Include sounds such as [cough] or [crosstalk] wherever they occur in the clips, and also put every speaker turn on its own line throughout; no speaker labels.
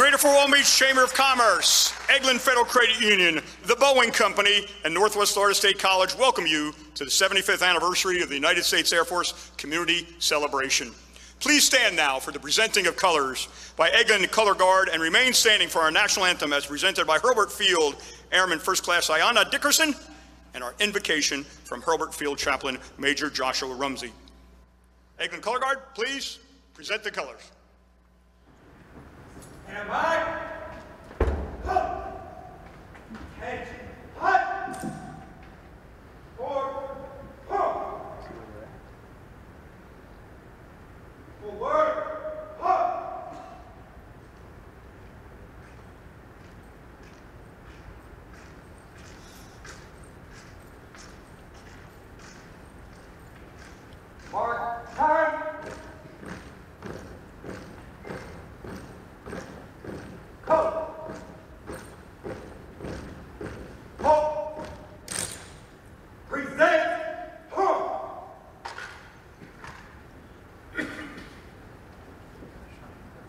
Greater Fort Walton Beach Chamber of Commerce, Eglin Federal Credit Union, the Boeing Company, and Northwest Florida State College welcome you to the 75th anniversary of the United States Air Force Community Celebration. Please stand now for the presenting of colors by Eglin Color Guard and remain standing for our national anthem as presented by Hurlburt Field Airman First Class Ayanna Dickerson and our invocation from Hurlburt Field Chaplain Major Joshua Rumsey. Eglin Color Guard, please present the colors.
Stand by. Hup. Head. Hut. Forward. Hup. Forward. Hup. Mark. Time. Code. Hope. Present. Hope.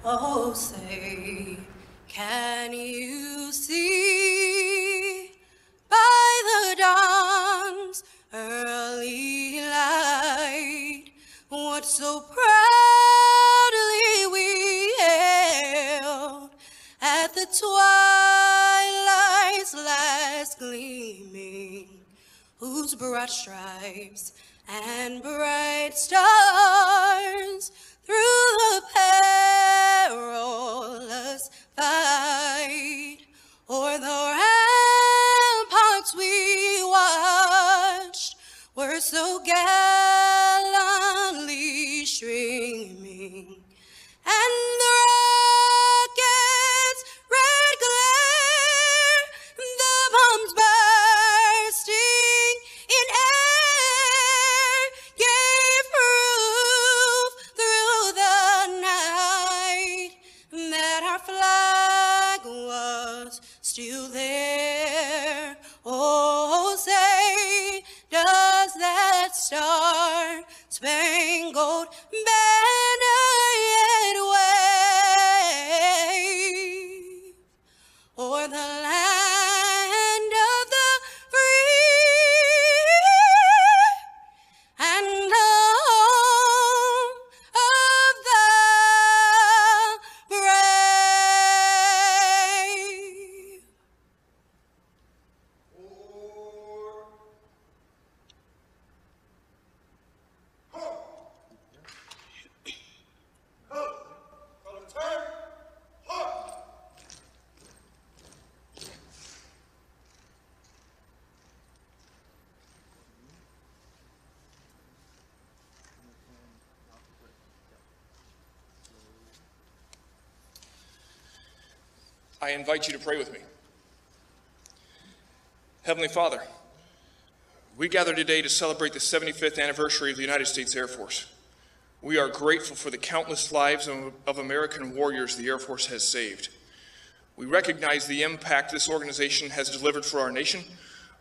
Oh, say, can you see by the dawn's early light what so proudly we the twilight's last gleaming, whose broad stripes and bright stars through the perilous fight o'er the ramparts we watched were so gallantly streaming and the star spangled banner
I invite you to pray with me. Heavenly Father, we gather today to celebrate the 75th anniversary of the United States Air Force. We are grateful for the countless lives of, American warriors the Air Force has saved. We recognize the impact this organization has delivered for our nation,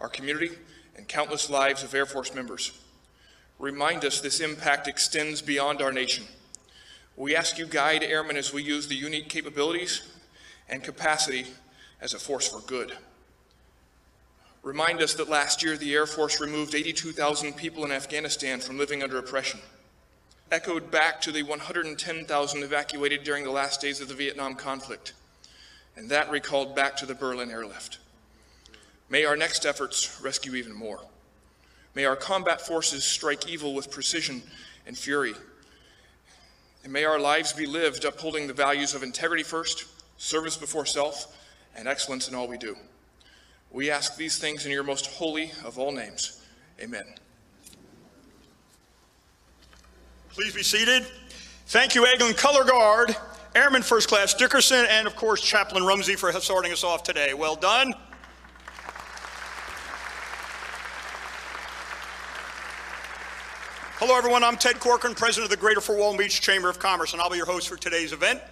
our community, and countless lives of Air Force members. Remind us this impact extends beyond our nation. We ask you guide airmen as we use the unique capabilities and capacity as a force for good. Remind us that last year the Air Force removed 82,000 people in Afghanistan from living under oppression. Echoed back to the 110,000 evacuated during the last days of the Vietnam conflict. And that recalled back to the Berlin airlift. May our next efforts rescue even more. May our combat forces strike evil with precision and fury. And may our lives be lived upholding the values of integrity first, service before self, and excellence in all we do. We ask these things in your most holy of all names. Amen.
Please be seated. Thank you, Eglin Color Guard, Airman First Class Dickerson, and of course, Chaplain Rumsey for starting us off today. Well done. Hello, everyone. I'm Ted Corcoran, President of the Greater Fort Walton Beach Chamber of Commerce, and I'll be your host for today's event.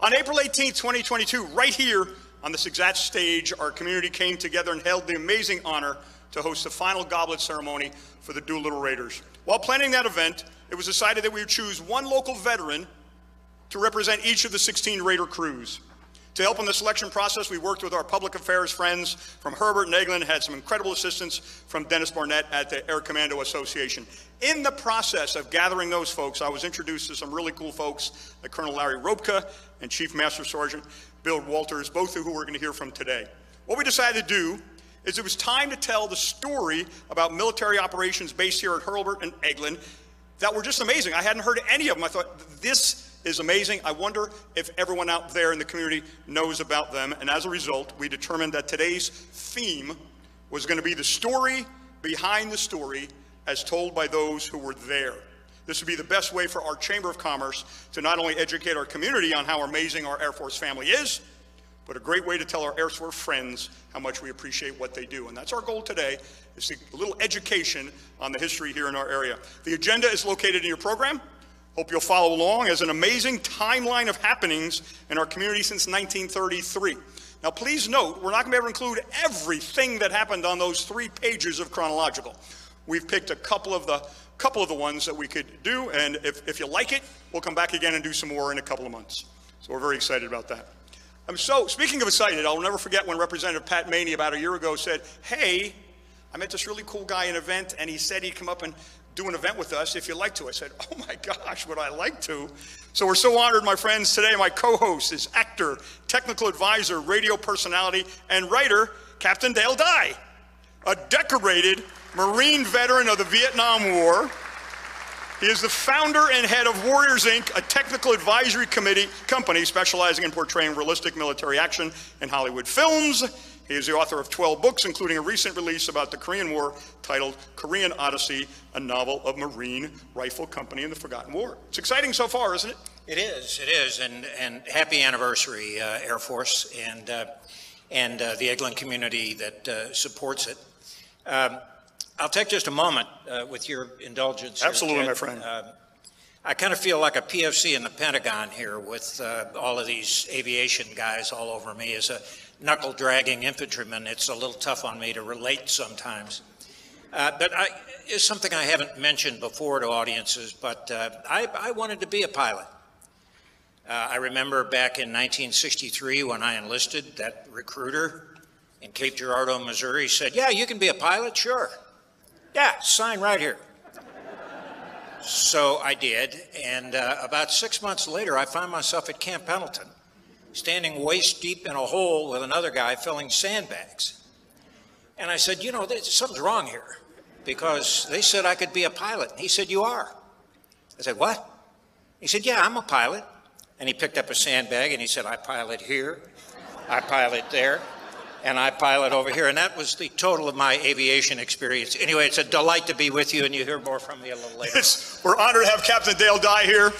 On April 18, 2022, right here on this exact stage, our community came together and held the amazing honor to host the final goblet ceremony for the Doolittle Raiders. While planning that event, it was decided that we would choose one local veteran to represent each of the 16 Raider crews. To help in the selection process, we worked with our public affairs friends from Hurlburt and Eglin, had some incredible assistance from Dennis Barnett at the Air Commando Association. In the process of gathering those folks, I was introduced to some really cool folks like Colonel Larry Ropka and Chief Master Sergeant Bill Walters, both of who we're going to hear from today. What we decided to do is it was time to tell the story about military operations based here at Hurlburt and Eglin that were just amazing. I hadn't heard any of them. I thought, this is amazing. I wonder if everyone out there in the community knows about them. And as a result, we determined that today's theme was going to be the story behind the story as told by those who were there. This would be the best way for our Chamber of Commerce to not only educate our community on how amazing our Air Force family is, but a great way to tell our Air Force friends how much we appreciate what they do. And that's our goal today, is a little education on the history here in our area. The agenda is located in your program. Hope you'll follow along as an amazing timeline of happenings in our community since 1933. Now, please note, we're not going to be able to include everything that happened on those three pages of chronological. We've picked a couple of the couple of the ones that we could do, and if, if you like it, we'll come back again and do some more in a couple of months. So we're very excited about that. I'm so, speaking of excited, I'll never forget when Representative Patt Maney about a year ago said, hey, I met this really cool guy in an event, and he said he'd come up and do an event with us if you'd like to. I said, Oh my gosh, would I like to? So we're so honored, my friends. Today, my co host is actor, technical advisor, radio personality, and writer, Captain Dale Dye, a decorated Marine veteran of the Vietnam War. He is the founder and head of Warriors Inc., a technical advisory committee company specializing in portraying realistic military action in Hollywood films. He is the author of 12 books, including a recent release about the Korean War titled Korean Odyssey, a novel of Marine Rifle Company in the Forgotten War. It's exciting so far, isn't it?
It is, it is, and, and happy anniversary, uh, Air Force, and, uh, and uh, the Eglin community that uh, supports it. Um, I'll take just a moment uh, with your indulgence.
Absolutely,
Ted.
my friend.
Uh, I kind of feel like a PFC in the Pentagon here with uh, all of these aviation guys all over me. As a knuckle dragging infantryman, it's a little tough on me to relate sometimes. Uh, but I, it's something I haven't mentioned before to audiences, but uh, I, I wanted to be a pilot. Uh, I remember back in 1963 when I enlisted, that recruiter in Cape Girardeau, Missouri said, Yeah, you can be a pilot, sure. Yeah, sign right here. So I did, and uh, about six months later, I found myself at Camp Pendleton, standing waist deep in a hole with another guy filling sandbags. And I said, You know, something's wrong here because they said I could be a pilot. He said, You are. I said, What? He said, Yeah, I'm a pilot. And he picked up a sandbag and he said, I pilot here, I pilot there, and I pilot over here. And that was the total of my aviation experience. Anyway, it's a delight to be with you, and you hear more from me a little later.
We're honored to have Captain Dale Dye here.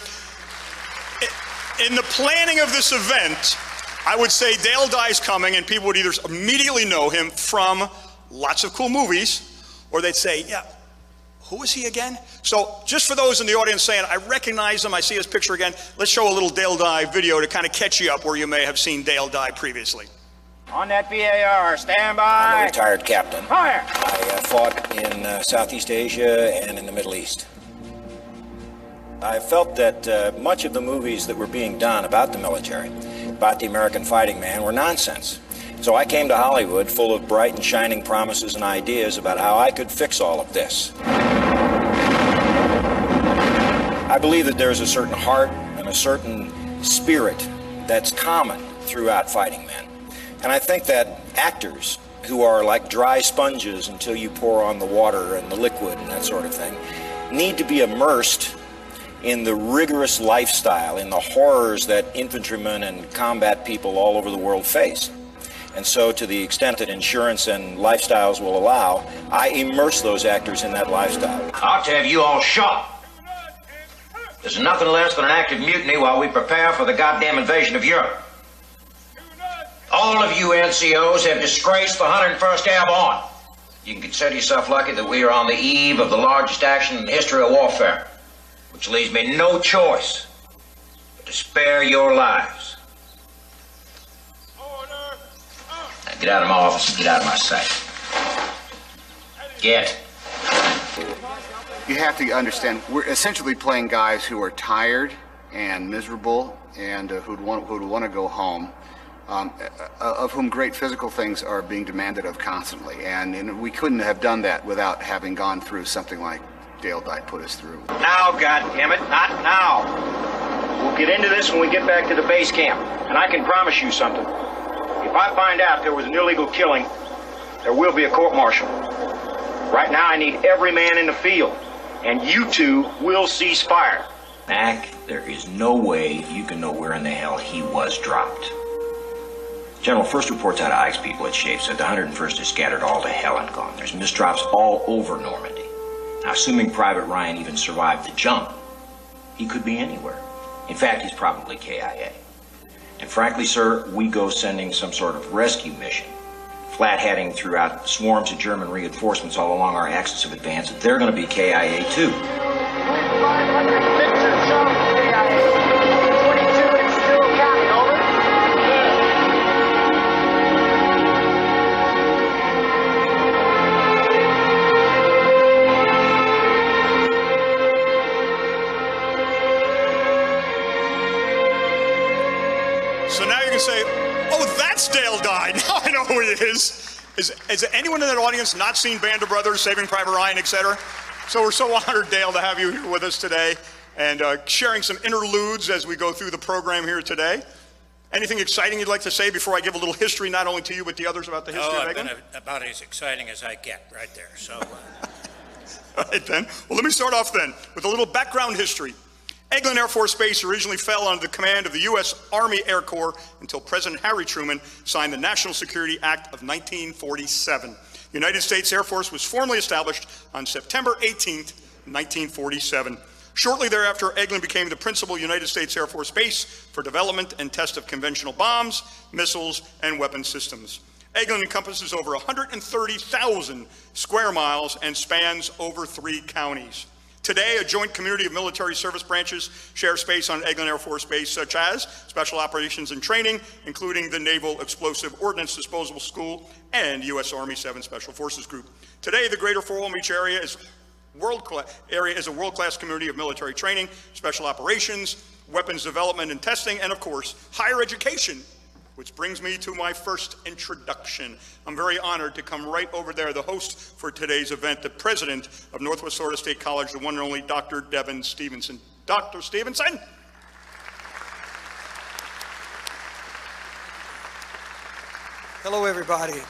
In the planning of this event, I would say Dale Dye's coming, and people would either immediately know him from lots of cool movies, or they'd say, Yeah, who is he again? So, just for those in the audience saying, I recognize him, I see his picture again, let's show a little Dale Dye video to kind of catch you up where you may have seen Dale Dye previously.
On that VAR, stand
I'm a
by.
retired captain.
Fire!
I uh, fought in uh, Southeast Asia and in the Middle East. I felt that uh, much of the movies that were being done about the military, about the American fighting man, were nonsense. So I came to Hollywood full of bright and shining promises and ideas about how I could fix all of this. I believe that there's a certain heart and a certain spirit that's common throughout fighting men. And I think that actors who are like dry sponges until you pour on the water and the liquid and that sort of thing need to be immersed in the rigorous lifestyle, in the horrors that infantrymen and combat people all over the world face. And so, to the extent that insurance and lifestyles will allow, I immerse those actors in that lifestyle.
To have you all shot. There's nothing less than an active mutiny while we prepare for the goddamn invasion of Europe. All of you NCOs have disgraced the 101st Airborne. You can consider yourself lucky that we are on the eve of the largest action in the history of warfare, which leaves me no choice but to spare your lives. Now get out of my office and get out of my sight. Get.
you have to understand we're essentially playing guys who are tired and miserable and uh, who'd want who'd want to go home um, uh, of whom great physical things are being demanded of constantly. And, and we couldn't have done that without having gone through something like Dale Dye put us through.
Now, goddammit, not now. We'll get into this when we get back to the base camp. And I can promise you something. If I find out there was an illegal killing, there will be a court martial. Right now, I need every man in the field. And you two will cease fire.
Mac, there is no way you can know where in the hell he was dropped. General, first reports out of Ike's people at SHAEF said the 101st is scattered all to hell and gone. There's misdrops all over Normandy. Now, assuming Private Ryan even survived the jump, he could be anywhere. In fact, he's probably KIA. And frankly, sir, we go sending some sort of rescue mission, flat hatting throughout swarms of German reinforcements all along our axis of advance. They're going to be KIA too.
Dale Dye. Now I know who he is. Is, is anyone in that audience not seen Band of Brothers, Saving Private Ryan, etc.? So we're so [laughs] honored, Dale, to have you here with us today and uh, sharing some interludes as we go through the program here today. Anything exciting you'd like to say before I give a little history, not only to you, but the others about the history
Oh,
of
I've been
Eglin?
a- about as exciting as I get right there. So, uh, [laughs]
All right, then. Well, let me start off then with a little background history. Eglin Air Force Base originally fell under the command of the U.S. Army Air Corps until President Harry Truman signed the National Security Act of 1947. The United States Air Force was formally established on September 18, 1947. Shortly thereafter, Eglin became the principal United States Air Force base for development and test of conventional bombs, missiles, and weapon systems. Eglin encompasses over 130,000 square miles and spans over three counties. Today, a joint community of military service branches share space on Eglin Air Force Base, such as Special Operations and Training, including the Naval Explosive Ordnance Disposal School and U.S. Army 7 Special Forces Group. Today, the Greater Fort Beach area is world area is a world-class community of military training, special operations, weapons development and testing, and of course, higher education which brings me to my first introduction. I'm very honored to come right over there, the host for today's event, the president of Northwest Florida State College, the one and only Dr. Devin Stephenson. Dr. Stephenson?
Hello, everybody.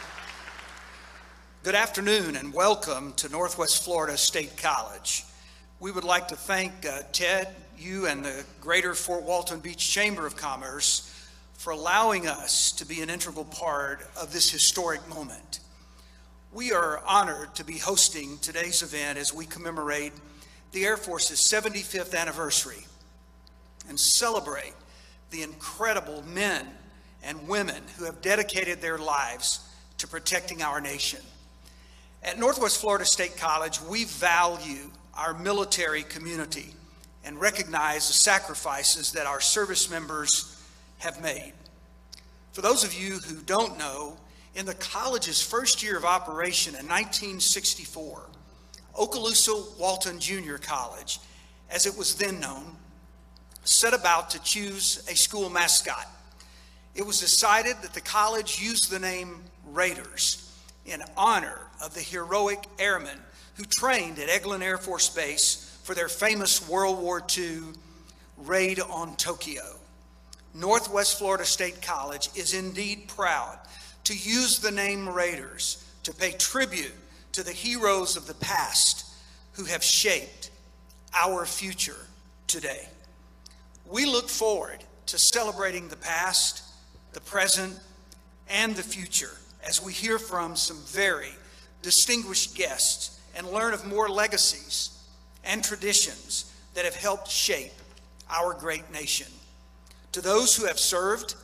Good afternoon and welcome to Northwest Florida State College. We would like to thank uh, Ted, you, and the Greater Fort Walton Beach Chamber of Commerce for allowing us to be an integral part of this historic moment. We are honored to be hosting today's event as we commemorate the Air Force's 75th anniversary and celebrate the incredible men and women who have dedicated their lives to protecting our nation. At Northwest Florida State College, we value our military community and recognize the sacrifices that our service members have made. For those of you who don't know, in the college's first year of operation in 1964, Okaloosa Walton Junior College, as it was then known, set about to choose a school mascot. It was decided that the college use the name Raiders in honor of the heroic airmen who trained at Eglin Air Force Base for their famous World War II raid on Tokyo. Northwest Florida State College is indeed proud to use the name Raiders to pay tribute to the heroes of the past who have shaped our future today. We look forward to celebrating the past, the present, and the future as we hear from some very distinguished guests and learn of more legacies and traditions that have helped shape our great nation. To those who have served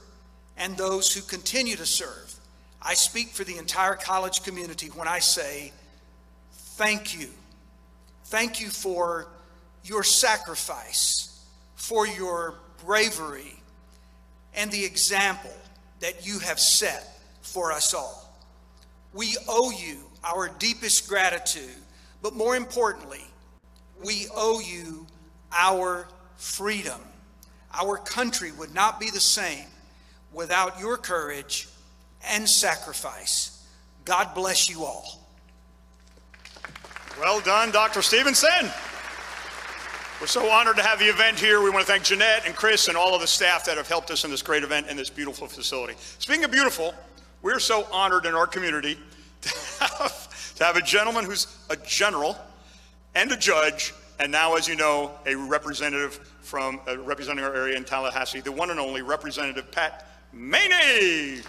and those who continue to serve, I speak for the entire college community when I say, thank you. Thank you for your sacrifice, for your bravery, and the example that you have set for us all. We owe you our deepest gratitude, but more importantly, we owe you our freedom. Our country would not be the same without your courage and sacrifice. God bless you all.
Well done, Dr. Stephenson. We're so honored to have the event here. We want to thank Jeanette and Chris and all of the staff that have helped us in this great event in this beautiful facility. Speaking of beautiful, we're so honored in our community [laughs] to have, to have a gentleman who's a general and a judge, and now, as you know, a representative from uh, representing our area in Tallahassee, the one and only Representative Patt Maney.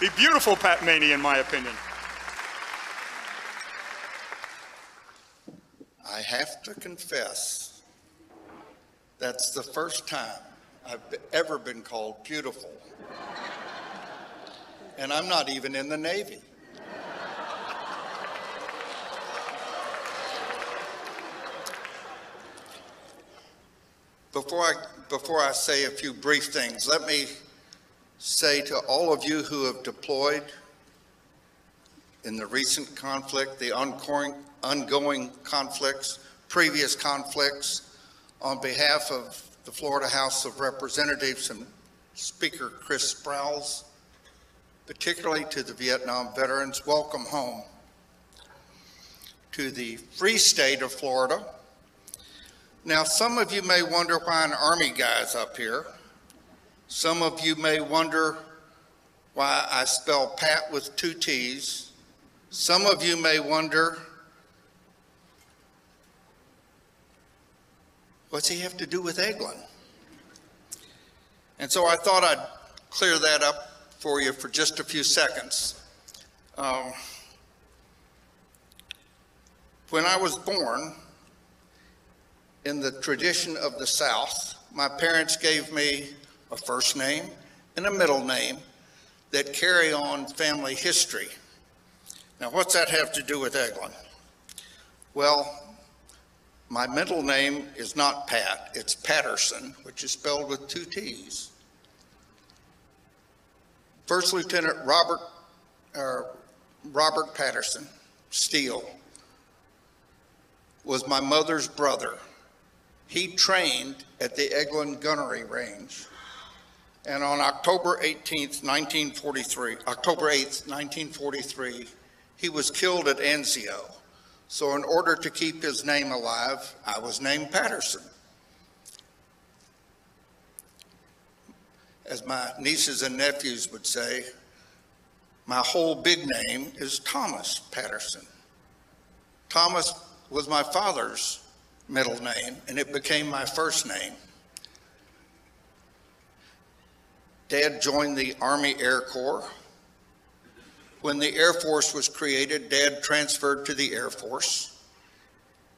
The beautiful Patt Maney, in my opinion.
I have to confess, that's the first time I've ever been called beautiful. And I'm not even in the Navy. Before I, before I say a few brief things, let me say to all of you who have deployed in the recent conflict, the ongoing, ongoing conflicts, previous conflicts, on behalf of the Florida House of Representatives and Speaker Chris Sprowls, particularly to the Vietnam veterans, welcome home. To the free state of Florida. Now, some of you may wonder why an Army guy's up here. Some of you may wonder why I spell Pat with two T's. Some of you may wonder, what's he have to do with Eglin? And so I thought I'd clear that up for you for just a few seconds. Um, when I was born, in the tradition of the South, my parents gave me a first name and a middle name that carry on family history. Now, what's that have to do with Eglin? Well, my middle name is not Pat, it's Patterson, which is spelled with two T's. First Lieutenant Robert, uh, Robert Patterson Steele was my mother's brother. He trained at the Eglin Gunnery Range. And on October 18th, 1943, October 8th, 1943, he was killed at Anzio. So in order to keep his name alive, I was named Patterson. As my nieces and nephews would say, my whole big name is Thomas Patterson. Thomas was my father's middle name, and it became my first name. Dad joined the Army Air Corps. When the Air Force was created, Dad transferred to the Air Force.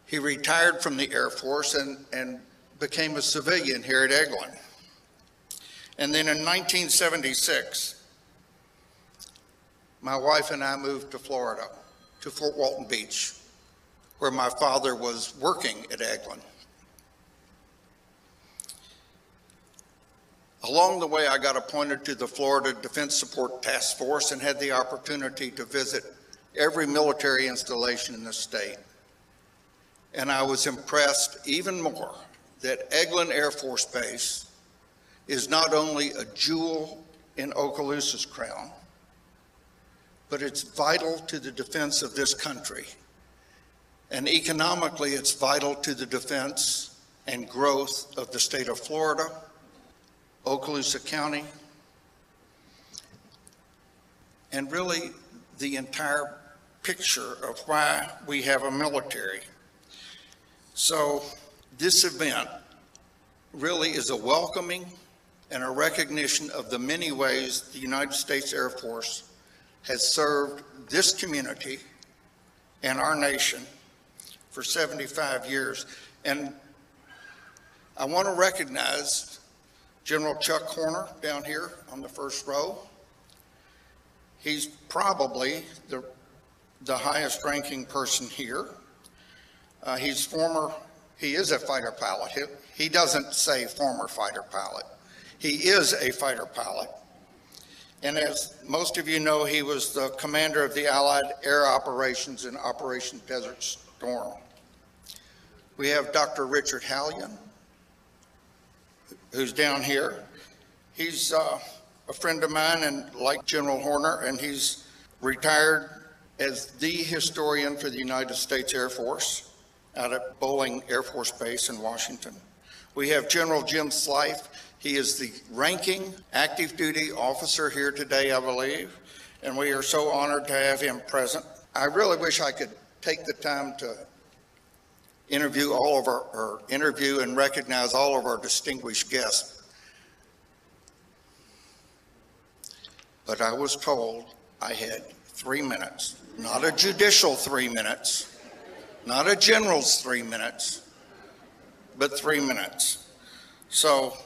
He retired from the Air Force and, and became a civilian here at Eglin. And then in 1976, my wife and I moved to Florida, to Fort Walton Beach, where my father was working at Eglin. Along the way, I got appointed to the Florida Defense Support Task Force and had the opportunity to visit every military installation in the state. And I was impressed even more that Eglin Air Force Base is not only a jewel in Okaloosa's crown, but it's vital to the defense of this country. And economically, it's vital to the defense and growth of the state of Florida, Okaloosa County, and really the entire picture of why we have a military. So this event really is a welcoming and a recognition of the many ways the United States Air Force has served this community and our nation for 75 years. And I want to recognize General Chuck Horner down here on the first row. He's probably the, the highest ranking person here. Uh, he's former, he is a fighter pilot. He, he doesn't say former fighter pilot. He is a fighter pilot. And as most of you know, he was the commander of the Allied air operations in Operation Desert Storm. We have Dr. Richard Hallion, who's down here. He's uh, a friend of mine and like General Horner, and he's retired as the historian for the United States Air Force out at Bolling Air Force Base in Washington. We have General Jim Slife. He is the ranking active duty officer here today, I believe, and we are so honored to have him present. I really wish I could take the time to interview all of our, or interview and recognize all of our distinguished guests. But I was told I had three minutes, not a judicial three minutes, not a general's three minutes, but three minutes. So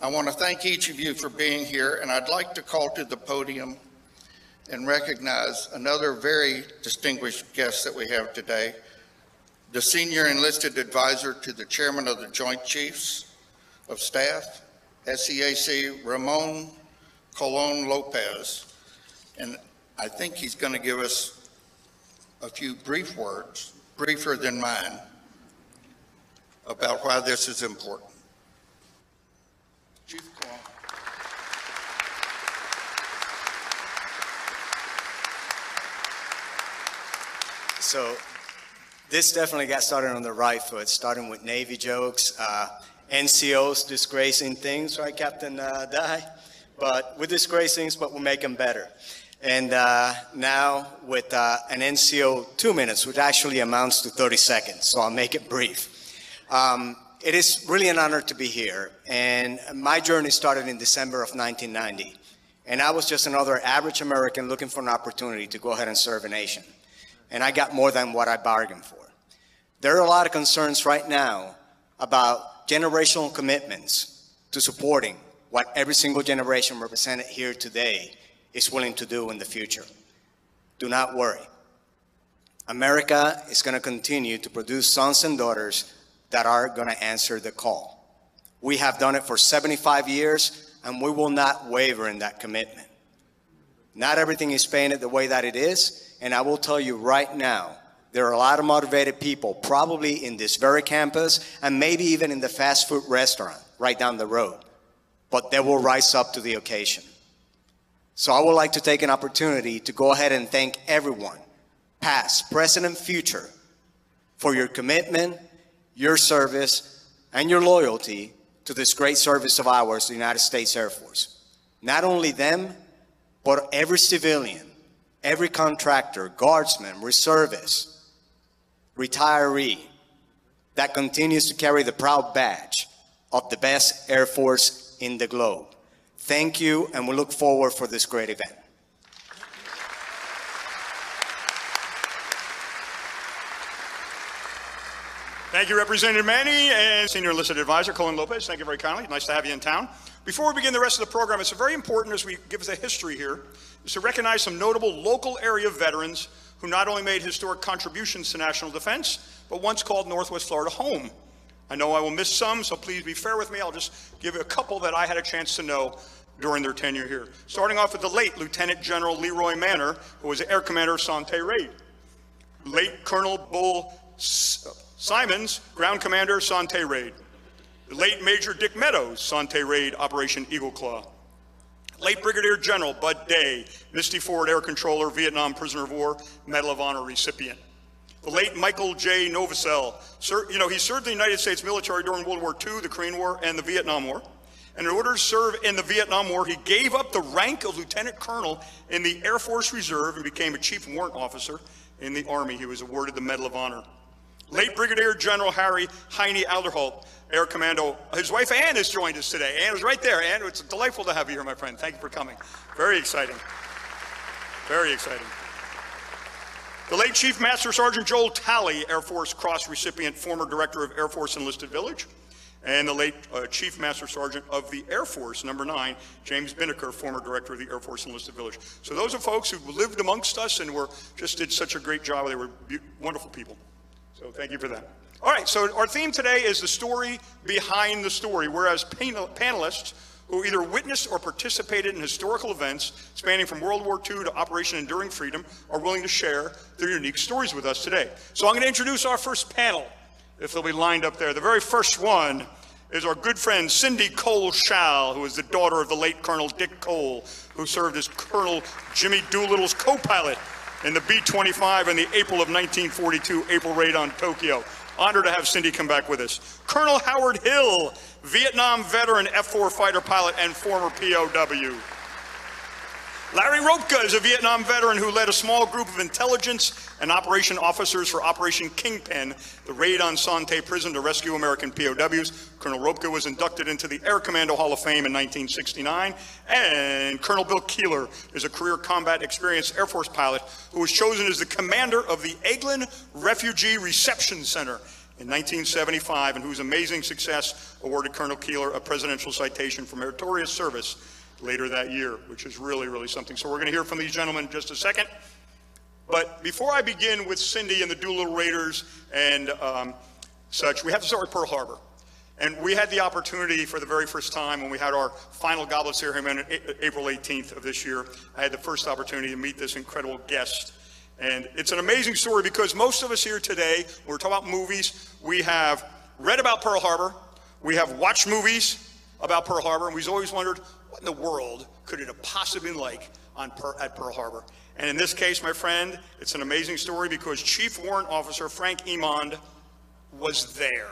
I want to thank each of you for being here, and I'd like to call to the podium and recognize another very distinguished guest that we have today, the senior enlisted advisor to the chairman of the Joint Chiefs of Staff, SEAC, Ramon Colon Lopez. And I think he's going to give us a few brief words, briefer than mine, about why this is important. Chief Colon.
So this definitely got started on the right foot, starting with Navy jokes, uh, NCOs disgracing things, right, Captain uh? But we disgrace things, but we make them better. And uh, now with uh, an NCO two minutes, which actually amounts to 30 seconds, so I'll make it brief. Um, it is really an honor to be here. And my journey started in December of 1990. And I was just another average American looking for an opportunity to go ahead and serve a nation. And I got more than what I bargained for. There are a lot of concerns right now about generational commitments to supporting what every single generation represented here today is willing to do in the future. Do not worry. America is going to continue to produce sons and daughters that are going to answer the call. We have done it for 75 years, and we will not waver in that commitment. Not everything is painted the way that it is, and I will tell you right now, there are a lot of motivated people, probably in this very campus, and maybe even in the fast food restaurant right down the road, but they will rise up to the occasion. So I would like to take an opportunity to go ahead and thank everyone, past, present, and future, for your commitment, your service, and your loyalty to this great service of ours, the United States Air Force. Not only them, but every civilian, every contractor, guardsman, reservist, retiree that continues to carry the proud badge of the best Air Force in the globe. Thank you, and we look forward for this great event.
Thank you, Representative Maney and Senior Enlisted Advisor Colon Lopez. Thank you very kindly. Nice to have you in town. Before we begin the rest of the program, it's very important as we give us a history here, is to recognize some notable local area veterans who not only made historic contributions to national defense, but once called Northwest Florida home. I know I will miss some, so please be fair with me. I'll just give you a couple that I had a chance to know during their tenure here. Starting off with the late Lieutenant General Leroy Manor, who was Air Commander of Son Tay Raid. Late Colonel Bull Simons, Ground Commander, Son Tay Raid. Late Major Dick Meadows, Son Tay Raid, Operation Eagle Claw. Late Brigadier General Bud Day, Misty Forward Air Controller, Vietnam Prisoner of War, Medal of Honor recipient. The late Michael J. Sir, you know, he served the United States military during World War II, the Korean War, and the Vietnam War. And in order to serve in the Vietnam War, he gave up the rank of Lieutenant Colonel in the Air Force Reserve and became a Chief Warrant Officer in the Army. He was awarded the Medal of Honor. Late Brigadier General Harry Heine Aderholt, Air Commando. His wife Ann has joined us today. Ann is right there. Ann, it's delightful to have you here, my friend. Thank you for coming. Very exciting. Very exciting. The late Chief Master Sergeant Joel Talley, Air Force Cross recipient, former Director of Air Force Enlisted Village. And the late uh, Chief Master Sergeant of the Air Force, number nine, James Binnicker, former Director of the Air Force Enlisted Village. So those are folks who lived amongst us and were just did such a great job. They were wonderful people. So thank you for that. All right, so our theme today is the story behind the story, whereas panelists who either witnessed or participated in historical events spanning from World War II to Operation Enduring Freedom are willing to share their unique stories with us today. So I'm going to introduce our first panel, if they'll be lined up there. The very first one is our good friend Cindy Cole Chal, who is the daughter of the late Colonel Dick Cole, who served as Colonel Jimmy Doolittle's co-pilot in the B-25 in the April of 1942 April raid on Tokyo. Honored to have Cindy come back with us. Colonel Howard Hill, Vietnam veteran F-4 fighter pilot and former POW. Larry Ropka is a Vietnam veteran who led a small group of intelligence and operation officers for Operation Kingpin, the raid on Son Tay Prison to rescue American POWs. Colonel Ropka was inducted into the Air Commando Hall of Fame in 1969. And Colonel Bill Keeler is a career combat experienced Air Force pilot who was chosen as the commander of the Eglin Refugee Reception Center in 1975 and whose amazing success awarded Colonel Keeler a presidential citation for meritorious service later that year, which is really, really something. So we're going to hear from these gentlemen in just a second. But before I begin with Cindy and the Doolittle Raiders and um, such, we have to start with Pearl Harbor. And we had the opportunity for the very first time when we had our final goblet ceremony on April 18th of this year. I had the first opportunity to meet this incredible guest. And it's an amazing story because most of us here today, when we're talking about movies, we have read about Pearl Harbor, we have watched movies about Pearl Harbor, and we've always wondered, in the world could it have possibly been like on per, at Pearl Harbor? And in this case, my friend, it's an amazing story because Chief Warrant Officer Frank Emond was there.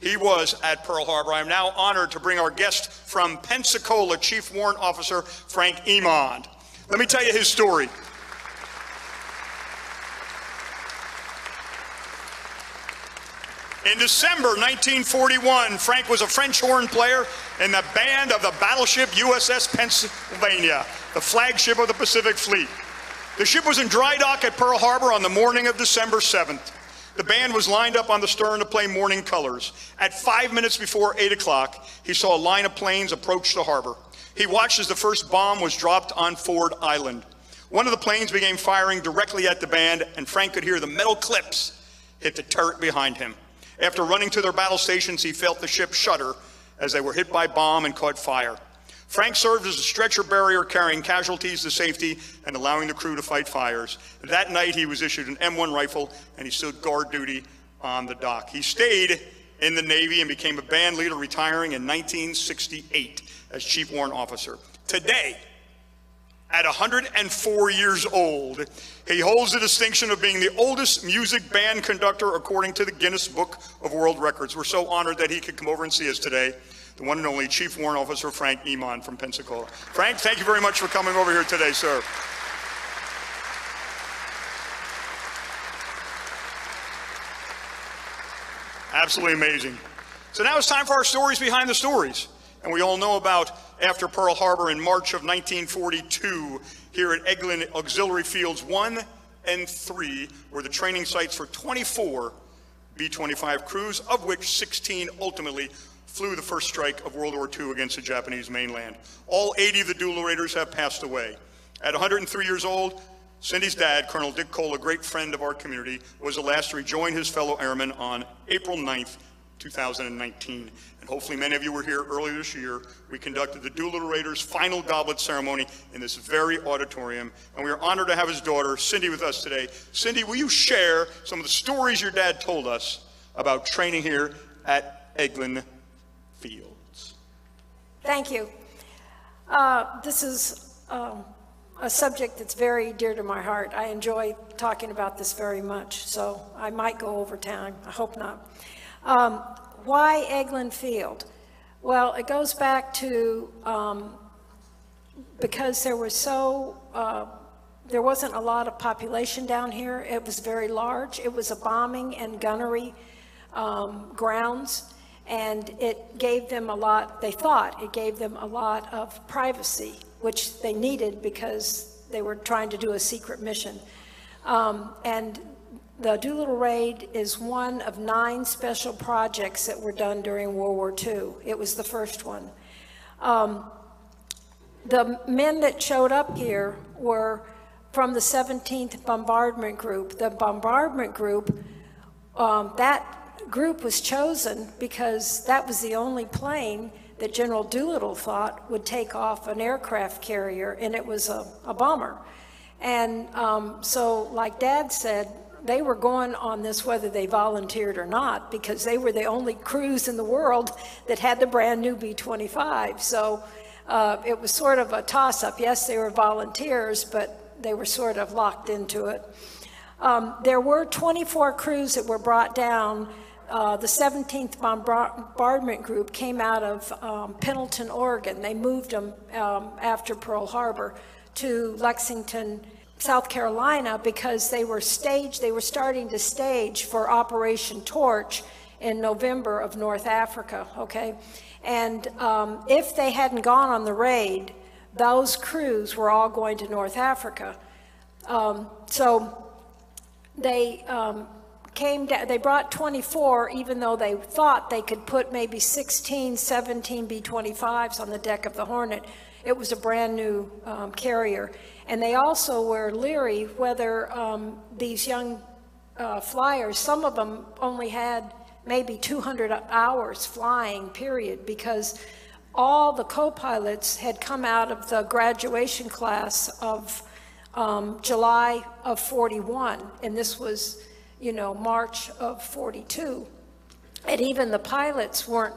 He was at Pearl Harbor. I am now honored to bring our guest from Pensacola, Chief Warrant Officer Frank Emond. Let me tell you his story. In December 1941, Frank was a French horn player in the band of the battleship USS Pennsylvania, the flagship of the Pacific Fleet. The ship was in dry dock at Pearl Harbor on the morning of December 7th. The band was lined up on the stern to play morning colors. At five minutes before 8 o'clock, he saw a line of planes approach the harbor. He watched as the first bomb was dropped on Ford Island. One of the planes began firing directly at the band, and Frank could hear the metal clips hit the turret behind him. After running to their battle stations, he felt the ship shudder as they were hit by bomb and caught fire. Frank served as a stretcher barrier carrying casualties to safety and allowing the crew to fight fires. That night, he was issued an M1 rifle and he stood guard duty on the dock. He stayed in the Navy and became a band leader, retiring in 1968 as Chief Warrant Officer. Today, at 104 years old. He holds the distinction of being the oldest music band conductor according to the Guinness Book of World Records. We're so honored that he could come over and see us today. The one and only Chief Warrant Officer Frank Emond from Pensacola. Frank, thank you very much for coming over here today, sir. Absolutely amazing. So now it's time for our stories behind the stories. And we all know about after Pearl Harbor in March of 1942 here at Eglin Auxiliary Fields 1 and 3 were the training sites for 24 B-25 crews, of which 16 ultimately flew the first strike of World War II against the Japanese mainland. All 80 of the Doolittle Raiders have passed away. At 103 years old, Cindy's dad, Colonel Dick Cole, a great friend of our community, was the last to rejoin his fellow airmen on April 9th, 2019. And hopefully many of you were here earlier this year. We conducted the Doolittle Raiders final goblet ceremony in this very auditorium. And we are honored to have his daughter, Cindy, with us today. Cindy, will you share some of the stories your dad told us about training here at Eglin Fields?
Thank you. Uh, this is um, a subject that's very dear to my heart. I enjoy talking about this very much, so I might go over time. I hope not. Um, why Eglin Field? Well, it goes back to um, because there was so, uh, there wasn't a lot of population down here. It was very large. It was a bombing and gunnery um, grounds, and it gave them a lot, they thought it gave them a lot of privacy, which they needed because they were trying to do a secret mission. Um, and the Doolittle Raid is one of nine special projects that were done during World War II. It was the first one. Um, the men that showed up here were from the 17th Bombardment Group. The bombardment group, um, that group was chosen because that was the only plane that General Doolittle thought would take off an aircraft carrier, and it was a, a bomber. And um, so, like Dad said, they were going on this whether they volunteered or not because they were the only crews in the world that had the brand new B-25. So uh, it was sort of a toss-up. Yes, they were volunteers, but they were sort of locked into it. Um, there were 24 crews that were brought down. Uh, the 17th Bombardment Group came out of um, Pendleton, Oregon. They moved them um, after Pearl Harbor to Lexington, South Carolina, because they were staged, they were starting to stage for Operation Torch in November of North Africa, okay? And um, if they hadn't gone on the raid, those crews were all going to North Africa. Um, so they um, came down, they brought 24, even though they thought they could put maybe 16, 17 B-25s on the deck of the Hornet. It was a brand new um, carrier. And they also were leery whether um, these young uh, flyers, some of them only had maybe 200 hours flying, period, because all the co-pilots had come out of the graduation class of um, July of 41, and this was, you know, March of 42. And even the pilots weren't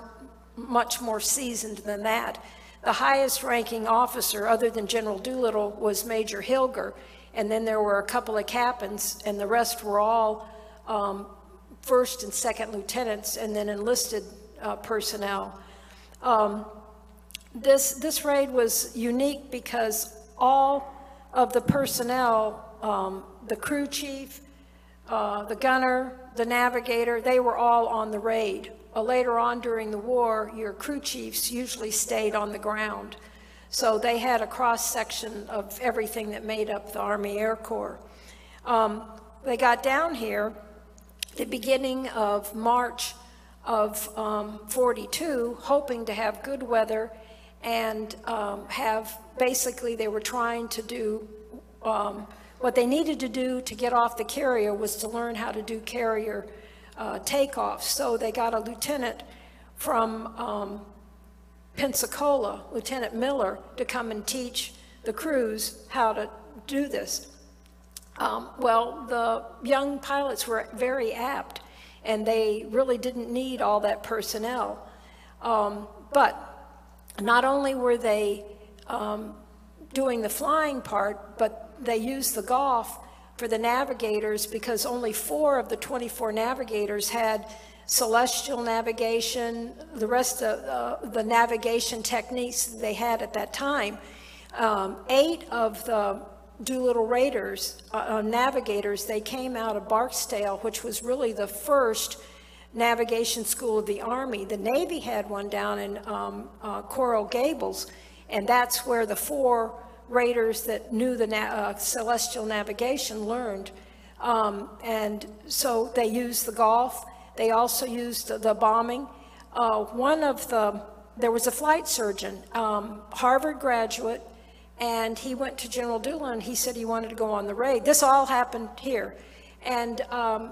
much more seasoned than that. The highest ranking officer, other than General Doolittle, was Major Hilger. And then there were a couple of captains, and the rest were all um, first and second lieutenants, and then enlisted uh, personnel. Um, this, this raid was unique because all of the personnel, um, the crew chief, uh, the gunner, the navigator, they were all on the raid. Uh, later on during the war, your crew chiefs usually stayed on the ground. So they had a cross section of everything that made up the Army Air Corps. Um, they got down here the beginning of March of um, 42, hoping to have good weather and um, have basically they were trying to do um, what they needed to do to get off the carrier was to learn how to do carrier uh, takeoff. So they got a lieutenant from um, Pensacola, Lieutenant Miller, to come and teach the crews how to do this. Um, well, the young pilots were very apt, and they really didn't need all that personnel. Um, but not only were they um, doing the flying part, but they used the golf for the navigators because only four of the 24 navigators had celestial navigation, the rest of uh, the navigation techniques they had at that time. Um, eight of the Doolittle Raiders, uh, uh, navigators, they came out of Barksdale, which was really the first navigation school of the Army. The Navy had one down in um, uh, Coral Gables, and that's where the four raiders that knew the na uh, celestial navigation learned. Um, and so they used the golf. They also used the, bombing. Uh, one of the, there was a flight surgeon, um, Harvard graduate, and he went to General Doolittle and he said he wanted to go on the raid. This all happened here. And um,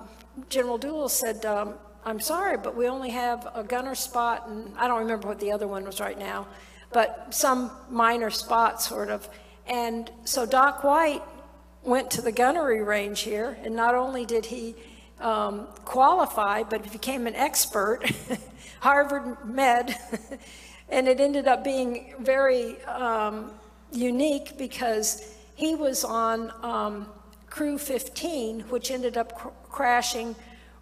General Doolittle said, um, I'm sorry, but we only have a gunner spot, and I don't remember what the other one was right now, but some minor spot sort of. And so Doc White went to the gunnery range here, and not only did he um, qualify, but he became an expert, [laughs] Harvard Med, [laughs] and it ended up being very um, unique because he was on um, Crew 15, which ended up cr crashing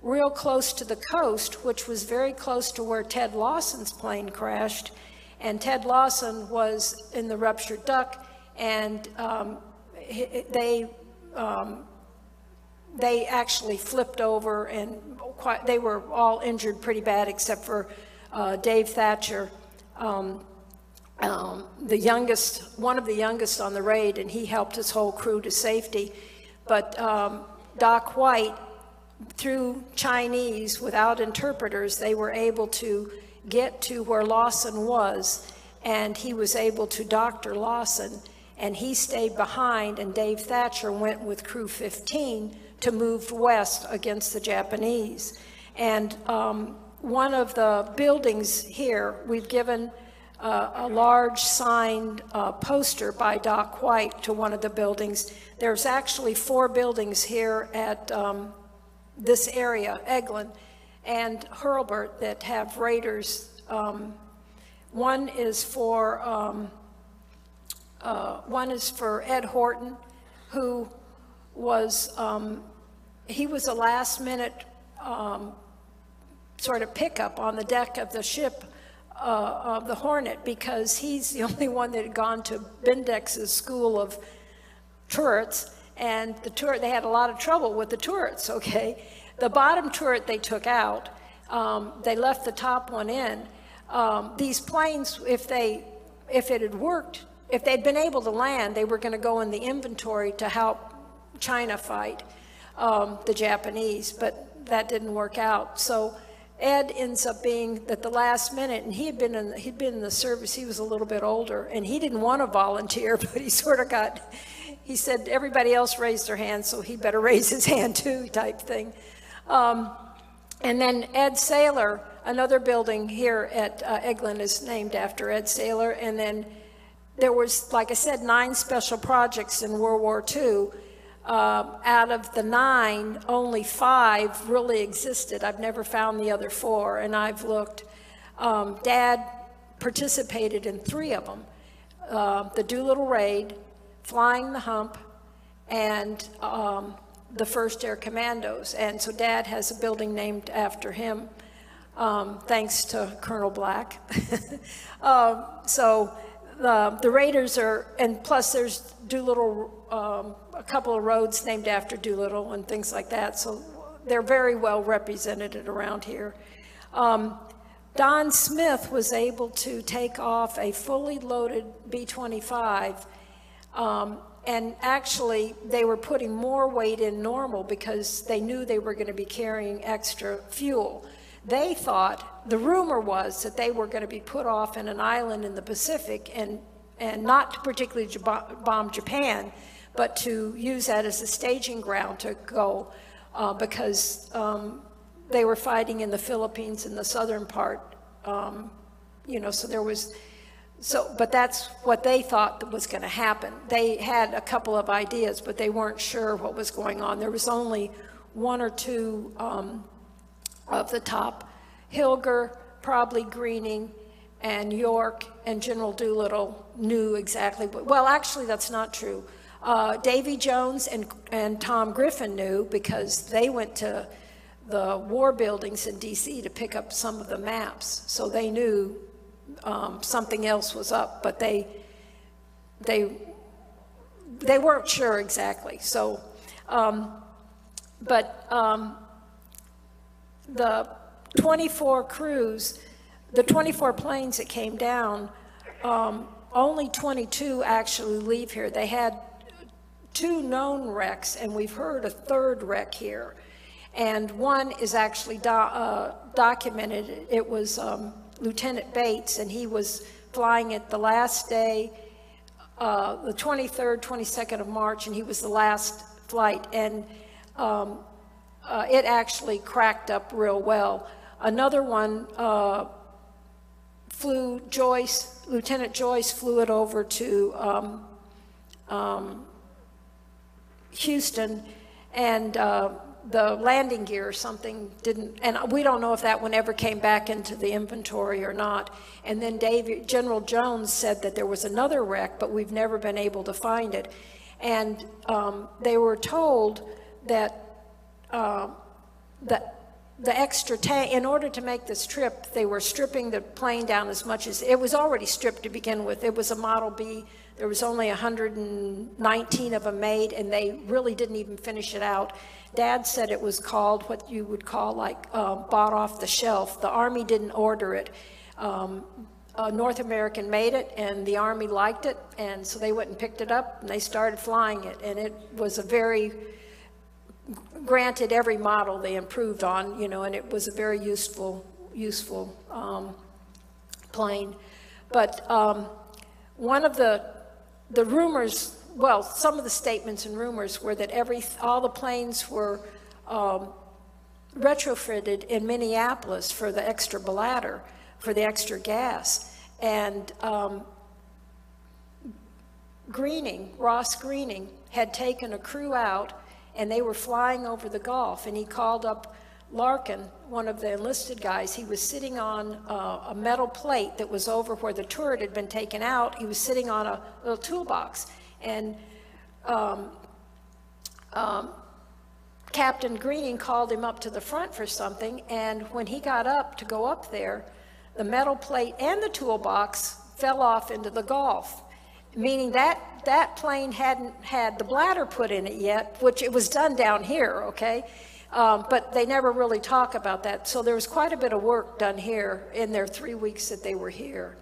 real close to the coast, which was very close to where Ted Lawson's plane crashed. And Ted Lawson was in the ruptured duck, and um, they um, they actually flipped over, and quite, they were all injured pretty bad, except for uh, Dave Thatcher. Um, um, the youngest, one of the youngest on the raid, and he helped his whole crew to safety. But um, Doc White, through Chinese, without interpreters, they were able to get to where Lawson was, and he was able to doctor Lawson, and he stayed behind, and Dave Thatcher went with Crew 15 to move west against the Japanese. And um, one of the buildings here, we've given uh, a large signed uh, poster by Doc White to one of the buildings. There's actually four buildings here at um, this area, Eglin and Hurlburt, that have Raiders. Um, one is for um, uh, one is for Ed Horton, who was um, he was a last minute um, sort of pickup on the deck of the ship uh, of the Hornet because he's the [laughs] only one that had gone to Bendix's school of turrets and the turret they had a lot of trouble with the turrets [laughs] okay? The bottom turret they took out um, they left the top one in. Um, these planes if they if it had worked if they'd been able to land they were going to go in the inventory to help china fight um, the japanese but that didn't work out so ed ends up being at the last minute and he had been in he'd been in the service he was a little bit older and he didn't want to volunteer [laughs] but he sort of got he said everybody else raised their hand, so he better [laughs] raise his hand too, type thing. Um, and then Ed Saylor, another building here at uh, Eglin is named after Ed Saylor. And then there was, like I said, nine special projects in World War II. Uh, out of the nine, only five really existed. I've never found the other four, and I've looked. Um, Dad participated in three of them. Uh, the Doolittle Raid, Flying the Hump, and um, the First Air Commandos. And so Dad has a building named after him, um, thanks to Colonel Black. [laughs] um, so the, the Raiders are, and plus there's Doolittle, um, a couple of roads named after Doolittle and things like that. So they're very well represented around here. Um, Don Smith was able to take off a fully loaded B-25 um, and actually, they were putting more weight in normal because they knew they were going to be carrying extra fuel. They thought, the rumor was that they were going to be put off in an island in the Pacific and, and not to particularly bomb Japan, but to use that as a staging ground to go uh, because um, they were fighting in the Philippines in the southern part. Um, you know, so there was so, but that's what they thought was going to happen. They had a couple of ideas, but they weren't sure what was going on. There was only one or two um, of the top. Hilger, probably Greening, and York and General Doolittle knew exactly what, well, actually, that's not true. Uh, Davy Jones and, and Tom Griffin knew because they went to the war buildings in DC to pick up some of the maps. So they knew um, something else was up, but they, they, they weren't sure exactly. So, um, but um, the 24 crews, the 24 planes that came down, um, only 22 actually leave here. They had two known wrecks, and we've heard a third wreck here. And one is actually do, uh, documented. It was um, Lieutenant Bates, and he was flying it the last day, uh, the 23rd, 22nd of March, and he was the last flight. And um, uh, it actually cracked up real well. Another one uh, flew Joyce, Lieutenant Joyce flew it over to um, um, Houston, and uh, the landing gear or something didn't, and we don't know if that one ever came back into the inventory or not. And then General Jones said that there was another wreck, but we've never been able to find it. And um, they were told that uh, the, the extra tank, in order to make this trip, they were stripping the plane down as much as, it was already stripped to begin with. It was a Model B. There was only 119 of them made, and they really didn't even finish it out. Dad said it was called what you would call like uh, bought off the shelf. The Army didn't order it. Um, North American made it, and the Army liked it, and so they went and picked it up, and they started flying it. And it was a very, granted, every model they improved on, you know, and it was a very useful, useful um, plane. But um, one of the, the rumors well, some of the statements and rumors were that every all the planes were um, retrofitted in Minneapolis for the extra bladder, for the extra gas, and um, Greening, Ross Greening, had taken a crew out and they were flying over the Gulf, and he called up Larkin, one of the enlisted guys. He was sitting on uh, a metal plate that was over where the turret had been taken out. He was sitting on a little toolbox, and um, um, Captain Greening called him up to the front for something, and when he got up to go up there, the metal plate and the toolbox fell off into the Gulf, meaning that that plane hadn't had the bladder put in it yet, which it was done down here, okay? Um, but they never really talk about that. So there was quite a bit of work done here in their three weeks that they were here.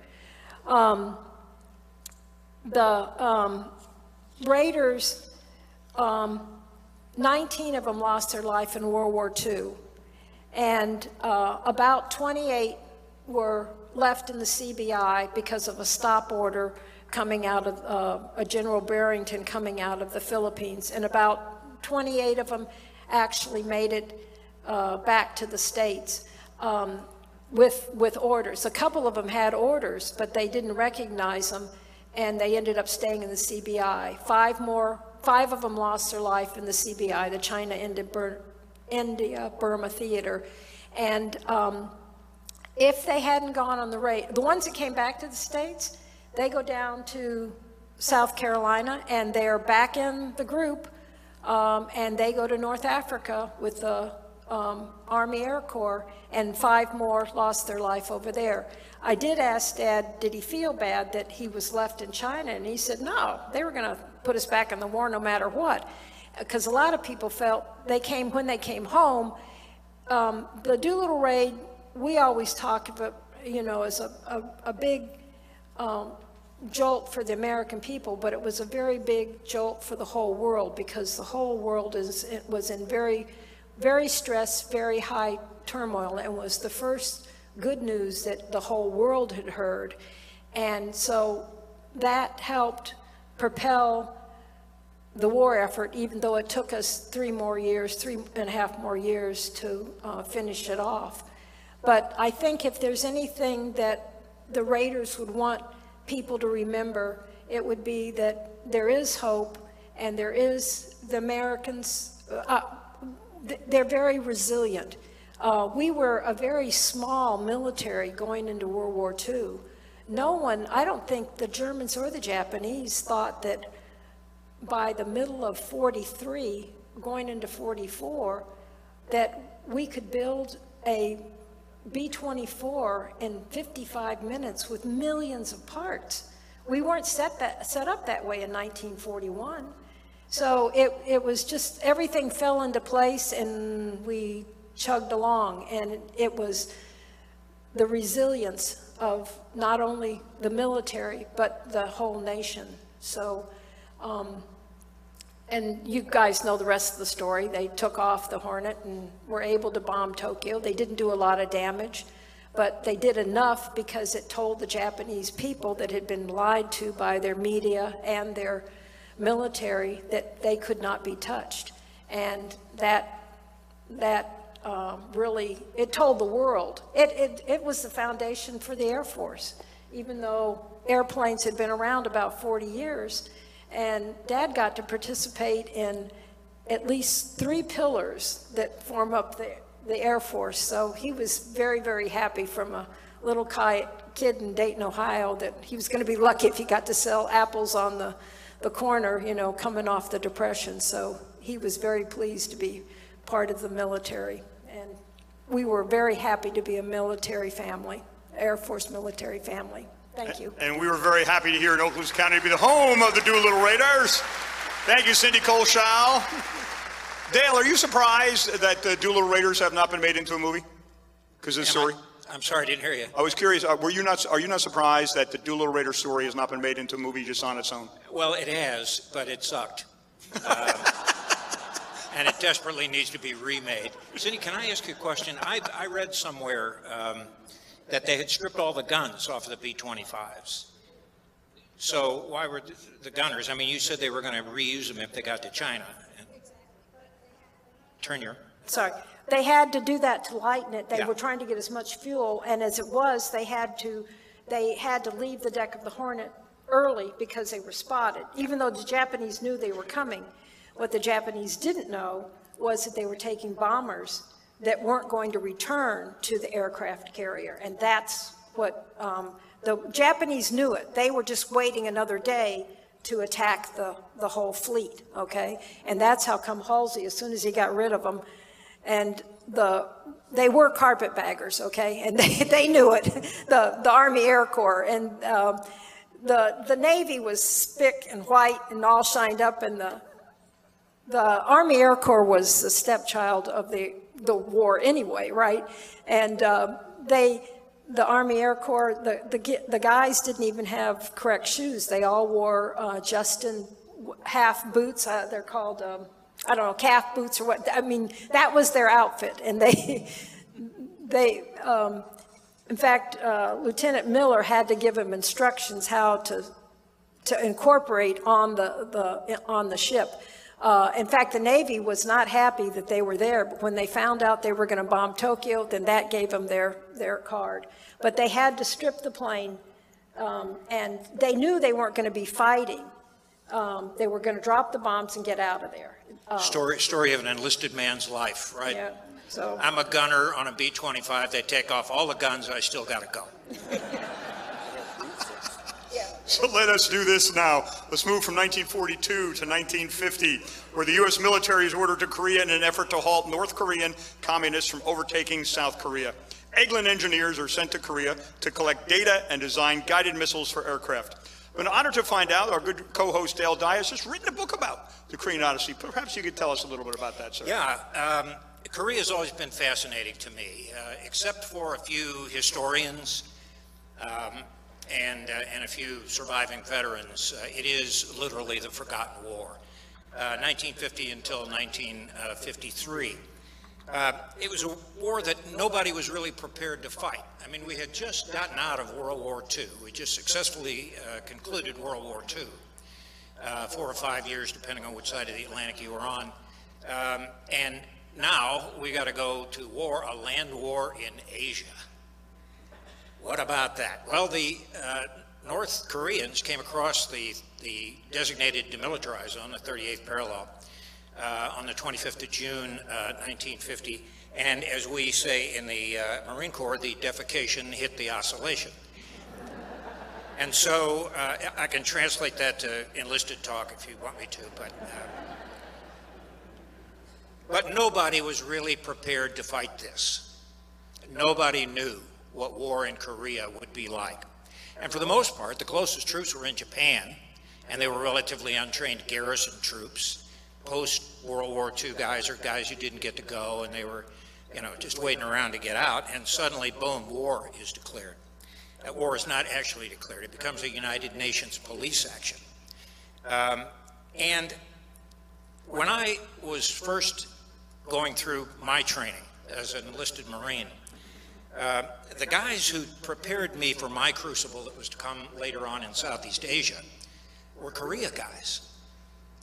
Um, the um, Raiders, um, 19 of them lost their life in World War II, and uh, about 28 were left in the CBI because of a stop order coming out of uh, a General Brereton coming out of the Philippines, and about 28 of them actually made it uh, back to the states um, with with orders. A couple of them had orders, but they didn't recognize them, and they ended up staying in the CBI. Five more, five of them lost their life in the CBI, the China India, Bur- India Burma Theater, and. Um, if they hadn't gone on the raid, the ones that came back to the States, they go down to South Carolina and they're back in the group um, and they go to North Africa with the um, Army Air Corps and five more lost their life over there. I did ask Dad, did he feel bad that he was left in China? And he said, no, they were going to put us back in the war no matter what. Because a lot of people felt they came, when they came home, um, the Doolittle raid we always talk about, you know, as a, a, a big um, jolt for the American people, but it was a very big jolt for the whole world because the whole world is, it was in very, very stressed, very high turmoil and was the first good news that the whole world had heard. And so that helped propel the war effort, even though it took us three more years, three and a half more years to uh, finish it off. But I think if there's anything that the Raiders would want people to remember, it would be that there is hope and there is the Americans, uh, they're very resilient. Uh, we were a very small military going into World War II. No one, I don't think the Germans or the Japanese thought that by the middle of 43, going into 44, that we could build a B-24 in 55 minutes with millions of parts. We weren't set, that, set up that way in 1941. So it, it was just, everything fell into place and we chugged along. And it, was the resilience of not only the military, but the whole nation. So um, and you guys know the rest of the story. They took off the Hornet and were able to bomb Tokyo. They didn't do a lot of damage, but they did enough because it told the Japanese people that had been lied to by their media and their military that they could not be touched. And that, that um, really, it told the world. It, it, it was the foundation for the Air Force. Even though airplanes had been around about 40 years, and Dad got to participate in at least three pillars that form up the, the Air Force. So he was very, very happy from a little kid in Dayton, Ohio, that he was going to be lucky if he got to sell apples on the, the corner, you know, coming off the Depression. So he was very pleased to be part of the military. And we were very happy to be a military family, Air Force military family. Thank you.
And we were very happy to hear in Okaloosa County to be the home of the Doolittle Raiders. Thank you, Cindy Cole Chal. [laughs] Dale, are you surprised that the Doolittle Raiders have not been made into a movie? Because this story?
I, am sorry, I didn't hear you.
I was curious. Uh, were you not? Are you not surprised that the Doolittle Raiders story has not been made into a movie just on its own?
Well, it has, but it sucked. Uh, [laughs] and it desperately needs to be remade. Cindy, can I ask you a question? I, I read somewhere um, that they had stripped all the guns off of the B-25s. So why were the gunners, I mean, you said they were going to reuse them if they got to China. Turn your.
Sorry. They had to do that to lighten it. They
Yeah.
were trying to get as much fuel, and as it was, they had to, they had to leave the deck of the Hornet early because they were spotted, even though the Japanese knew they were coming. What the Japanese didn't know was that they were taking bombers that weren't going to return to the aircraft carrier. And that's what, um, the Japanese knew it. They were just waiting another day to attack the, the whole fleet, okay? And that's how come Halsey, as soon as he got rid of them, and the, they were carpetbaggers, okay? And [laughs] they, they knew it, the, the Army Air Corps. And um, the, the Navy was spick and white and all shined up, and the, the Army Air Corps was the stepchild of the, the war anyway, right? And uh, they, the Army Air Corps, the, the, the guys didn't even have correct shoes. They all wore uh, Justin half boots. Uh, they're called, um, I don't know, calf boots or what. I mean, that was their outfit. And they, [laughs] they, um, in fact, uh, Lieutenant Miller had to give him instructions how to, to incorporate on the, the, on the ship. Uh, in fact, the Navy was not happy that they were there, but when they found out they were going to bomb Tokyo, then that gave them their, their card. But they had to strip the plane, um, and they knew they weren't going to be fighting. Um, they were going to drop the bombs and get out of there. Uh,
Story, story of an enlisted man's life, right?
Yeah, so.
I'm a gunner on a B-25. They take off all the guns. I still got to go. [laughs]
So let us do this now. Let's move from 1942 to 1950, where the U.S. military is ordered to Korea in an effort to halt North Korean communists from overtaking South Korea. Eglin engineers are sent to Korea to collect data and design guided missiles for aircraft. An honor to find out our good co-host Dale Dye has written a book about the Korean Odyssey. Perhaps you could tell us a little bit about that, sir.
Yeah, um, Korea has always been fascinating to me, uh, except for a few historians um, and, uh, and a few surviving veterans. Uh, it is literally the forgotten war, 1950 uh, until 1953. Uh, it was a war that nobody was really prepared to fight. I mean, we had just gotten out of World War II. We just successfully uh, concluded World War II, uh, four or five years, depending on which side of the Atlantic you were on. Um, and now we got to go to war, a land war in Asia. What about that? Well, the uh, North Koreans came across the, the designated demilitarized zone, the 38th parallel, uh, on the 25th of June, uh, 1950. And as we say in the uh, Marine Corps, the defecation hit the oscillation. And so uh, I can translate that to enlisted talk if you want me to, but, uh, but nobody was really prepared to fight this. Nobody knew what war in Korea would be like. And for the most part, the closest troops were in Japan, and they were relatively untrained garrison troops. Post World War II guys or guys who didn't get to go, and they were, you know, just waiting around to get out. And suddenly, boom, war is declared. That war is not actually declared; it becomes a United Nations police action. Um, and when I was first going through my training as an enlisted Marine, uh, the guys who prepared me for my crucible that was to come later on in Southeast Asia were Korea guys.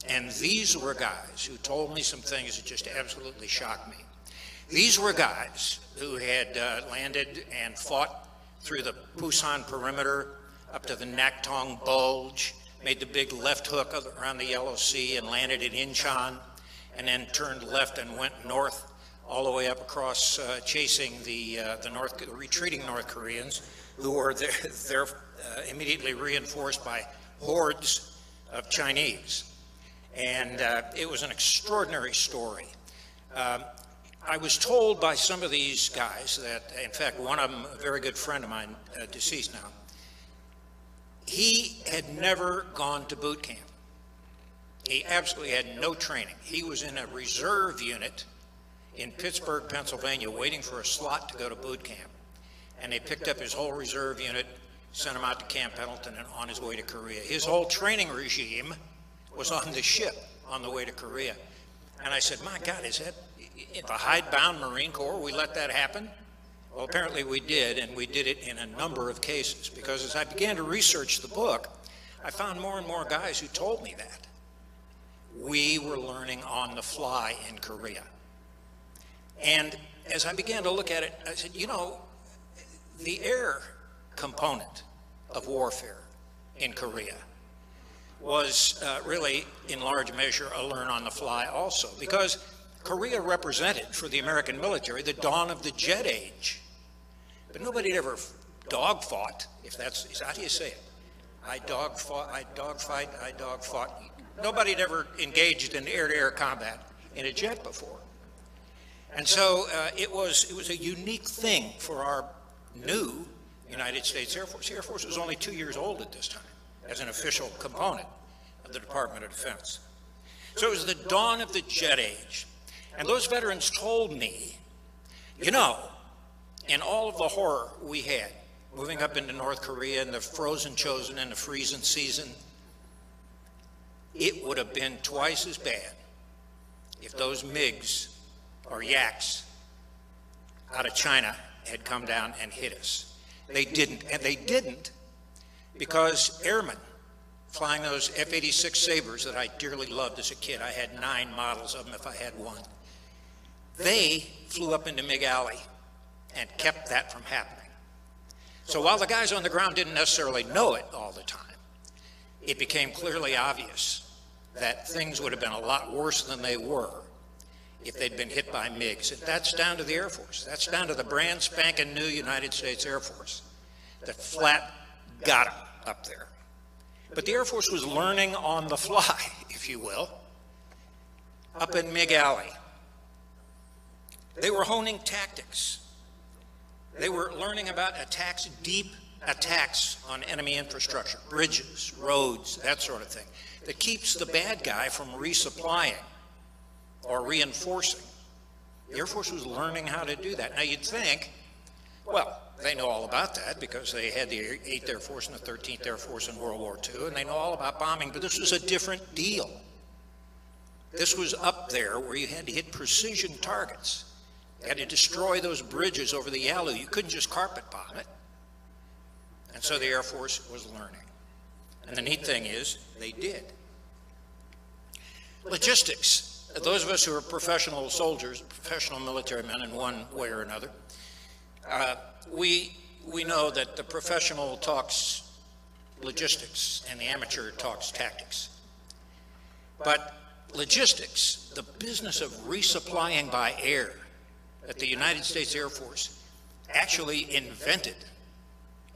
And these were guys who told me some things that just absolutely shocked me. These were guys who had uh, landed and fought through the Pusan perimeter up to the Naktong Bulge, made the big left hook around the Yellow Sea and landed at Incheon, and then turned left and went north all the way up across uh, chasing the, uh, the North, retreating North Koreans, who were there, [laughs] there uh, immediately reinforced by hordes of Chinese. And uh, it was an extraordinary story. Um, I was told by some of these guys that, in fact, one of them, a very good friend of mine, uh, deceased now, he had never gone to boot camp. He absolutely had no training. He was in a reserve unit in Pittsburgh, Pennsylvania, waiting for a slot to go to boot camp. And they picked up his whole reserve unit, sent him out to Camp Pendleton, and on his way to Korea. His whole training regime was on the ship on the way to Korea. And I said, my God, is that the hidebound Marine Corps? We let that happen? Well, apparently we did, and we did it in a number of cases. Because as I began to research the book, I found more and more guys who told me that. We were learning on the fly in Korea. And as I began to look at it, I said, you know, the air component of warfare in Korea was uh, really, in large measure, a learn on the fly also, because Korea represented for the American military the dawn of the jet age. But nobody had ever dog fought, if that's, is how do you say it? I dog fought, I dog fight, I dog fought. Nobody had ever engaged in air-to-air combat in a jet before. And so uh, it was it was a unique thing for our new United States Air Force. The Air Force was only two years old at this time as an official component of the Department of Defense. So it was the dawn of the jet age. And those veterans told me, you know, in all of the horror we had, moving up into North Korea in the frozen Chosin and the freezing season, it would have been twice as bad if those MiGs or Yaks out of China had come down and hit us. They didn't, and they didn't because airmen flying those F-86 Sabres that I dearly loved as a kid, I had nine models of them if I had one, they flew up into MiG Alley and kept that from happening. So while the guys on the ground didn't necessarily know it all the time, it became clearly obvious that things would have been a lot worse than they were if they'd been hit by MiGs. That's down to the Air Force. That's down to the brand spanking new United States Air Force that flat got them up there. But the Air Force was learning on the fly, [laughs] if you will, up in MiG Alley. They were honing tactics. They were learning about attacks, deep attacks on enemy infrastructure, bridges, roads, that sort of thing, that keeps the bad guy from resupplying or reinforcing. The Air Force was learning how to do that. Now you'd think, well, they know all about that because they had the 8th Air Force and the 13th Air Force in World War II, and they know all about bombing, but this was a different deal. This was up there where you had to hit precision targets. You had to destroy those bridges over the Yalu. You couldn't just carpet bomb it. And so the Air Force was learning. And the neat thing is, they did. Logistics. Those of us who are professional soldiers, professional military men in one way or another, uh, we, we know that the professional talks logistics and the amateur talks tactics. But logistics, the business of resupplying by air that the United States Air Force actually invented,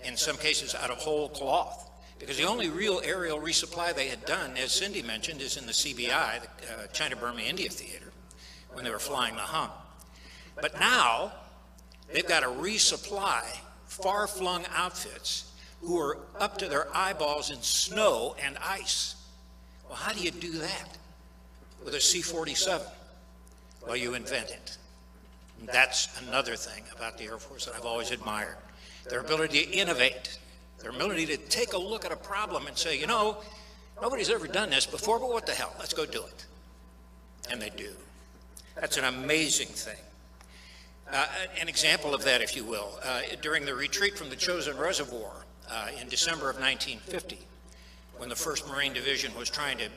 in some cases out of whole cloth. Because the only real aerial resupply they had done, as Cindy mentioned, is in the CBI, the uh, China Burma India Theater, when they were flying the Hump. But now, they've got to resupply far flung outfits who are up to their eyeballs in snow and ice. Well, how do you do that with a C 47? Well, you invent it. And that's another thing about the Air Force that I've always admired their ability to innovate, their ability to take a look at a problem and say, you know, nobody's ever done this before, but what the hell? Let's go do it. And they do. That's an amazing thing. Uh, an example of that, if you will, uh, during the retreat from the Chosin Reservoir uh, in December of 1950, when the 1st Marine Division was trying to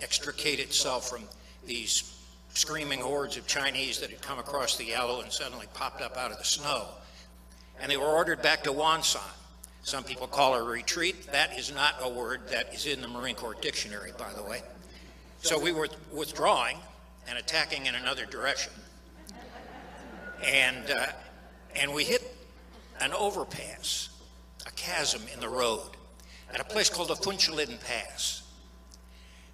extricate itself from these screaming hordes of Chinese that had come across the Yalu and suddenly popped up out of the snow. And they were ordered back to Wonsan. Some people call a retreat. That is not a word that is in the Marine Corps dictionary, by the way. So we were withdrawing and attacking in another direction. And, uh, and we hit an overpass, a chasm in the road, at a place called the Funchilin Pass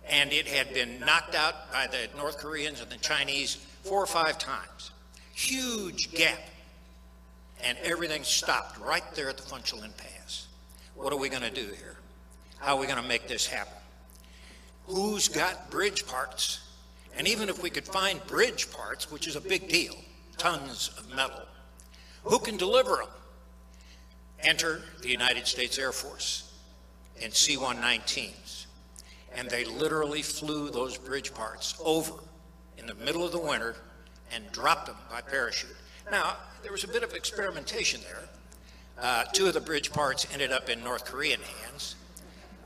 and it had been knocked out by the North Koreans and the Chinese four or five times. Huge gap. And everything stopped right there at the Funchilin Pass. What are we going to do here? How are we going to make this happen? Who's got bridge parts? And even if we could find bridge parts, which is a big deal, tons of metal, who can deliver them? Enter the United States Air Force and C-119s and they literally flew those bridge parts over in the middle of the winter and dropped them by parachute. Now, there was a bit of experimentation there. Uh, two of the bridge parts ended up in North Korean hands,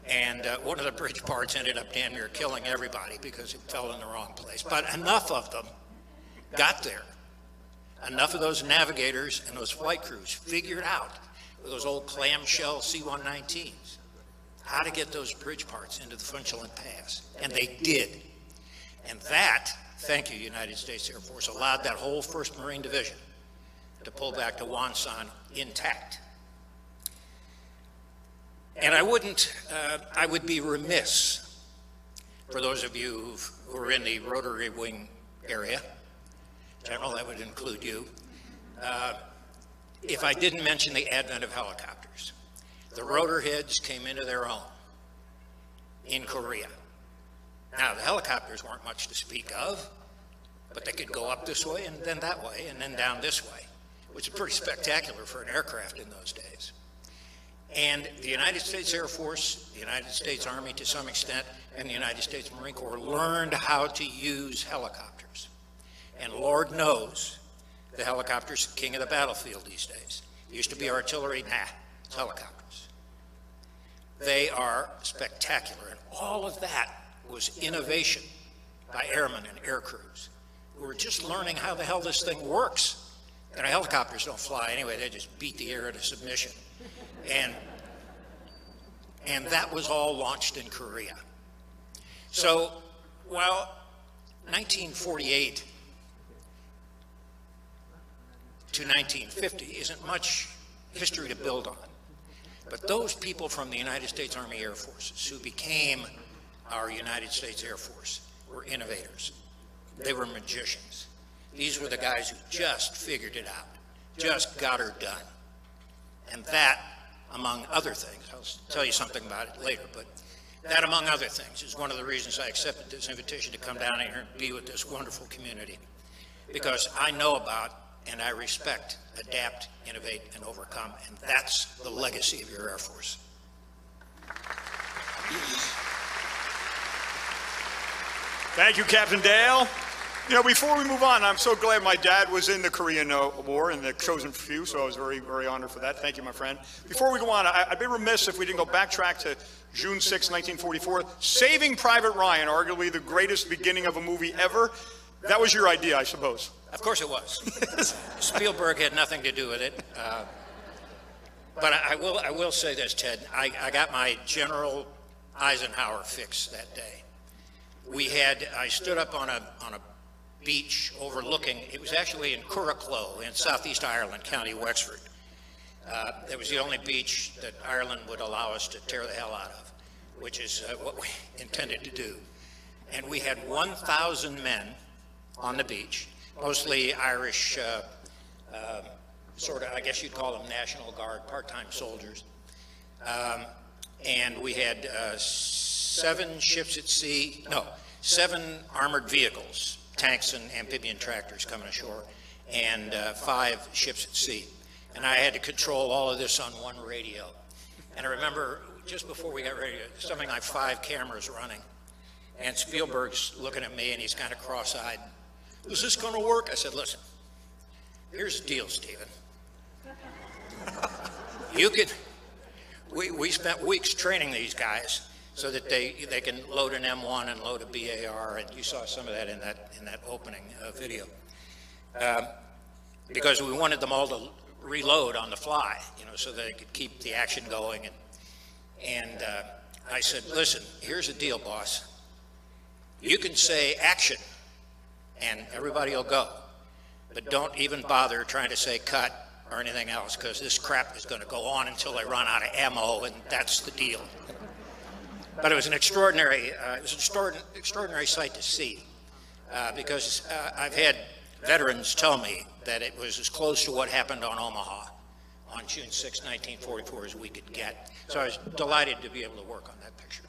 and uh, one of the bridge parts ended up damn near killing everybody because it fell in the wrong place. But enough of them got there. Enough of those navigators and those flight crews figured out with those old clamshell C-119s how to get those bridge parts into the Funchilin Pass, and they did. And that, thank you, United States Air Force, allowed that whole 1st Marine Division to pull back to Wonsan intact. And I wouldn't, uh, I would be remiss for those of you who are in the rotary wing area, General, that would include you, uh, if I didn't mention the advent of helicopters. The rotor heads came into their own in Korea. Now, the helicopters weren't much to speak of, but they could go up this way and then that way and then down this way, which is pretty spectacular for an aircraft in those days. And the United States Air Force, the United States Army to some extent, and the United States Marine Corps learned how to use helicopters. And Lord knows the helicopter's king of the battlefield these days. It used to be artillery, nah, it's helicopters. They are spectacular. And all of that was innovation by airmen and air crews who were just learning how the hell this thing works. And helicopters don't fly anyway, they just beat the air into submission. And, and that was all launched in Korea. So while 1948 to 1950 isn't much history to build on, but those people from the United States Army Air Forces who became our United States Air Force were innovators. They were magicians. These were the guys who just figured it out, just got her done. And that, among other things, I'll tell you something about it later, but that, among other things, is one of the reasons I accepted this invitation to come down here and be with this wonderful community. Because I know about and I respect, adapt, innovate, and overcome, and that's the legacy of your Air Force.
Thank you, Captain Dale. You know, before we move on, I'm so glad my dad was in the Korean uh, War and the Chosin few, so I was very, very honored for that. Thank you, my friend. Before we go on, I, would be remiss if we didn't go backtrack to June 6, 1944. Saving Private Ryan, arguably the greatest beginning of a movie ever. That was your idea, I suppose.
Of course it was. [laughs] Spielberg had nothing to do with it. Uh, but I, I, will, I will say this, Ted. I, I got my General Eisenhower fix that day. We had, I stood up on a, on a beach overlooking, it was actually in Curracloe in southeast Ireland, County Wexford. Uh, it was the only beach that Ireland would allow us to tear the hell out of, which is uh, what we [laughs] intended to do. And we had 1,000 men on the beach, mostly Irish, uh, uh, sort of, I guess you'd call them National Guard, part-time soldiers. Um, and we had uh, seven ships at sea, no, seven armored vehicles, tanks and amphibian tractors coming ashore, and uh, five ships at sea. And I had to control all of this on one radio. And I remember just before we got ready, something like five cameras running. And Spielberg's looking at me and he's kind of cross-eyed. Is this going to work? I said, listen, here's the deal, Stephen. You could, we, we spent weeks training these guys so that they, they can load an M1 and load a BAR, and you saw some of that in that, in that opening uh, video. Um, because we wanted them all to reload on the fly, you know, so they could keep the action going. And, and uh, I said, listen, here's the deal, boss. You can say action and everybody will go. But don't even bother trying to say cut or anything else because this crap is going to go on until they run out of ammo, and that's the deal. But it was an extraordinary, uh, it was an extraordinary, extraordinary sight to see uh, because uh, I've had veterans tell me that it was as close to what happened on Omaha on June 6, 1944 as we could get. So I was delighted to be able to work on that picture.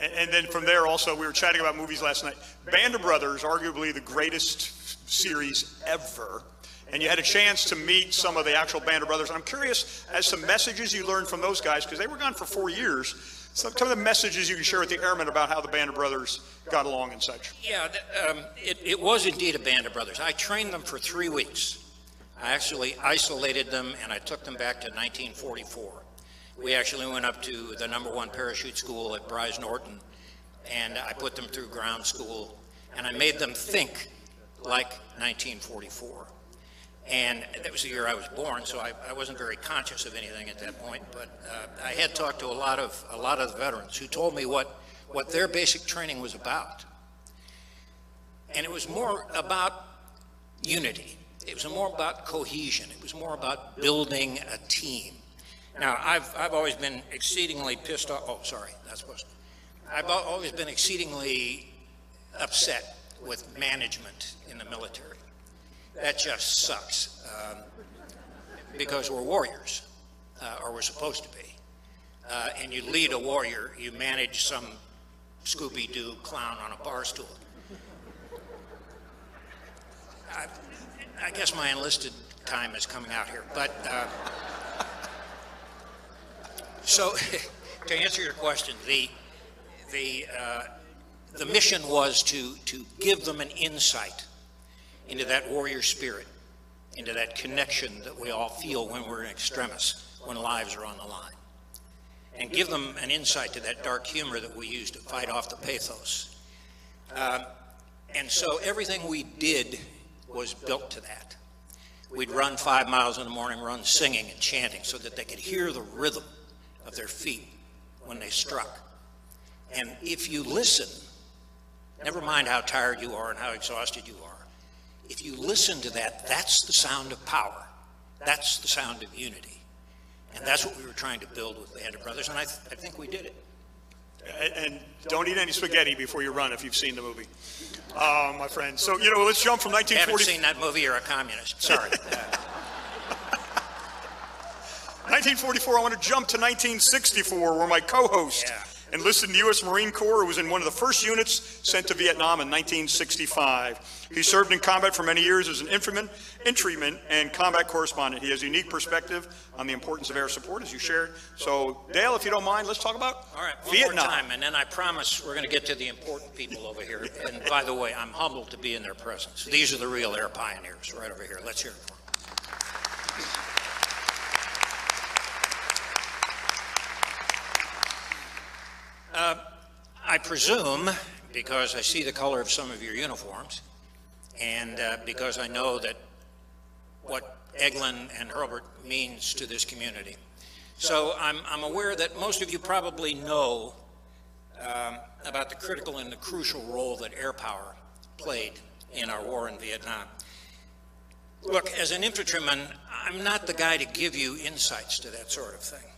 And, and then from there also, we were chatting about movies last night. Band of Brothers, arguably the greatest series ever. And you had a chance to meet some of the actual Band of Brothers. I'm curious as to messages you learned from those guys, because they were gone for four years. So some of the messages you can share with the airmen about how the Band of Brothers got along and such.
Yeah, um, it, it was indeed a Band of Brothers. I trained them for three weeks. I actually isolated them and I took them back to 1944. We actually went up to the number one parachute school at Brize Norton, and I put them through ground school, and I made them think like 1944. And that was the year I was born, so I, I wasn't very conscious of anything at that point. But uh, I had talked to a lot of a lot of veterans who told me what what their basic training was about, and it was more about unity. It was more about cohesion. It was more about building a team. Now, I've I've always been exceedingly pissed off. Oh, sorry, that's supposed. I've always been exceedingly upset with management in the military. That just sucks um, because we're warriors, uh, or we're supposed to be. Uh, and you lead a warrior, you manage some Scooby Doo clown on a bar stool. I, I guess my enlisted time is coming out here, but uh, so [laughs] to answer your question, the the uh, the mission was to to give them an insight into that warrior spirit, into that connection that we all feel when we're in extremis, when lives are on the line. And give them an insight to that dark humor that we use to fight off the pathos. Um, and so everything we did was built to that. We'd run five miles in the morning, run singing and chanting so that they could hear the rhythm of their feet when they struck. And if you listen, never mind how tired you are and how exhausted you are, if you listen to that, that's the sound of power. That's the sound of unity. And that's what we were trying to build with Band of Brothers, and I, th- I think we did it.
And, don't eat any spaghetti before you run if you've seen the movie, uh, my friend. So, you know, let's jump from
Haven't
1940.
seen that movie, you're a communist. Sorry. [laughs]
1944, I want to jump to 1964, where my co-host enlisted in the U.S. Marine Corps, who was in one of the first units sent to Vietnam in 1965. He served in combat for many years as an infantryman, infantryman and combat correspondent. He has a unique perspective on the importance of air support, as you shared. So, Dale, if you don't mind, let's talk about
All right, one
Vietnam.
more time, and then I promise we're going to get to the important people over here. And by the way, I'm humbled to be in their presence. These are the real air pioneers right over here. Let's hear it for them. Uh, I presume, because I see the color of some of your uniforms, and uh, because I know that what Eglin and Hurlburt means to this community. So I'm, I'm aware that most of you probably know um, about the critical and the crucial role that air power played in our war in Vietnam. Look, as an infantryman, I'm not the guy to give you insights to that sort of thing.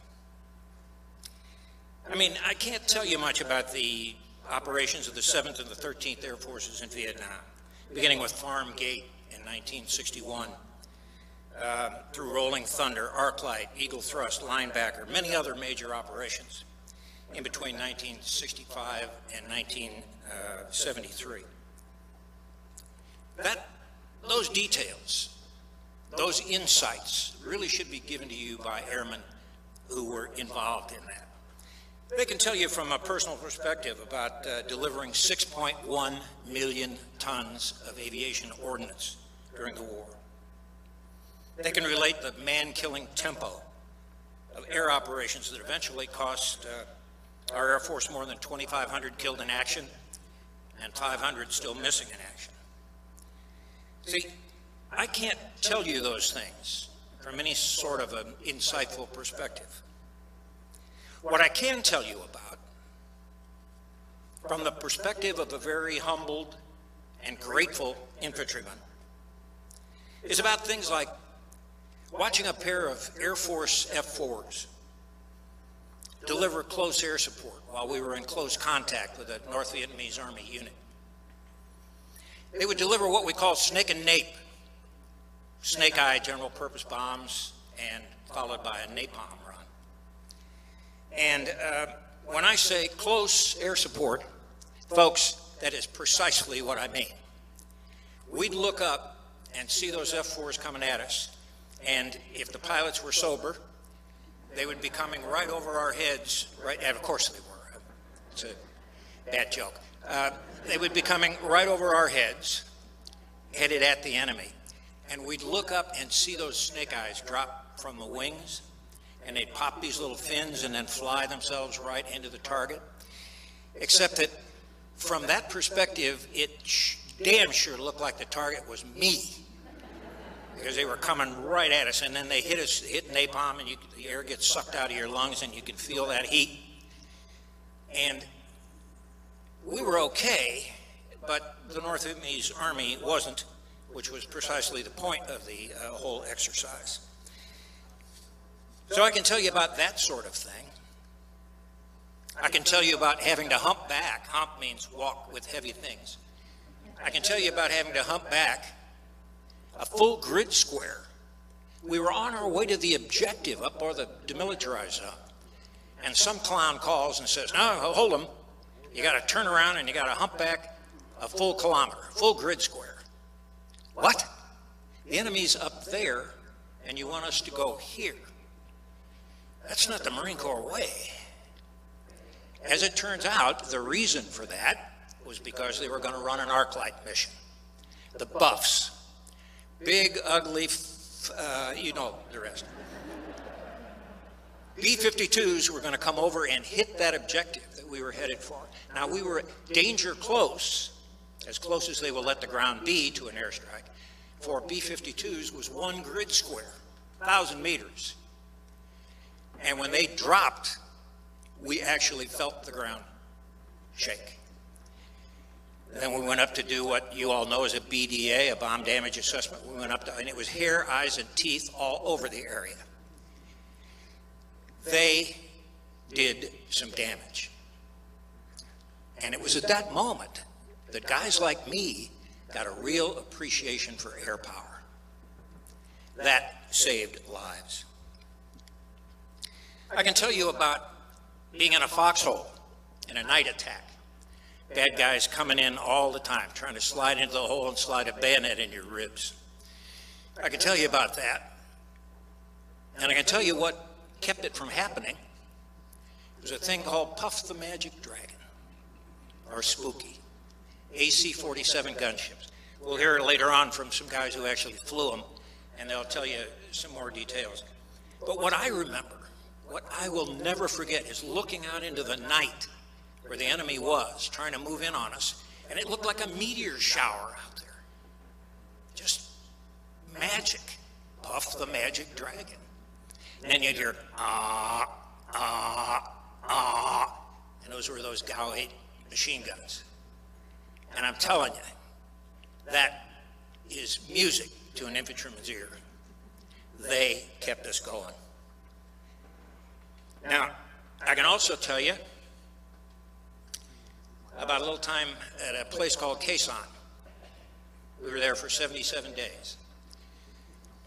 I mean, I can't tell you much about the operations of the 7th and the 13th Air Forces in Vietnam, beginning with Farm Gate in 1961, uh, through Rolling Thunder, Arclight, Eagle Thrust, Linebacker, many other major operations in between 1965 and 1973. That, those details, those insights really should be given to you by airmen who were involved in that. They can tell you from a personal perspective about uh, delivering 6.1 million tons of aviation ordnance during the war. They can relate the man-killing tempo of air operations that eventually cost uh, our Air Force more than 2,500 killed in action and 500 still missing in action. See, I can't tell you those things from any sort of an insightful perspective. What I can tell you about, from the perspective of a very humbled and grateful infantryman, is about things like watching a pair of Air Force F-4s deliver close air support while we were in close contact with a North Vietnamese Army unit. They would deliver what we call snake and nape, snake eye general purpose bombs, and followed by a napalm. And uh, when I say close air support, folks, that is precisely what I mean. We'd look up and see those F-4s coming at us, and if the pilots were sober, they would be coming right over our heads, right, and of course they were. It's a bad joke. Uh, they would be coming right over our heads, headed at the enemy. And we'd look up and see those snake eyes drop from the wings, and they'd pop these little fins and then fly themselves right into the target. Except that from that perspective, it damn sure looked like the target was me. because they were coming right at us, and then they hit us, hit napalm, and you, the air gets sucked out of your lungs, and you can feel that heat. And we were okay, but the North Vietnamese Army wasn't, which was precisely the point of the uh, whole exercise. So I can tell you about that sort of thing. I can tell you about having to hump back. Hump means walk with heavy things. I can tell you about having to hump back a full grid square. We were on our way to the objective up or the demilitarized zone. And some clown calls and says, no, hold them. You got to turn around and you got to hump back a full kilometer, full grid square. What? The enemy's up there and you want us to go here. That's not the Marine Corps way. As it turns out, the reason for that was because they were going to run an arc light mission. The buffs, big, ugly, uh, you know the rest. B-52s were going to come over and hit that objective that we were headed for. Now, we were danger close, as close as they will let the ground be to an airstrike, for B-52s was one grid square, 1,000 meters. And when they dropped, we actually felt the ground shake. Then we went up to do what you all know as a BDA, a bomb damage assessment. We went up to, and it was hair, eyes, and teeth all over the area. They did some damage. And it was at that moment that guys like me got a real appreciation for air power. That saved lives. I can tell you about being in a foxhole in a night attack. Bad guys coming in all the time, trying to slide into the hole and slide a bayonet in your ribs. I can tell you about that. And I can tell you what kept it from happening. It was a thing called Puff the Magic Dragon, or Spooky, AC-47 gunships. We'll hear later on from some guys who actually flew them, and they'll tell you some more details. But what I remember what I will never forget is looking out into the night where the enemy was trying to move in on us, and it looked like a meteor shower out there. Just magic. Puff the magic dragon. And then you'd hear, ah, ah, ah, and those were those GAU 8 machine guns. And I'm telling you, that is music to an infantryman's ear. They kept us going. Now, I can also tell you about a little time at a place called Sanh. We were there for 77 days.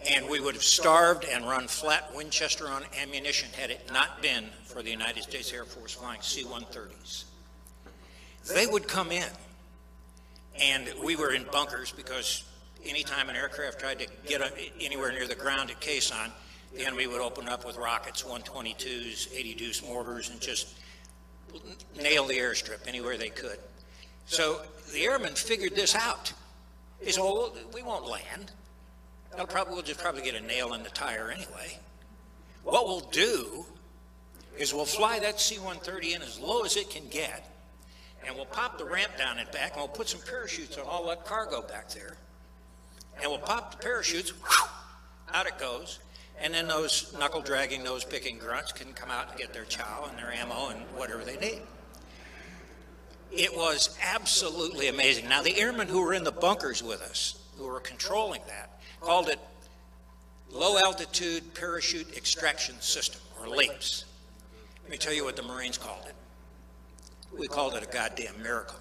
And we would have starved and run flat Winchester on ammunition had it not been for the United States Air Force flying C-130s. They would come in, and we were in bunkers because anytime an aircraft tried to get anywhere near the ground at Khe Sanh, the enemy would open up with rockets, 122s, 80 deuce mortars, and just nail the airstrip anywhere they could. So the airmen figured this out. They said, well, we won't land. Probably, we'll just probably get a nail in the tire anyway. What we'll do is we'll fly that C-130 in as low as it can get, and we'll pop the ramp down and back, and we'll put some parachutes on all that cargo back there, and we'll pop the parachutes, out it goes, and then those knuckle dragging, nose picking grunts can come out and get their chow and their ammo and whatever they need. It was absolutely amazing. Now, the airmen who were in the bunkers with us, who were controlling that, called it Low Altitude Parachute Extraction System, or LAPES. Let me tell you what the Marines called it. We called it a goddamn miracle.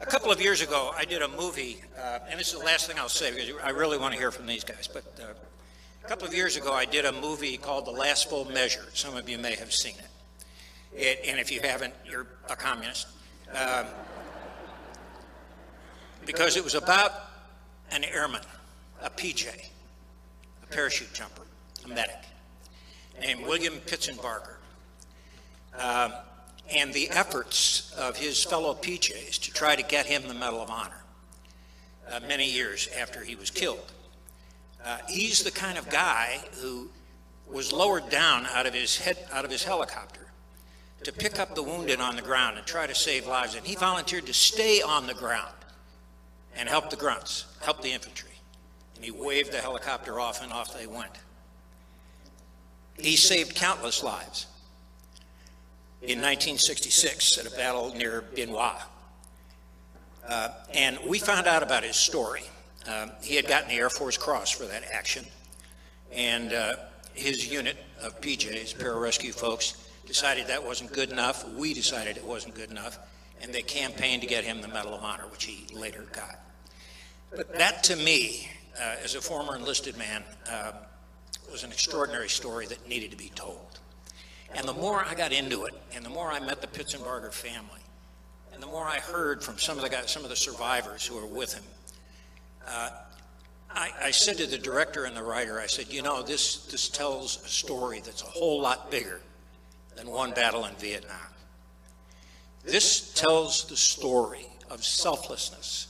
A couple of years ago, I did a movie, uh, and this is the last thing I'll say because I really want to hear from these guys. But uh, a couple of years ago, I did a movie called The Last Full Measure. Some of you may have seen it. it and if you haven't, you're a communist. Um, because it was about an airman, a PJ, a parachute jumper, a medic, named William Pitsenbarger. Um, and the efforts of his fellow PJs to try to get him the Medal of Honor uh, many years after he was killed. Uh, he's the kind of guy who was lowered down out of his head, out of his helicopter to pick up the wounded on the ground and try to save lives. And he volunteered to stay on the ground and help the grunts, help the infantry. And he waved the helicopter off and off they went. He saved countless lives. In 1966 at a battle near Hoa. Uh, and we found out about his story. Um, he had gotten the Air Force Cross for that action. And uh, his unit of PJs, pararescue folks, decided that wasn't good enough. We decided it wasn't good enough. And they campaigned to get him the Medal of Honor, which he later got. But that to me, uh, as a former enlisted man, uh, was an extraordinary story that needed to be told. And the more I got into it, and the more I met the Pitsenbarger family, and the more I heard from some of the guys, some of the survivors who were with him, uh, I, I said to the director and the writer, I said, you know, this, this tells a story that's a whole lot bigger than one battle in Vietnam. This tells the story of selflessness,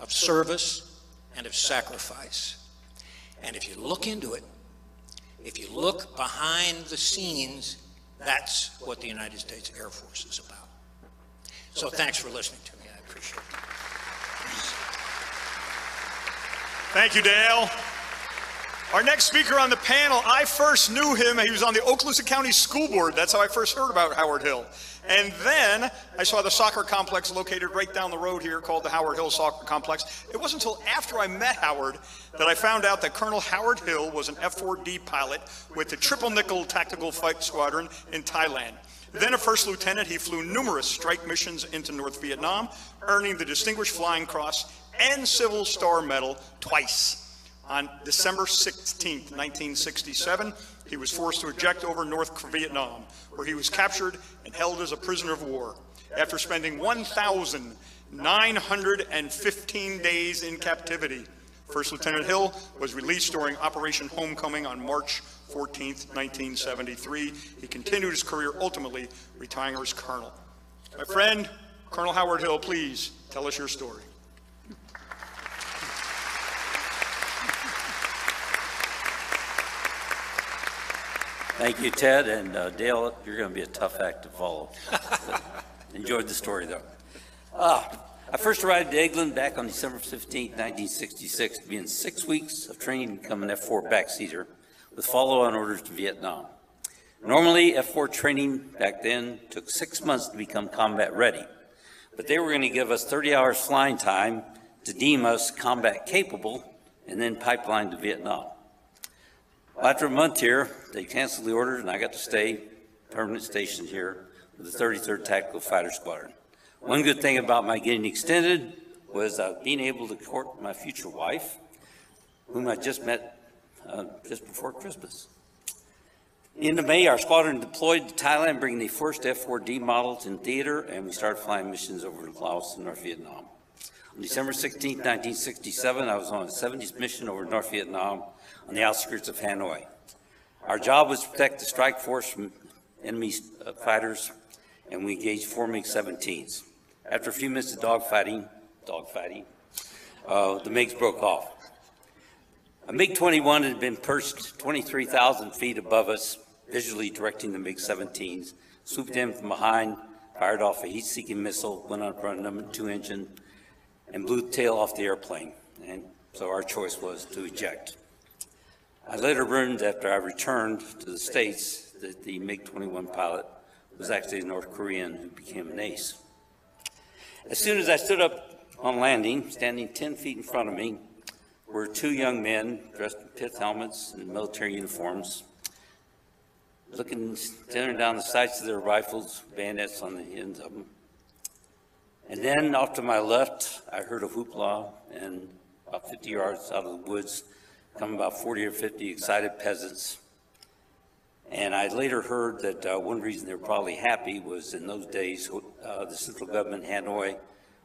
of service, and of sacrifice. And if you look into it, if you look behind the scenes, that's what the United States Air Force is about. So thanks for listening to me. I appreciate it.
Thank you, Dale. Our next speaker on the panel, I first knew him. He was on the Okaloosa County School Board. That's how I first heard about Howard Hill. And then I saw the soccer complex located right down the road here called the Howard Hill Soccer Complex. It wasn't until after I met Howard that I found out that Colonel Howard Hill was an F-4D pilot with the Triple Nickel Tactical Fight Squadron in Thailand. Then a first lieutenant, he flew numerous strike missions into North Vietnam, earning the Distinguished Flying Cross and Silver Star Medal twice. On December 16, 1967, he was forced to eject over North Vietnam, where he was captured and held as a prisoner of war. After spending 1,915 days in captivity, First Lieutenant Hill was released during Operation Homecoming on March 14, 1973. He continued his career, ultimately retiring as colonel. My friend, Colonel Howard Hill, please tell us your story.
Thank you, Ted, and uh, Dale, you're going to be a tough act to follow. [laughs] Enjoyed the story, though. Uh, I first arrived at Eglin back on December 15, 1966, to be in six weeks of training to become an F-4 backseater with follow-on orders to Vietnam. Normally, F-4 training back then took six months to become combat ready, but they were going to give us 30 hours flying time to deem us combat capable and then pipeline to Vietnam. Well, after a month here, they canceled the orders and I got to stay permanent stationed here with the 33rd Tactical Fighter Squadron. One good thing about my getting extended was uh, being able to court my future wife, whom I just met uh, just before Christmas. In May, our squadron deployed to Thailand, bringing the first F-4D models in theater, and we started flying missions over to Laos and North Vietnam. On December 16, 1967, I was on a 70th mission over North Vietnam on the outskirts of Hanoi. Our job was to protect the strike force from enemy uh, fighters, and we engaged four MiG-17s. After a few minutes of dogfighting, dogfighting, uh, the MiGs broke off. A MiG-21 had been perched 23,000 feet above us, visually directing the MiG-17s, swooped in from behind, fired off a heat-seeking missile, went on for a number two engine, and blew the tail off the airplane. And so our choice was to eject. I later learned after I returned to the States that the MiG-21 pilot was actually a North Korean who became an ace. As soon as I stood up on landing, standing 10 feet in front of me, were two young men dressed in pith helmets and military uniforms, looking, staring down the sights of their rifles, bayonets on the ends of them. And then off to my left, I heard a hoopla, and about 50 yards out of the woods, come about 40 or 50 excited peasants. And I later heard that uh, one reason they were probably happy was in those days, uh, the central government, Hanoi,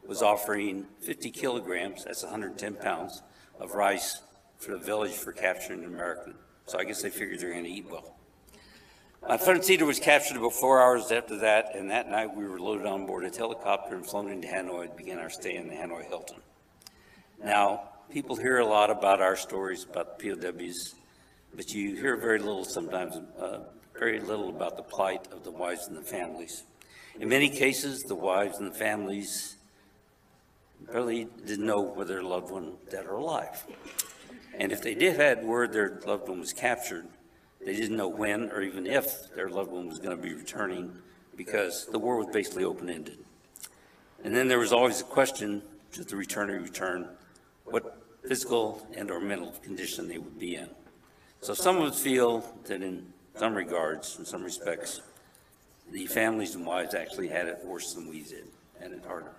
was offering 50 kilograms, that's 110 pounds, of rice for the village for capturing an American. So I guess they figured they're going to eat well. My front seater was captured about four hours after that, and that night we were loaded on board a helicopter and flown into Hanoi to begin our stay in the Hanoi Hilton. Now, people hear a lot about our stories about the POWs, but you hear very little sometimes, uh, very little about the plight of the wives and the families. In many cases, the wives and the families really didn't know whether their loved one was dead or alive. And if they did had word their loved one was captured, they didn't know when or even if their loved one was going to be returning because the war was basically open-ended. And then there was always the question, should the returnee return, what physical and or mental condition they would be in. So some would feel that in some regards, in some respects, the families and wives actually had it worse than we did, and it harder.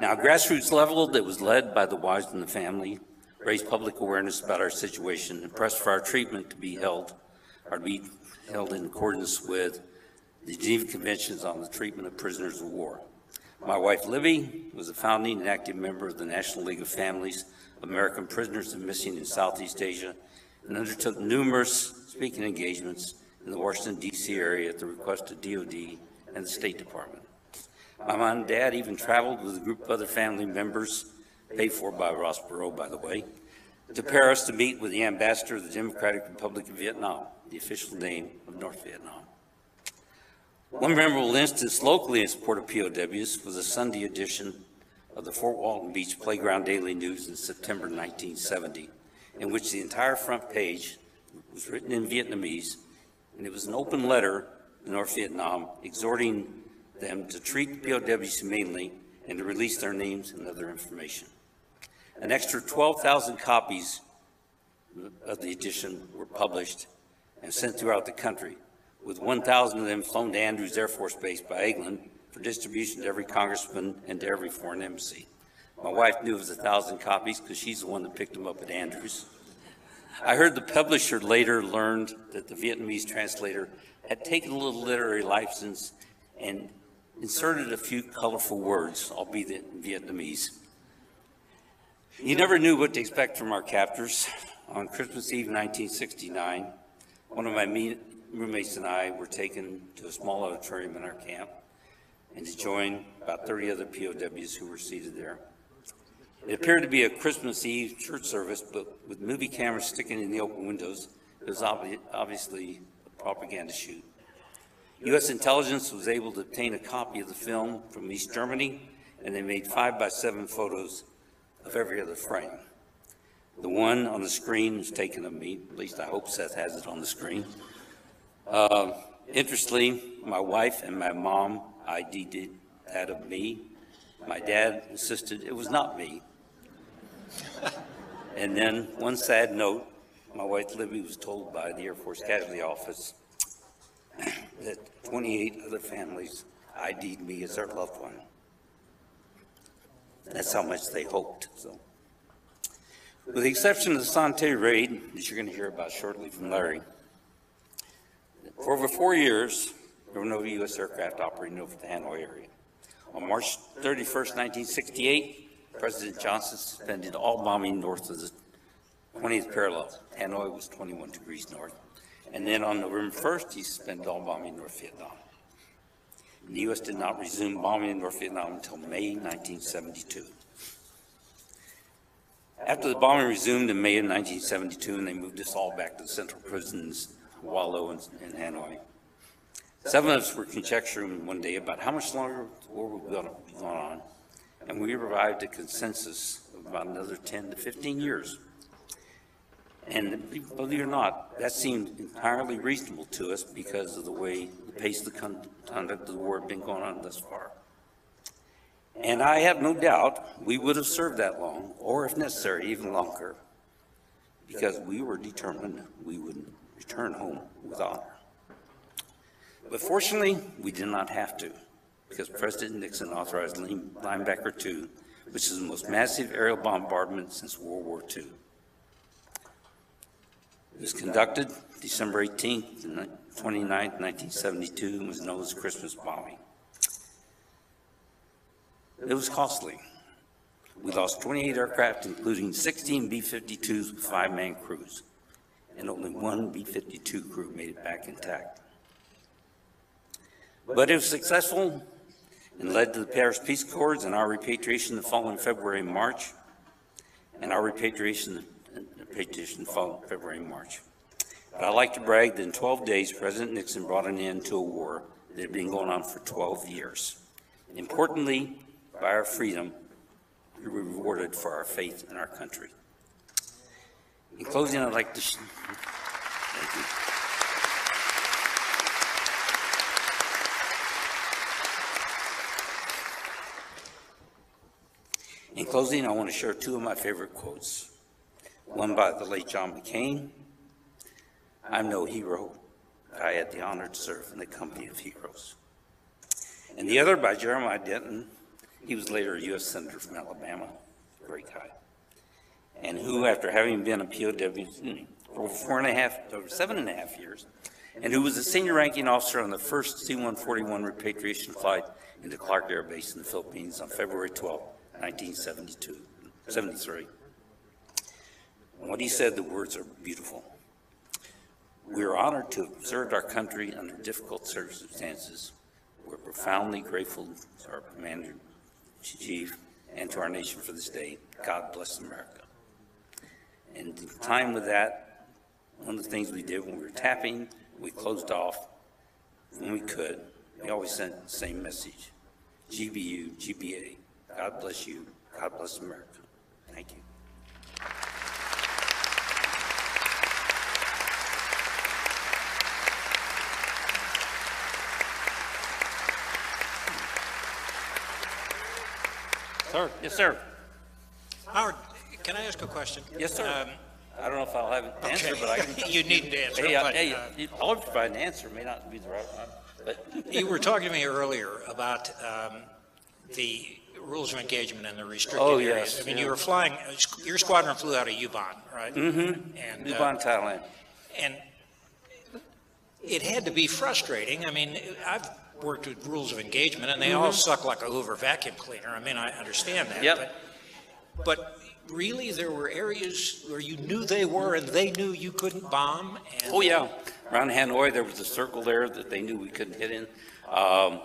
Now, grassroots level that was led by the wives and the family raised public awareness about our situation and pressed for our treatment to be held, or to be held in accordance with the Geneva Conventions on the Treatment of Prisoners of War. My wife Libby was a founding and active member of the National League of Families of American Prisoners and Missing in Southeast Asia and undertook numerous speaking engagements in the Washington, D.C. area at the request of DOD and the State Department. My mom and dad even traveled with a group of other family members, paid for by Ross Perot, by the way, to Paris to meet with the ambassador of the Democratic Republic of Vietnam, the official name of North Vietnam. One memorable instance locally in support of POWs was a Sunday edition of the Fort Walton Beach Playground Daily News in September 1970, in which the entire front page was written in Vietnamese, and it was an open letter to North Vietnam exhorting them to treat POWs humanely and to release their names and other information. An extra 12,000 copies of the edition were published and sent throughout the country, with 1,000 of them flown to Andrews Air Force Base by Eglin for distribution to every congressman and to every foreign embassy. My wife knew it was a thousand copies because she's the one that picked them up at Andrews. I heard the publisher later learned that the Vietnamese translator had taken a little literary license and inserted a few colorful words, albeit in Vietnamese. You never knew what to expect from our captors. On Christmas Eve 1969, one of my roommates and I were taken to a small auditorium in our camp and to join about 30 other POWs who were seated there. It appeared to be a Christmas Eve church service, but with movie cameras sticking in the open windows, it was obvi- obviously a propaganda shoot. U.S. intelligence was able to obtain a copy of the film from East Germany, and they made five by seven photos of every other frame. The one on the screen was taken of me, at least I hope Seth has it on the screen. Uh, interestingly, my wife and my mom ID'd that of me. My dad insisted it was not me. [laughs] and then, one sad note, my wife Libby was told by the Air Force Casualty Office [clears throat] that 28 other families ID'd me as their loved one. That's how much they hoped. So, with the exception of the Son Tay raid, that you're going to hear about shortly from Larry, for over four years, there were no U.S. aircraft operating over the Hanoi area. On March 31, 1968, President Johnson suspended all bombing north of the 20th parallel. Hanoi was 21 degrees north. And then on November 1st, he suspended all bombing in North Vietnam. The U.S. did not resume bombing in North Vietnam until May 1972. After the bombing resumed in May of 1972, and they moved us all back to the central prisons, Hoa Lo and, and Hanoi, seven of us were conjecturing one day about how much longer the war would go on, and we arrived at a consensus of about another 10 to 15 years. And believe it or not, that seemed entirely reasonable to us because of the way, the pace of the conduct of the war had been going on thus far. And I have no doubt we would have served that long, or if necessary, even longer, because we were determined we would return home with honor. But fortunately, we did not have to, because President Nixon authorized Linebacker 2, which is the most massive aerial bombardment since World War II. It was conducted December 18th and 29th, 1972, and was known as Christmas bombing. It was costly. We lost 28 aircraft, including 16 B-52s with five-man crews, and only one B-52 crew made it back intact. But it was successful and led to the Paris Peace Accords and our repatriation the following February and March, and our repatriation, repatriation the following February and March. But I like to brag that in 12 days, President Nixon brought an end to a war that had been going on for 12 years. Importantly, by our freedom, we were rewarded for our faith in our country. In closing, I'd like to, thank you. In closing, I want to share two of my favorite quotes. One by the late John McCain. I'm no hero. But I had the honor to serve in the company of heroes. And the other by Jeremiah Denton. He was later a U.S. Senator from Alabama. Great guy. And who, after having been a POW for four and a half, over seven and a half years, and who was a senior ranking officer on the first C-141 repatriation flight into Clark Air Base in the Philippines on February 12, 1972, 73. And what he said, the words are beautiful. We are honored to have served our country under difficult circumstances. We're profoundly grateful to our commander chief and to our nation for this day. God bless America. And in time with that, one of the things we did when we were tapping, we closed off when we could. We always sent the same message. GBU, GBA. God bless you. God bless America. Thank you. Sir, yes, sir.
Howard, can I ask a question?
Yes, sir.
Um,
I don't know if I'll have an
Okay.
answer, but I can. [laughs]
You needn't answer,
Hey, uh,
but,
hey,
uh,
you- I'll provide an answer, It may not be the right one, but. [laughs]
You were talking to me earlier about um, the rules of engagement and the restricted
Oh,
areas.
yes,
I mean,
yeah.
you were flying, your squadron flew out of Ubon, right?
Mm-hmm.
And,
New
uh,
Thailand.
And it had to be frustrating. I mean, I've worked with rules of engagement, and they all
Mhm.
suck like a Hoover vacuum cleaner. I mean, I understand that.
Yep.
But, but really, there were areas where you knew they were, and they knew you couldn't bomb.
Oh, yeah. Around Hanoi, there was a circle there that they knew we couldn't hit in. Um,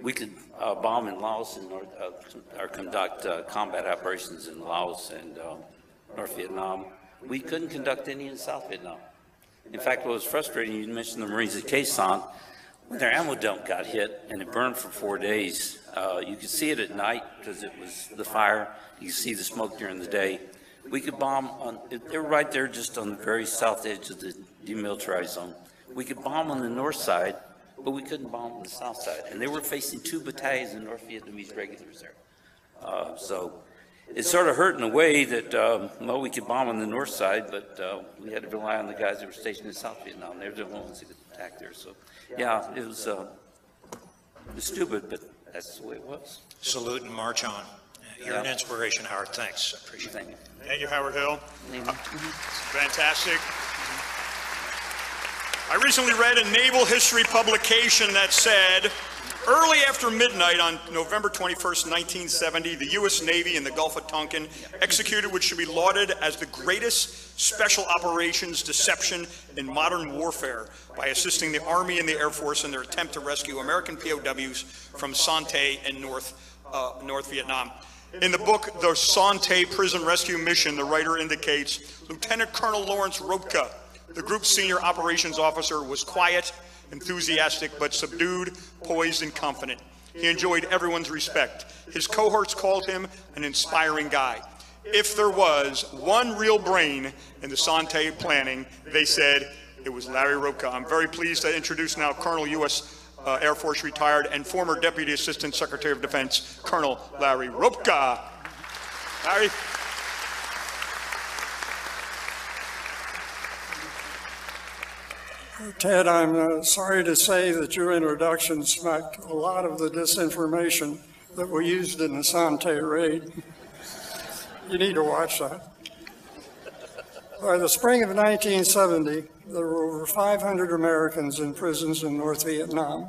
we could uh, bomb in Laos and, or, uh, or conduct uh, combat operations in Laos and um, North Vietnam. We couldn't conduct any in South Vietnam. In fact, what was frustrating, you mentioned the Marines at San, when their ammo dump got hit and it burned for four days, uh, you could see it at night because it was the fire. You could see the smoke during the day. We could bomb on, they were right there just on the very south edge of the demilitarized zone. We could bomb on the north side, but we couldn't bomb on the south side. And they were facing two battalions of North Vietnamese regulars there. Uh, so it sort of hurt in a way that, um, well, we could bomb on the north side, but uh, we had to rely on the guys that were stationed in South Vietnam. They're the ones that could attack there. So, yeah, it was, uh, stupid, but that's the way it was.
Salute and march on. You're an inspiration, Howard. Thanks. I appreciate it.
Thank you, Howard Hill. Uh, Fantastic. I recently read a naval history publication that said, early after midnight on November 21st, 1970, the U.S. Navy in the Gulf of Tonkin executed what should be lauded as the greatest special operations deception in modern warfare by assisting the Army and the Air Force in their attempt to rescue American POWs from Son Tay in North, uh, North Vietnam. In the book, The Son Tay Prison Rescue Mission, the writer indicates Lieutenant Colonel Lawrence Ropka, the group's senior operations officer, was quiet, enthusiastic, but subdued, poised, and confident. He enjoyed everyone's respect. His cohorts called him an inspiring guy. If there was one real brain in the Son Tay planning, they said it was Larry Ropka. I'm very pleased to introduce now Colonel U.S. Uh, Air Force retired and former Deputy Assistant Secretary of Defense, Colonel Larry Ropka. Larry.
Ted, I'm uh, sorry to say that your introduction smacked a lot of the disinformation that we used in the Son Tay raid. You need to watch that. By the spring of 1970, there were over 500 Americans in prisons in North Vietnam.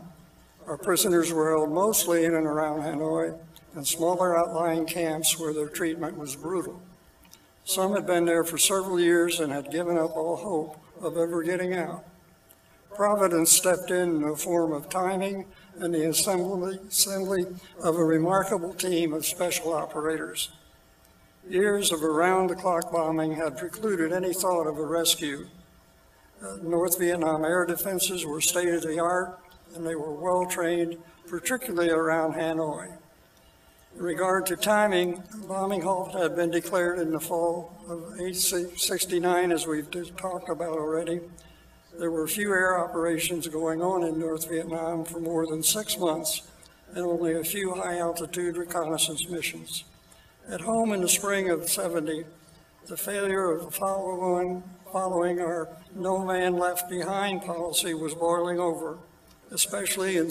Our prisoners were held mostly in and around Hanoi and smaller outlying camps where their treatment was brutal. Some had been there for several years and had given up all hope of ever getting out. Providence stepped in in the form of timing and the assembly, assembly of a remarkable team of special operators. Years of around-the-clock bombing had precluded any thought of a rescue. Uh, North Vietnam air defenses were state-of-the-art, and they were well-trained, particularly around Hanoi. In regard to timing, bombing halt had been declared in the fall of 1869, as we've talked about already. There were few air operations going on in North Vietnam for more than six months and only a few high-altitude reconnaissance missions. At home in the spring of 70, the failure of following, following our no man left behind policy was boiling over, especially in,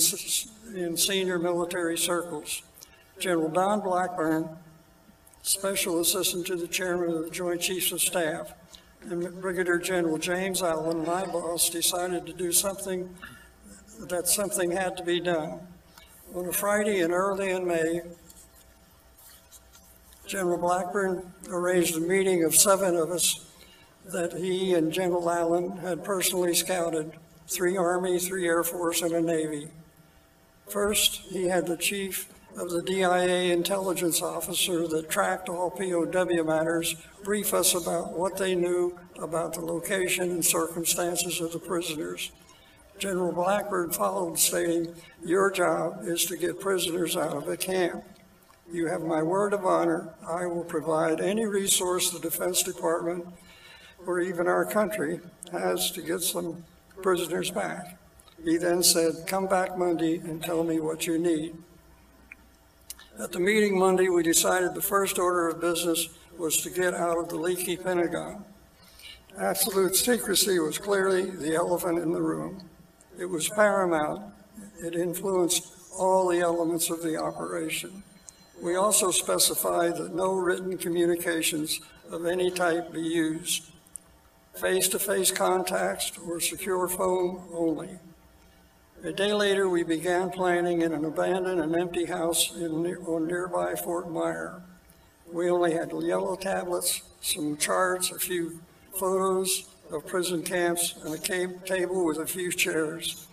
in senior military circles. General Don Blackburn, Special Assistant to the Chairman of the Joint Chiefs of Staff, and Brigadier General James Allen, my boss, decided to do something, that something had to be done. On a Friday in early in May, General Blackburn arranged a meeting of seven of us that he and General Allen had personally scouted, three Army, three Air Force, and a Navy. First, he had the chief of the DIA intelligence officer that tracked all POW matters brief us about what they knew about the location and circumstances of the prisoners. General Blackburn followed stating, your job is to get prisoners out of the camp. You have my word of honor. I will provide any resource the Defense Department or even our country has to get some prisoners back. He then said, come back Monday and tell me what you need. At the meeting Monday, we decided the first order of business was to get out of the leaky Pentagon. Absolute secrecy was clearly the elephant in the room. It was paramount. It influenced all the elements of the operation. We also specified that no written communications of any type be used. Face-to-face contacts or secure phone only. A day later, we began planning in an abandoned and empty house in, on nearby Fort Myer. We only had yellow tablets, some charts, a few photos of prison camps, and a cave table with a few chairs.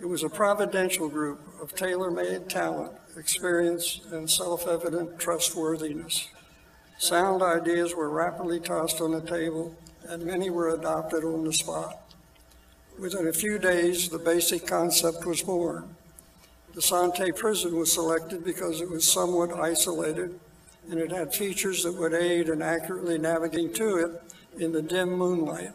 It was a providential group of tailor-made talent, experience, and self-evident trustworthiness. Sound ideas were rapidly tossed on the table, and many were adopted on the spot. Within a few days, the basic concept was born. The Son Tay prison was selected because it was somewhat isolated and it had features that would aid in accurately navigating to it in the dim moonlight.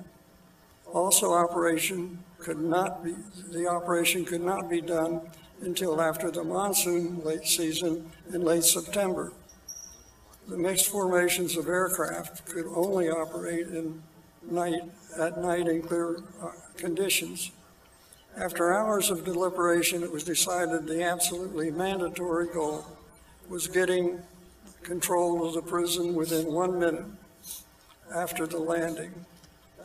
Also, operation could not be, the operation could not be done until after the monsoon late season in late September. The mixed formations of aircraft could only operate in night, at night in clear uh, conditions. After hours of deliberation, it was decided the absolutely mandatory goal was getting control of the prison within one minute after the landing.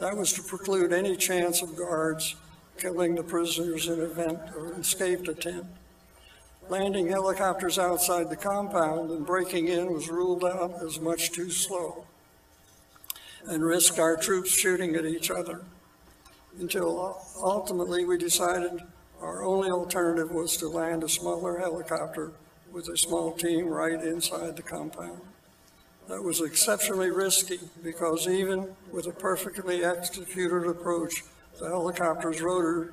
That was to preclude any chance of guards killing the prisoners in event of an escape attempt. Landing helicopters outside the compound and breaking in was ruled out as much too slow and risked our troops shooting at each other until ultimately we decided our only alternative was to land a smaller helicopter with a small team right inside the compound. That was exceptionally risky because even with a perfectly executed approach, the helicopter's rotor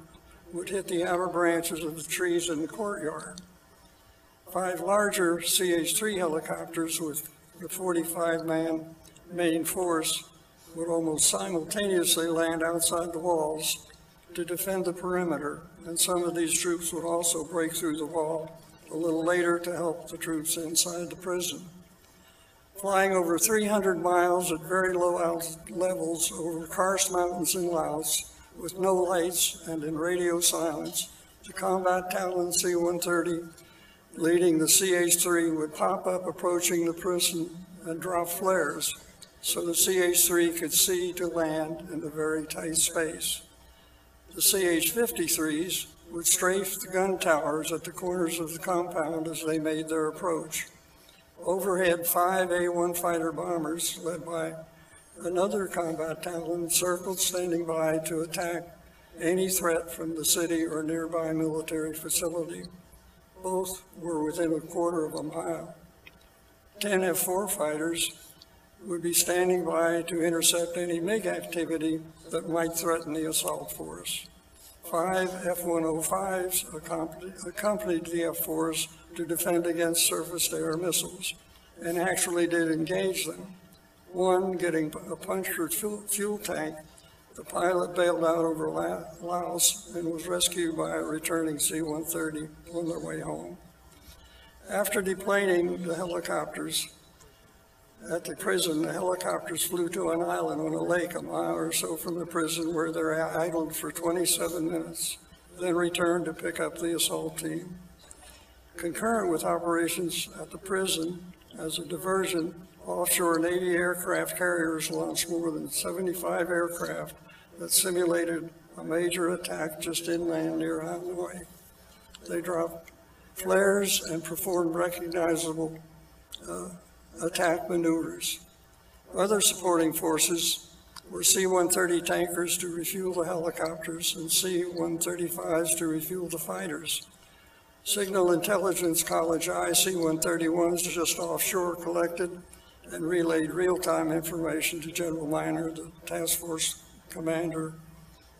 would hit the outer branches of the trees in the courtyard. Five larger CH-3 helicopters with the 45-man main force would almost simultaneously land outside the walls to defend the perimeter, and some of these troops would also break through the wall a little later to help the troops inside the prison. Flying over 300 miles at very low levels over karst mountains in Laos with no lights and in radio silence, the combat Talon C-130 leading the CH-3 would pop up approaching the prison and drop flares so the CH-3 could see to land in a very tight space. The CH-53s would strafe the gun towers at the corners of the compound as they made their approach. Overhead, five A-1 fighter bombers led by another combat talon circled standing by to attack any threat from the city or nearby military facility. Both were within a quarter of a mile. 10 F-4 fighters would be standing by to intercept any MiG activity that might threaten the assault force. Five F-105s accompanied, accompanied the F-4s to defend against surface-to-air missiles and actually did engage them. One getting a punctured fuel, fuel tank, the pilot bailed out over Laos and was rescued by a returning C-130 on their way home. After deplaning the helicopters at the prison, the helicopters flew to an island on a lake a mile or so from the prison where they're idled for 27 minutes, then returned to pick up the assault team. Concurrent with operations at the prison, as a diversion, offshore Navy aircraft carriers launched more than 75 aircraft that simulated a major attack just inland near Hanoi. They dropped flares and performed recognizable uh, attack maneuvers. Other supporting forces were C-130 tankers to refuel the helicopters and C-135s to refuel the fighters. Signal Intelligence College IC-131s just offshore collected and relayed real-time information to General Manor, the task force commander.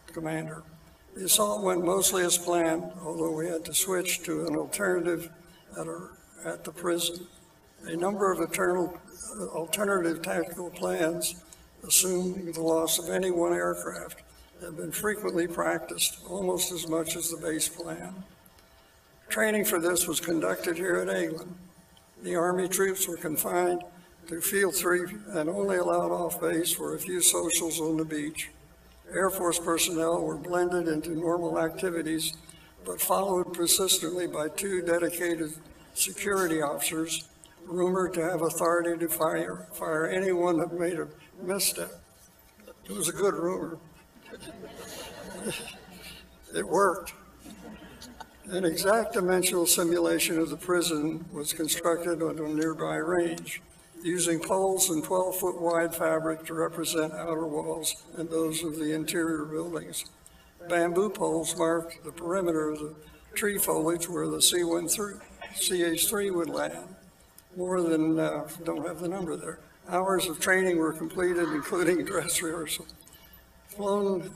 commander. The assault went mostly as planned, although we had to switch to an alternative at, our, at the prison. A number of uh, alternative tactical plans, assuming the loss of any one aircraft, have been frequently practiced, almost as much as the base plan. Training for this was conducted here at Eglin. The Army troops were confined to Field 3 and only allowed off base for a few socials on the beach. Air Force personnel were blended into normal activities, but followed persistently by two dedicated security officers, rumored to have authority to fire, fire anyone that made a misstep. It was a good rumor. it worked. An exact dimensional simulation of the prison was constructed on a nearby range, using poles and 12-foot wide fabric to represent outer walls and those of the interior buildings. Bamboo poles marked the perimeter of the tree foliage where the C-1 CH-3 would land. More than, uh, don't have the number there. Hours of training were completed, including dress rehearsal. Flown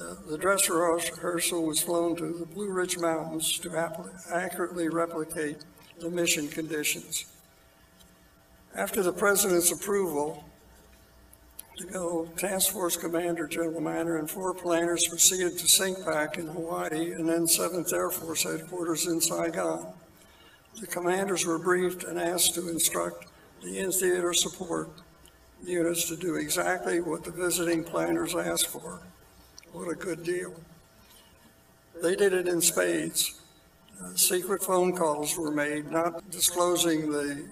uh, the dress rehearsal was flown to the Blue Ridge Mountains to accurately replicate the mission conditions. After the President's approval to go, Task Force Commander General Manor and four planners proceeded to CINCPAC in Hawaii and then 7th Air Force Headquarters in Saigon. The commanders were briefed and asked to instruct the in-theater support units to do exactly what the visiting planners asked for. What a good deal. They did it in spades. Uh, secret phone calls were made, not disclosing the,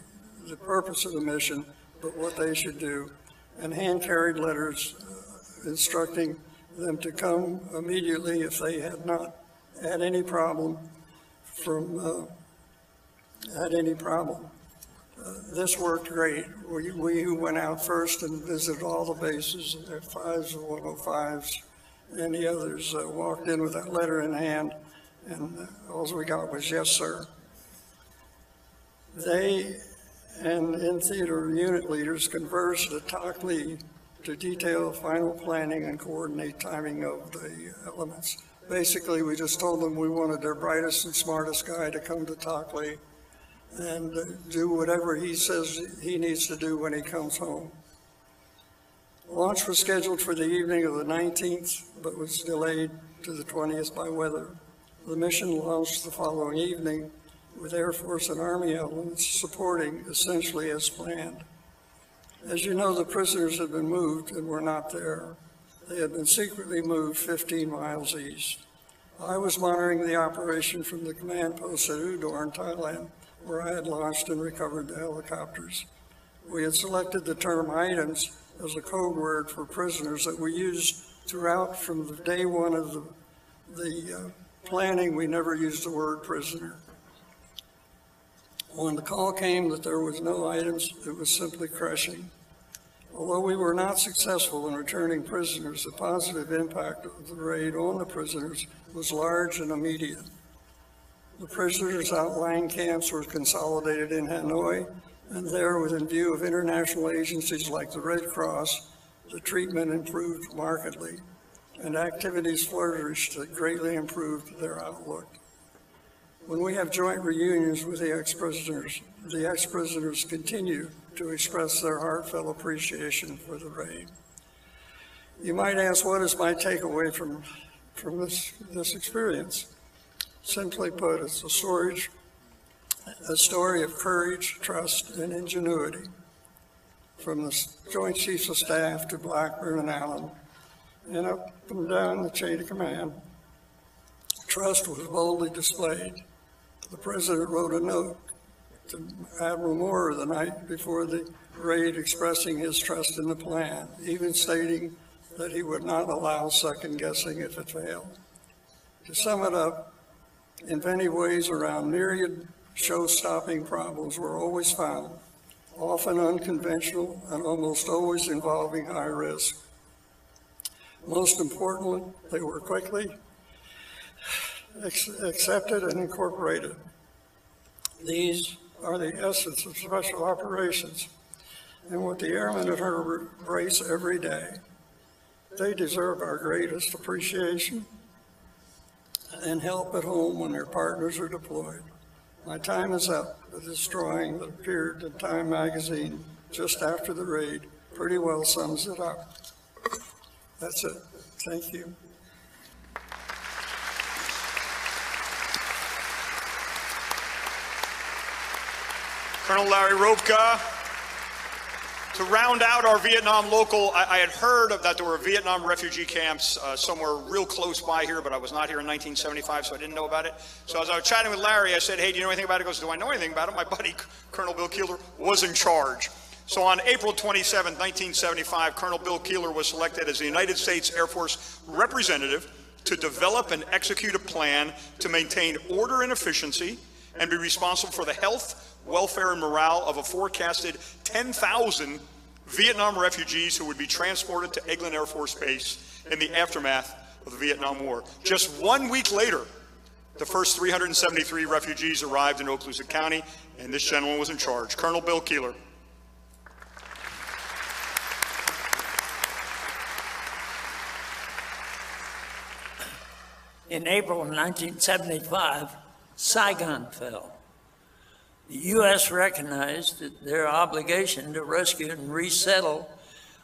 the purpose of the mission, but what they should do, and hand-carried letters uh, instructing them to come immediately if they had not had any problem from uh, had any problem. Uh, this worked great. We, we went out first and visited all the bases, F5s and 105s, and the others uh, walked in with that letter in hand, and uh, all we got was, yes, sir. They and in-theater unit leaders conversed at Takhli to detail final planning and coordinate timing of the elements. Basically, we just told them we wanted their brightest and smartest guy to come to Takhli and do whatever he says he needs to do when he comes home. Launch was scheduled for the evening of the 19th, but was delayed to the 20th by weather. The mission launched the following evening with Air Force and Army elements supporting essentially as planned. As you know, the prisoners had been moved and were not there. They had been secretly moved 15 miles east. I was monitoring the operation from the command post at Udorn, Thailand, where I had launched and recovered the helicopters. We had selected the term items as a code word for prisoners that we used throughout from the day one of the, the uh, planning. We never used the word prisoner. When the call came that there was no items, it was simply crushing. Although we were not successful in returning prisoners, the positive impact of the raid on the prisoners was large and immediate. The prisoners' outlying camps were consolidated in Hanoi, and there, within view of international agencies like the Red Cross, the treatment improved markedly. and activities flourished that greatly improved their outlook. When we have joint reunions with the ex-prisoners, the ex-prisoners continue to express their heartfelt appreciation for the raid. You might ask, what is my takeaway from, from this, this experience? Simply put, it's a story, a story of courage, trust, and ingenuity. From the Joint Chiefs of Staff to Blackburn and Allen, and up and down the chain of command, trust was boldly displayed. The President wrote a note to Admiral Moorer the night before the raid expressing his trust in the plan, even stating that he would not allow second guessing if it failed. To sum it up, inventive ways around myriad show-stopping problems were always found, often unconventional and almost always involving high risk. Most importantly, they were quickly accepted and incorporated. These are the essence of special operations and what the airmen at her embrace every day. They deserve our greatest appreciation and help at home when their partners are deployed. My time is up, The drawing that appeared in Time magazine just after the raid pretty well sums it up. That's it. Thank you.
Colonel Larry Ropka. To round out our Vietnam local, I, I had heard of that there were Vietnam refugee camps uh, somewhere real close by here, but I was not here in 1975, so I didn't know about it. So as I was chatting with Larry, I said, hey, do you know anything about it? He goes, do I know anything about it? My [laughs] buddy, Colonel Bill Keeler, was in charge. So on April 27, 1975, Colonel Bill Keeler was selected as the United States Air Force representative to develop and execute a plan to maintain order and efficiency and be responsible for the health, welfare, and morale of a forecasted 10,000 Vietnam refugees who would be transported to Eglin Air Force Base in the aftermath of the Vietnam War. Just one week later, the first 373 refugees arrived in Okaloosa County, and this gentleman was in charge, Colonel Bill Keeler.
In April of 1975, Saigon fell. The U.S. recognized their obligation to rescue and resettle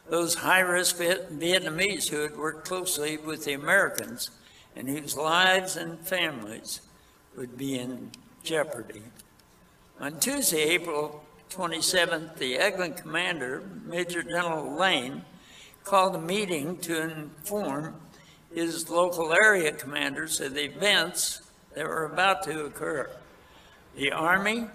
those high-risk Vietnamese who had worked closely with the Americans and whose lives and families would be in jeopardy. On Tuesday, April 27th, the Eglin commander, Major General Lane, called a meeting to inform his local area commanders of the events that were about to occur. The Army,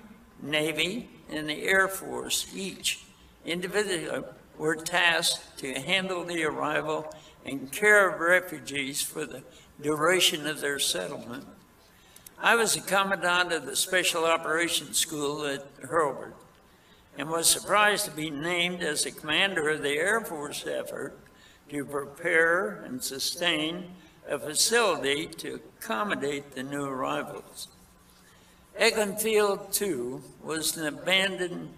Navy, and the Air Force each individually were tasked to handle the arrival and care of refugees for the duration of their settlement. I was a commandant of the Special Operations School at Hurlburt and was surprised to be named as the commander of the Air Force effort to prepare and sustain a facility to accommodate the new arrivals. Eglin Field 2 was an abandoned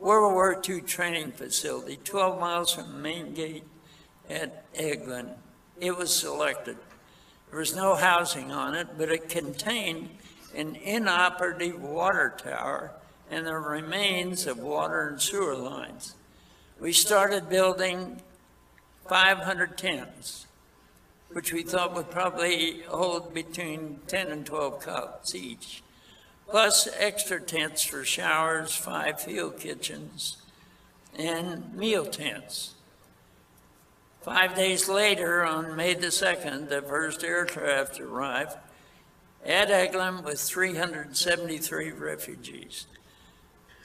World War II training facility 12 miles from the main gate at Eglin. It was selected. There was no housing on it, but it contained an inoperative water tower and the remains of water and sewer lines. We started building 500 tents which we thought would probably hold between 10 and 12 cots each, plus extra tents for showers, five field kitchens, and meal tents. Five days later, on May the 2nd, the first aircraft arrived at Eglin with 373 refugees.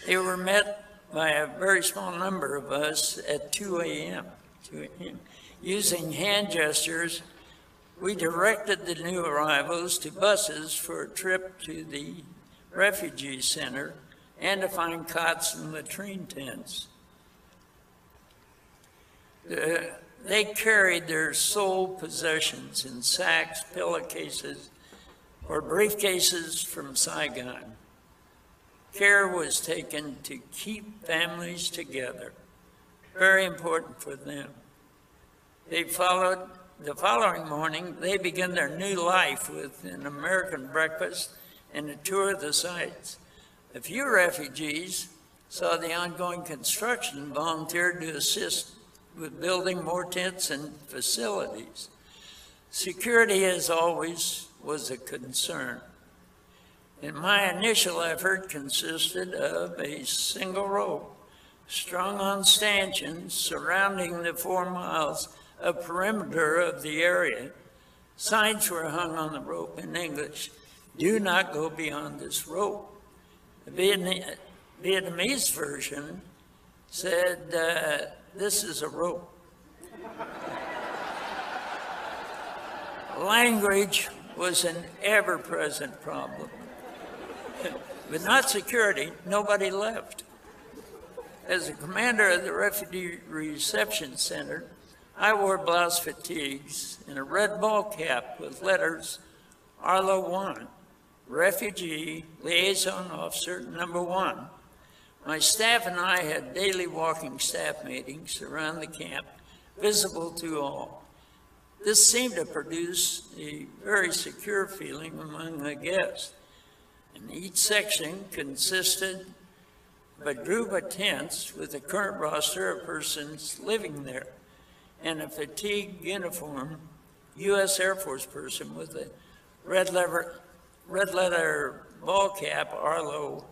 They were met by a very small number of us at 2 a.m. Using hand gestures we directed the new arrivals to buses for a trip to the refugee center and to find cots and latrine tents. They carried their sole possessions in sacks, pillowcases, or briefcases from Saigon. Care was taken to keep families together, very important for them. They followed the following morning, they begin their new life with an American breakfast and a tour of the sites. A few refugees saw the ongoing construction and volunteered to assist with building more tents and facilities. Security, as always, was a concern. And my initial effort consisted of a single rope strung on stanchions surrounding the four miles of perimeter of the area. Signs were hung on the rope in English. Do not go beyond this rope. The Vietnamese version said, uh, this is a rope. Language was an ever-present problem. but not security, nobody left. As the commander of the Refugee Reception Center, I wore blouse fatigues and a red ball cap with letters Arlo 1, Refugee Liaison Officer Number 1. My staff and I had daily walking staff meetings around the camp, visible to all. This seemed to produce a very secure feeling among the guests. And each section consisted of a group of tents with a current roster of persons living there and a fatigue uniform U.S. Air Force person with a red leather, red leather ball cap, Arlo,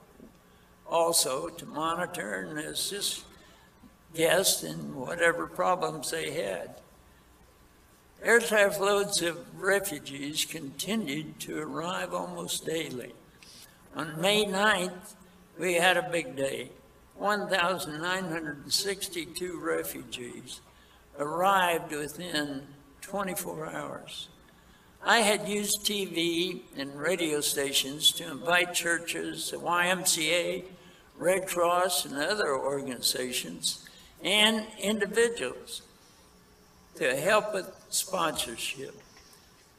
also to monitor and assist guests in whatever problems they had. Aircraft loads of refugees continued to arrive almost daily. On May 9th, we had a big day. 1,962 refugees arrived within 24 hours. I had used TV and radio stations to invite churches, the YMCA, Red Cross, and other organizations, and individuals to help with sponsorship.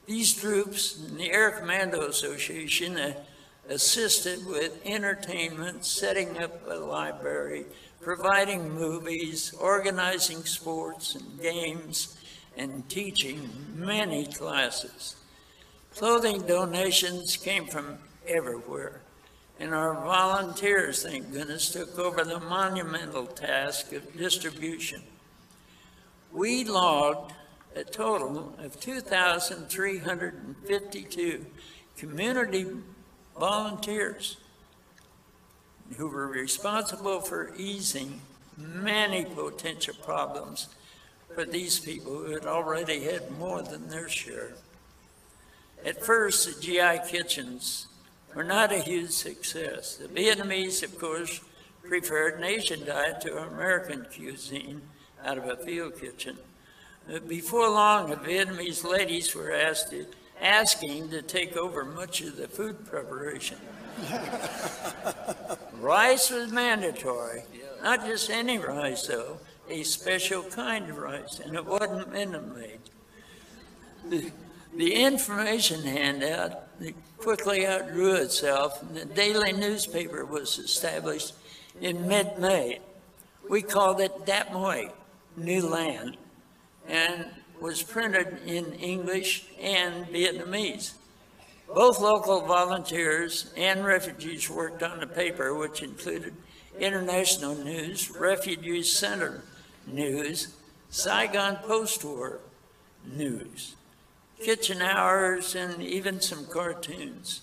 These groups and the Air Commando Association uh, assisted with entertainment, setting up a library, providing movies, organizing sports and games, and teaching many classes. Clothing donations came from everywhere, and our volunteers, thank goodness, took over the monumental task of distribution. We logged a total of 2,352 community volunteers who were responsible for easing many potential problems for these people who had already had more than their share. At first, the GI kitchens were not a huge success. The Vietnamese, of course, preferred an Asian diet to American cuisine out of a field kitchen. Before long, the Vietnamese ladies were asked to, asking to take over much of the food preparation. Rice was mandatory, not just any rice though, a special kind of rice, and it wasn't minute made. The, the information handout quickly outgrew itself, and the daily newspaper was established in mid-May. We called it Dat Moi, New Land, and was printed in English and Vietnamese. Both local volunteers and refugees worked on the paper, which included international news, Refugee Center news, Saigon post-war news, kitchen hours, and even some cartoons.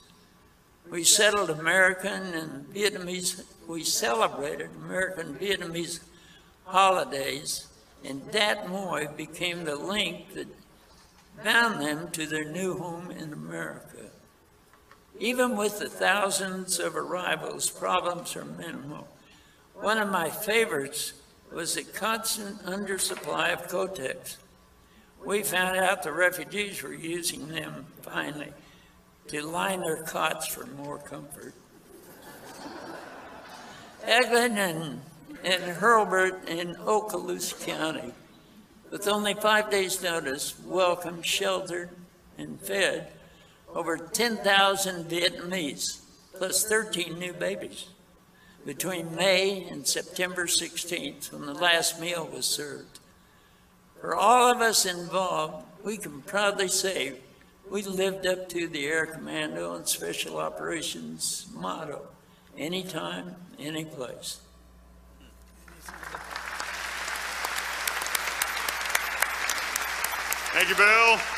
We settled American and Vietnamese, we celebrated American Vietnamese holidays, and Dat Moi became the link that bound them to their new home in America. Even with the thousands of arrivals, problems are minimal. One of my favorites was the constant undersupply of Kotex. We found out the refugees were using them finally to line their cots for more comfort. Eglin and, and in Okaloosa County, with only five days' notice, welcomed, sheltered, and fed over 10,000 Vietnamese, plus 13 new babies, between May and September 16th, when the last meal was served. For all of us involved, we can proudly say we lived up to the Air Commando and Special Operations motto, anytime, any place.
Thank you, Bill.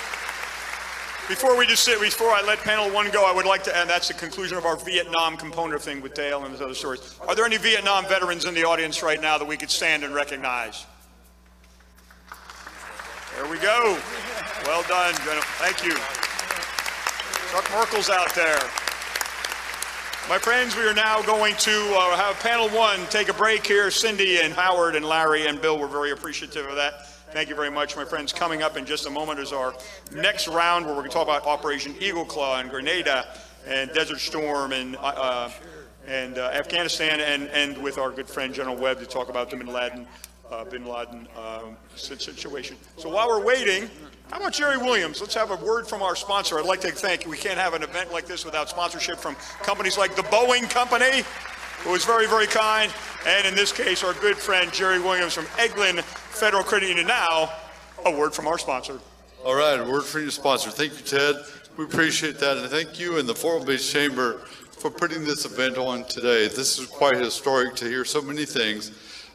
Before we just sit, before I let panel one go, I would like to, and that's the conclusion of our Vietnam component thing with Dale and his other stories. Are there any Vietnam veterans in the audience right now that we could stand and recognize? There we go. Well done. Thank you. Chuck Merkel's out there. My friends, we are now going to uh, have panel one take a break here. Cindy and Howard and Larry and Bill were very appreciative of that. Thank you very much, my friends. Coming up in just a moment is our next round where we're going to talk about Operation Eagle Claw and Grenada and Desert Storm and, uh, uh, and uh, Afghanistan and, and with our good friend General Webb to talk about the Bin Laden, uh, Bin Laden um, situation. So while we're waiting, how about Jerry Williams? Let's have a word from our sponsor. I'd like to thank, you. we can't have an event like this without sponsorship from companies like the Boeing Company, who is very, very kind, and in this case, our good friend Jerry Williams from Eglin Federal Credit Union. Now, a word from our sponsor.
All right, a word from your sponsor. Thank you, Ted. We appreciate that, and thank you and the Fort Base Chamber for putting this event on today. This is quite historic to hear so many things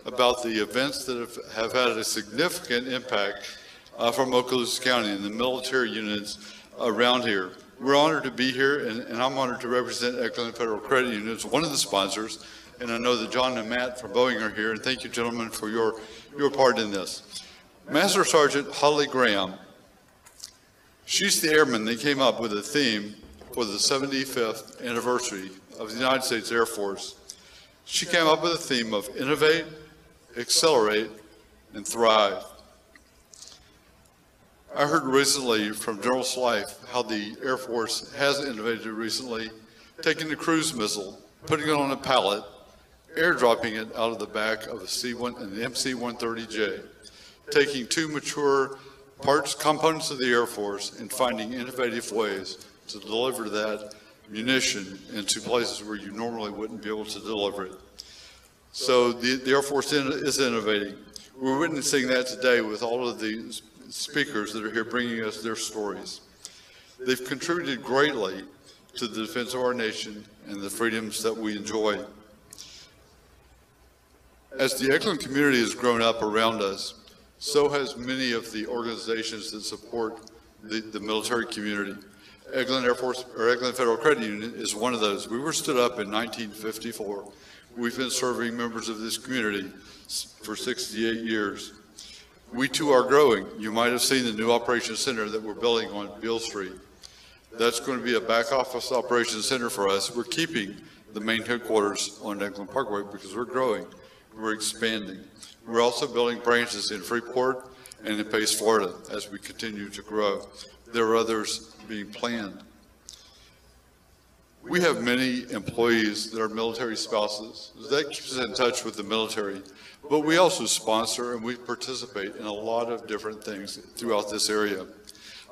about the events that have, have had a significant impact uh, from Okaloosa County and the military units around here. We're honored to be here, and, and I'm honored to represent Eglin Federal Credit Union as one of the sponsors. And I know that John and Matt from Boeing are here, and thank you, gentlemen, for your, your part in this. Master Sergeant Holly Graham, she's the airman that came up with a theme for the 75th anniversary of the United States Air Force. She came up with a theme of innovate, accelerate, and thrive. I heard recently from General Slife how the Air Force has innovated recently, taking the cruise missile, putting it on a pallet, airdropping it out of the back of a C-1 an MC-130J, taking two mature parts components of the Air Force and finding innovative ways to deliver that munition into places where you normally wouldn't be able to deliver it. So the, the Air Force in- is innovating. We're witnessing that today with all of the speakers that are here bringing us their stories. They've contributed greatly to the defense of our nation and the freedoms that we enjoy. As the Eglin community has grown up around us, so has many of the organizations that support the, the military community. Eglin Air Force, or Eglin Federal Credit Union is one of those. We were stood up in 1954. We've been serving members of this community for 68 years. We too are growing. You might have seen the new operations center that we're building on Beale Street. That's going to be a back office operations center for us. We're keeping the main headquarters on Eglin Parkway because we're growing. We're expanding. We're also building branches in Freeport and in Pace, Florida, as we continue to grow. There are others being planned. We have many employees that are military spouses. That keeps us in touch with the military. But we also sponsor and we participate in a lot of different things throughout this area.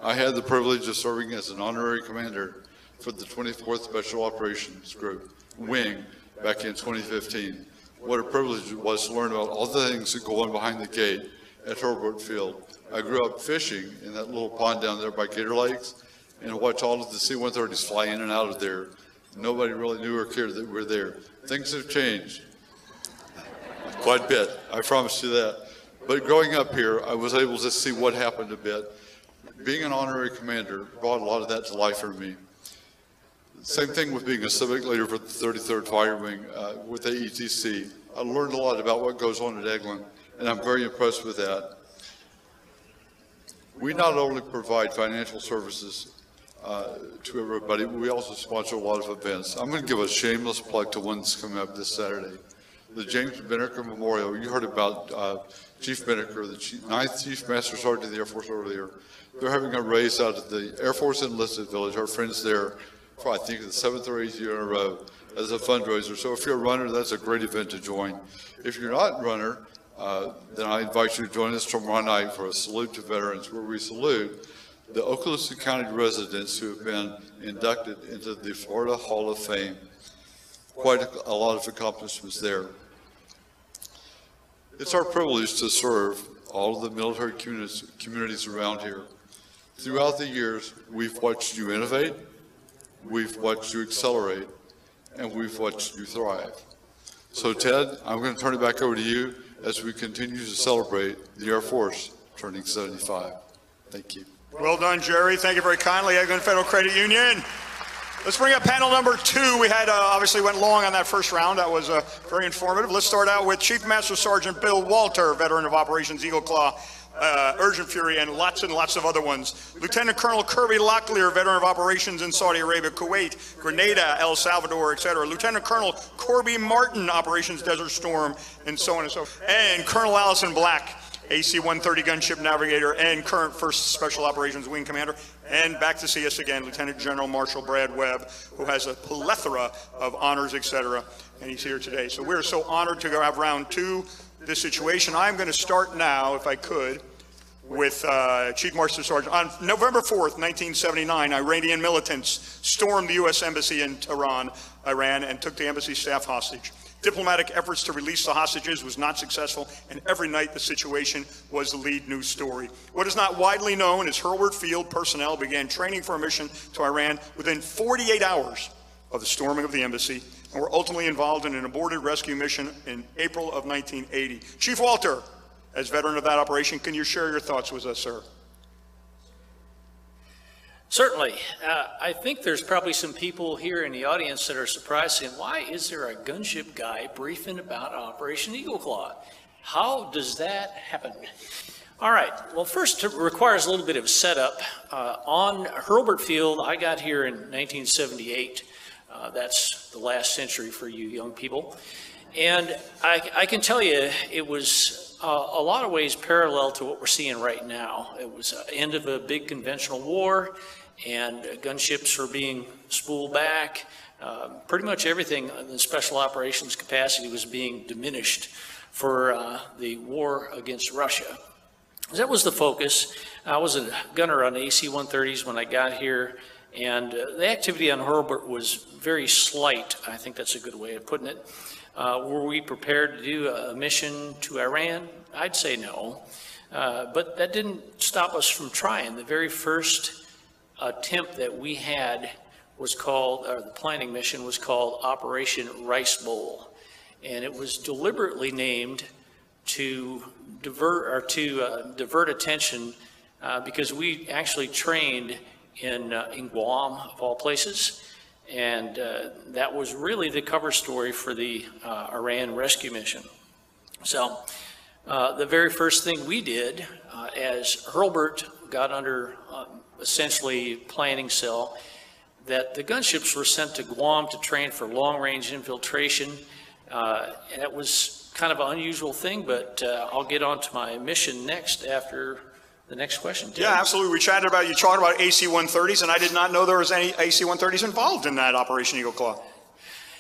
I had the privilege of serving as an honorary commander for the 24th Special Operations Group, Wing, back in 2015. What a privilege it was to learn about all the things that go on behind the gate at Hurlburt Field. I grew up fishing in that little pond down there by Gator Lakes and watched all of the C-130s fly in and out of there. Nobody really knew or cared that we were there. Things have changed quite a bit, I promise you that. But growing up here, I was able to see what happened a bit. Being an honorary commander brought a lot of that to life for me. Same thing with being a civic leader for the 33rd Fire Wing uh, with AETC. I learned a lot about what goes on at Eglin, and I'm very impressed with that. We not only provide financial services uh, to everybody, we also sponsor a lot of events. I'm going to give a shameless plug to one that's coming up this Saturday. The James Binnicker Memorial. You heard about uh, Chief Binnicker, the chief, ninth Chief Master Sergeant of the Air Force earlier. They're having a race out at the Air Force Enlisted Village. Our friends there, for I think the seventh or eighth year in a row, as a fundraiser. So if you're a runner, that's a great event to join. If you're not a runner, uh, then I invite you to join us tomorrow night for a salute to veterans, where we salute the Okaloosa County residents who have been inducted into the Florida Hall of Fame. Quite a, a lot of accomplishments there. It's our privilege to serve all of the military communities, communities around here. Throughout the years, we've watched you innovate, we've watched you accelerate, and we've watched you thrive. So Ted, I'm going to turn it back over to you as we continue to celebrate the Air Force turning 75. Thank you.
Well done, Jerry. Thank you very kindly, Eglin Federal Credit Union. Let's bring up panel number two. We had uh, obviously went long on that first round. That was uh, very informative. Let's start out with Chief Master Sergeant Bill Walter, veteran of Operations Eagle Claw, uh, Urgent Fury, and lots and lots of other ones. Lieutenant Colonel Kirby Locklear, veteran of Operations in Saudi Arabia, Kuwait, Grenada, El Salvador, etc. Lieutenant Colonel Corby Martin, Operations Desert Storm, and so on and so forth. And Colonel Allison Black, AC-130 gunship navigator and current 1st Special Operations Wing Commander. And back to see us again, Lieutenant General Marshall Brad Webb, who has a plethora of honors, etc. And he's here today. So we're so honored to have round two this situation. I'm going to start now, if I could, with uh, Chief Master Sergeant. On November 4th, 1979, Iranian militants stormed the U.S. Embassy in Tehran, Iran, and took the embassy staff hostage. Diplomatic efforts to release the hostages was not successful, and every night the situation was the lead news story. What is not widely known is Hurlburt Field personnel began training for a mission to Iran within 48 hours of the storming of the embassy and were ultimately involved in an aborted rescue mission in April of 1980. Chief Walter, as veteran of that operation, can you share your thoughts with us, sir?
Certainly. Uh, I think there's probably some people here in the audience that are surprised saying, why is there a gunship guy briefing about Operation Eagle Claw? How does that happen? All right. Well, first, it requires a little bit of setup. Uh, on Hurlburt Field, I got here in 1978. Uh, that's the last century for you young people. And I, I can tell you, it was uh, a lot of ways parallel to what we're seeing right now. It was the end of a big conventional war and gunships were being spooled back. Uh, pretty much everything in the special operations capacity was being diminished for uh, the war against Russia. That was the focus. I was a gunner on AC-130s when I got here, and uh, the activity on Hurlburt was very slight. I think that's a good way of putting it. Uh, were we prepared to do a mission to Iran? I'd say no. Uh, but that didn't stop us from trying. The very first attempt that we had was called, or the planning mission was called Operation Rice Bowl. And it was deliberately named to divert, or to uh, divert attention uh, because we actually trained in, uh, in Guam, of all places. And uh, that was really the cover story for the uh, Iran rescue mission. So uh, the very first thing we did as Hurlburt got under essentially planning cell, that the gunships were sent to Guam to train for long-range infiltration. Uh, and it was kind of an unusual thing, but uh, I'll get on to my mission next after the next question.
Tim. Yeah, absolutely. We chatted about, you talked about AC-130s, and I did not know there was any AC-130s involved in that Operation Eagle Claw.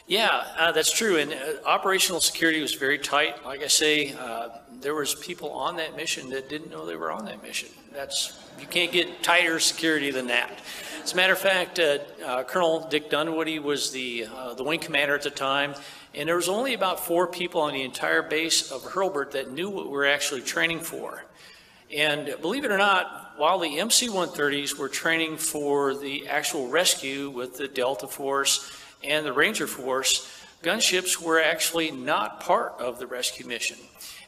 Yeah, uh, that's true. And uh, operational security was very tight. Like I say, uh, there was people on that mission that didn't know they were on that mission. That's you can't get tighter security than that. As a matter of fact, uh, uh, Colonel Dick Dunwoody was the uh, the wing commander at the time, and there was only about four people on the entire base of Hurlburt that knew what we were actually training for. And believe it or not, while the MC-130s were training for the actual rescue with the Delta Force and the Ranger Force, gunships were actually not part of the rescue mission.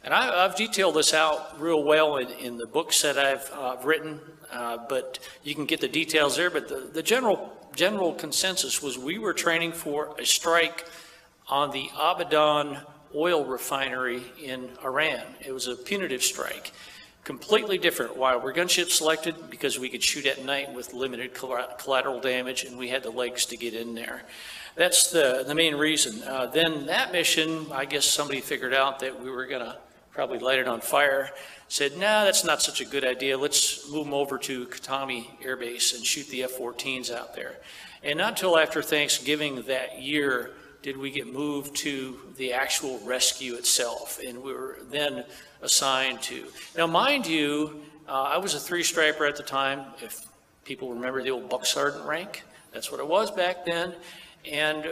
And I, have detailed this out real well in, in the books that I've uh, written, uh, but you can get the details there. But the, the general, general consensus was we were training for a strike on the Abadan oil refinery in Iran. It was a punitive strike. Completely different. Why were gunships selected? Because we could shoot at night with limited collateral damage and we had the legs to get in there. That's the, the main reason. Uh, then that mission, I guess somebody figured out that we were going to probably light it on fire, said, nah, that's not such a good idea. Let's move them over to Khatami Air Base and shoot the F-14s out there. And not until after Thanksgiving that year did we get moved to the actual rescue itself. And we were then assigned to. Now, mind you, uh, I was a three-striper at the time. If people remember the old buck sergeant rank, that's what it was back then. And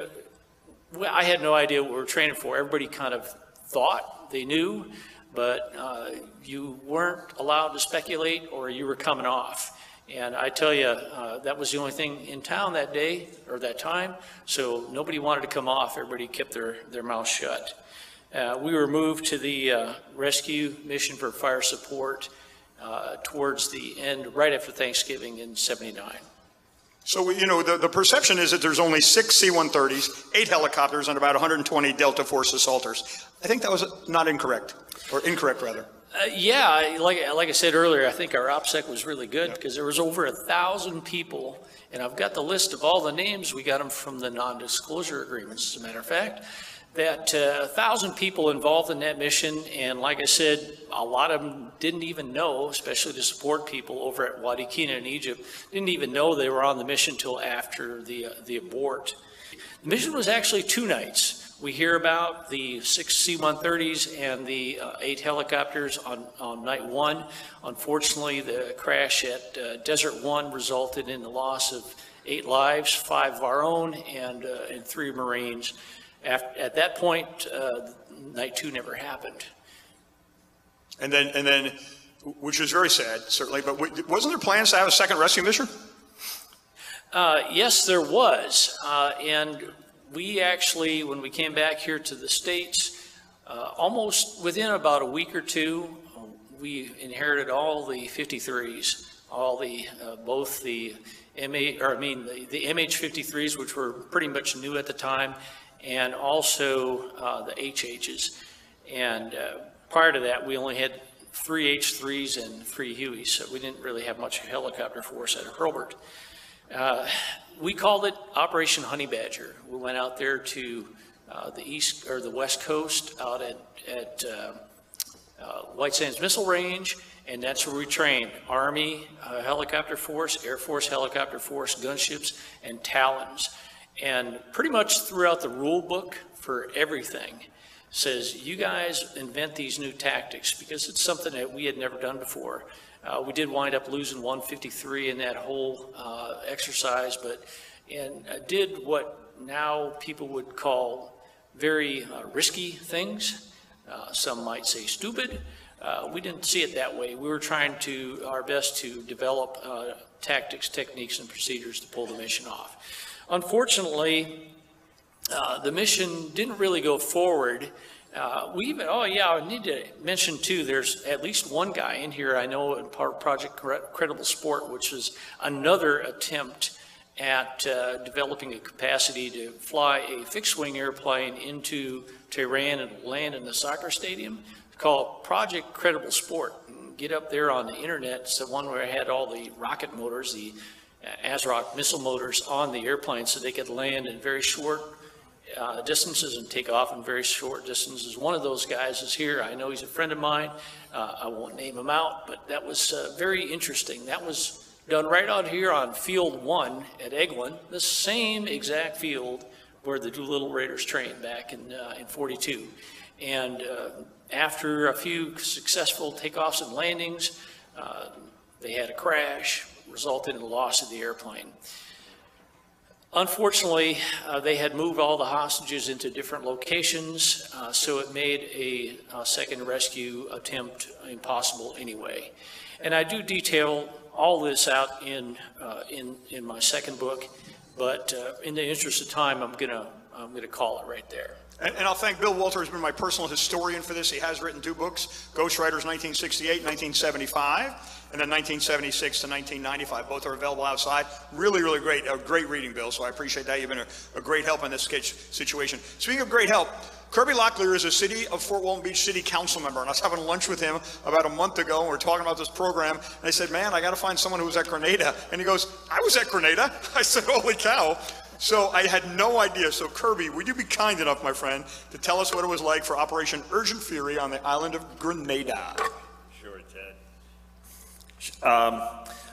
I had no idea what we were training for. Everybody kind of thought they knew, but uh, you weren't allowed to speculate or you were coming off. And I tell you, uh, that was the only thing in town that day or that time, so nobody wanted to come off. Everybody kept their, their mouth shut. Uh, we were moved to the uh, rescue mission for fire support uh, towards the end, right after Thanksgiving in 79.
So, you know, the, the perception is that there's only six C-130s, eight helicopters, and about 120 Delta Force assaulters. I think that was not incorrect, or incorrect, rather.
Uh, yeah, like, like I said earlier, I think our OPSEC was really good because there was over a thousand people. And I've got the list of all the names. We got them from the non-disclosure agreements, as a matter of fact. That uh, a thousand people involved in that mission. And like I said, a lot of them didn't even know, especially the support people over at Wadi Kena in Egypt, didn't even know they were on the mission until after the, uh, the abort. The mission was actually two nights. We hear about the six C-130s and the uh, eight helicopters on, on night one. Unfortunately, the crash at uh, Desert One resulted in the loss of eight lives, five of our own, and, uh, and three Marines. At, at that point, uh, night two never happened.
And then, and then, which is very sad, certainly, but wasn't there plans to have a second rescue mission?
Uh, yes, there was. Uh, and we actually, when we came back here to the States, uh, almost within about a week or two, we inherited all the 53s, all the, uh, both the MA, or I mean, the, the MH53s, which were pretty much new at the time, and also uh, the HHs. And uh, prior to that, we only had three H3s and three Hueys, so we didn't really have much helicopter force at Hurlburt. Uh, we called it Operation Honey Badger. We went out there to uh, the east or the west coast out at, at uh, uh, White Sands Missile Range, and that's where we trained Army helicopter force, Air Force helicopter force, gunships, and Talons. And pretty much throughout the rule book for everything says, you guys invent these new tactics because it's something that we had never done before. Uh, we did wind up losing 153 in that whole uh, exercise, but and uh, did what now people would call very uh, risky things. Uh, some might say stupid. Uh, we didn't see it that way. We were trying to our best to develop tactics, techniques, and procedures to pull the mission off. Unfortunately, uh, the mission didn't really go forward. Uh, we even, oh yeah, I need to mention too, there's at least one guy in here I know in part Project Credible Sport, which is another attempt at uh, developing a capacity to fly a fixed-wing airplane into Tehran and land in the soccer stadium. It's called Project Credible Sport. Get up there on the internet. It's the one where I had all the rocket motors, the ASROC missile motors on the airplane so they could land in very short uh, distances and take off in very short distances. One of those guys is here. I know he's a friend of mine. Uh, I won't name him out, but that was uh, very interesting. That was done right out here on Field One at Eglin, the same exact field where the Doolittle Raiders trained back in uh, in 42. And uh, after a few successful takeoffs and landings, uh, they had a crash, resulted in the loss of the airplane. Unfortunately, uh, they had moved all the hostages into different locations, uh, so it made a, a second rescue attempt impossible anyway. And I do detail all this out in, uh, in, in my second book, but uh, in the interest of time, I'm gonna, I'm gonna call it right there.
And, and I'll thank Bill Walter, who's been my personal historian for this. He has written two books, Ghostriders 1968, 1975, and then 1976 to 1995. Both are available outside. Really, really great, a great reading, Bill. So I appreciate that. You've been a, a great help in this situation. Speaking of great help, Kirby Locklear is a city of Fort Walton Beach City Council member, and I was having lunch with him about a month ago, and we are talking about this program, and I said, man, I got to find someone who was at Grenada. And he goes, I was at Grenada. [laughs] I said, holy cow. So I had no idea. So Kirby, would you be kind enough, my friend, to tell us what it was like for Operation Urgent Fury on the island of Grenada?
Um,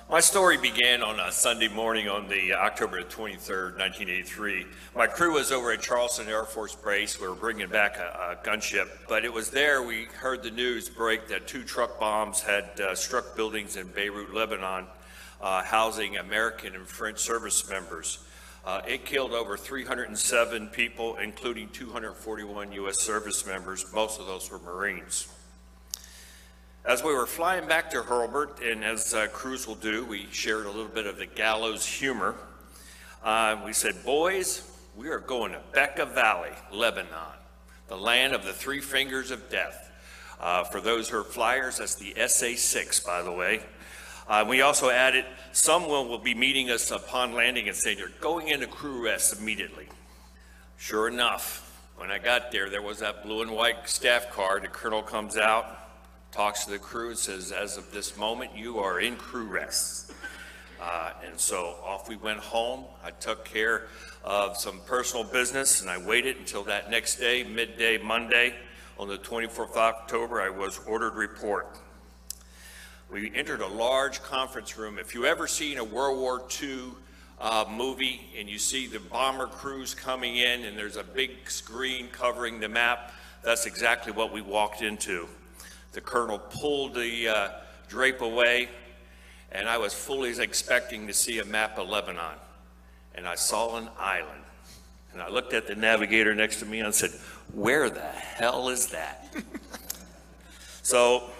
my story began on a Sunday morning on the October 23rd, 1983. My crew was over at Charleston Air Force Base. We were bringing back a, a gunship, but it was there we heard the news break that two truck bombs had uh, struck buildings in Beirut, Lebanon, uh, housing American and French service members. Uh, it killed over 307 people, including 241 U.S. service members. Most of those were Marines. As we were flying back to Hurlburt, and as uh, crews will do, we shared a little bit of the gallows humor. Uh, we said, boys, we are going to Bekaa Valley, Lebanon, the land of the three fingers of death. Uh, for those who are flyers, that's the SA-6, by the way. Uh, we also added, someone will be meeting us upon landing and saying, you're going into crew rest immediately. Sure enough, when I got there, there was that blue and white staff car. The colonel comes out, talks to the crew, and says, as of this moment, you are in crew rest. Uh, and so off we went home. I took care of some personal business, and I waited until that next day, midday Monday, on the 24th of October, I was ordered report. We entered a large conference room. If you ever seen a World War II uh, movie and you see the bomber crews coming in and there's a big screen covering the map, that's exactly what we walked into. The colonel pulled the uh, drape away and I was fully expecting to see a map of Lebanon. And I saw an island. And I looked at the navigator next to me and said, where the hell is that? [laughs] so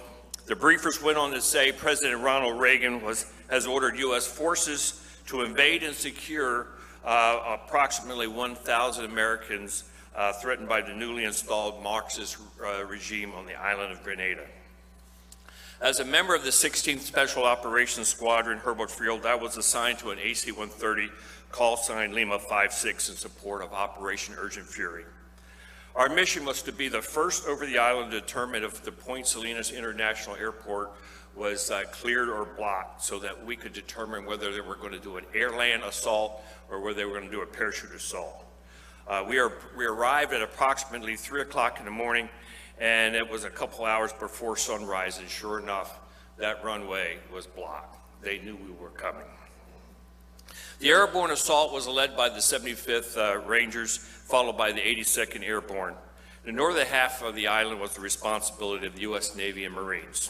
the briefers went on to say President Ronald Reagan was, has ordered U.S. forces to invade and secure uh, approximately 1,000 Americans uh, threatened by the newly installed Marxist uh, regime on the island of Grenada. As a member of the 16th Special Operations Squadron, Hurlburt Field, I was assigned to an AC-130 call sign Lima 56 in support of Operation Urgent Fury. Our mission was to be the first over the island to determine if the Point Salines International Airport was uh, cleared or blocked so that we could determine whether they were going to do an air-land assault or whether they were going to do a parachute assault. Uh, we, are, we arrived at approximately 3 o'clock in the morning, and it was a couple hours before sunrise, and sure enough, that runway was blocked. They knew we were coming. The airborne assault was led by the 75th uh, Rangers, followed by the 82nd Airborne. The northern half of the island was the responsibility of the U.S. Navy and Marines.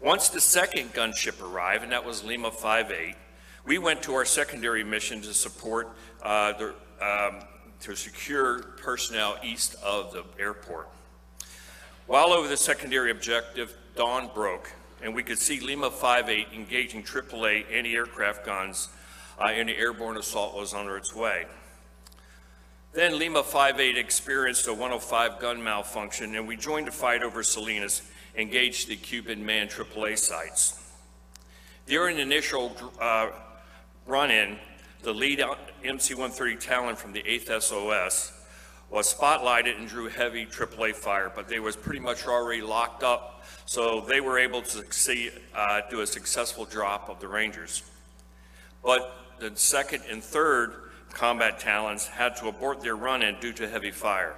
Once the second gunship arrived, and that was Lima 58, we went to our secondary mission to support uh, the, um, to secure personnel east of the airport. While over the secondary objective, dawn broke, and we could see Lima 58 engaging AAA anti-aircraft guns uh, and the airborne assault was under its way. Then Lima 58 experienced a 105 gun malfunction and we joined the fight over Salines, engaged the Cuban manned AAA sites. During the initial uh, run-in, the lead MC-130 Talon from the 8th SOS was spotlighted and drew heavy AAA fire, but they was pretty much already locked up so they were able to succeed, uh, do a successful drop of the Rangers. But the second and third combat talons had to abort their run-in due to heavy fire.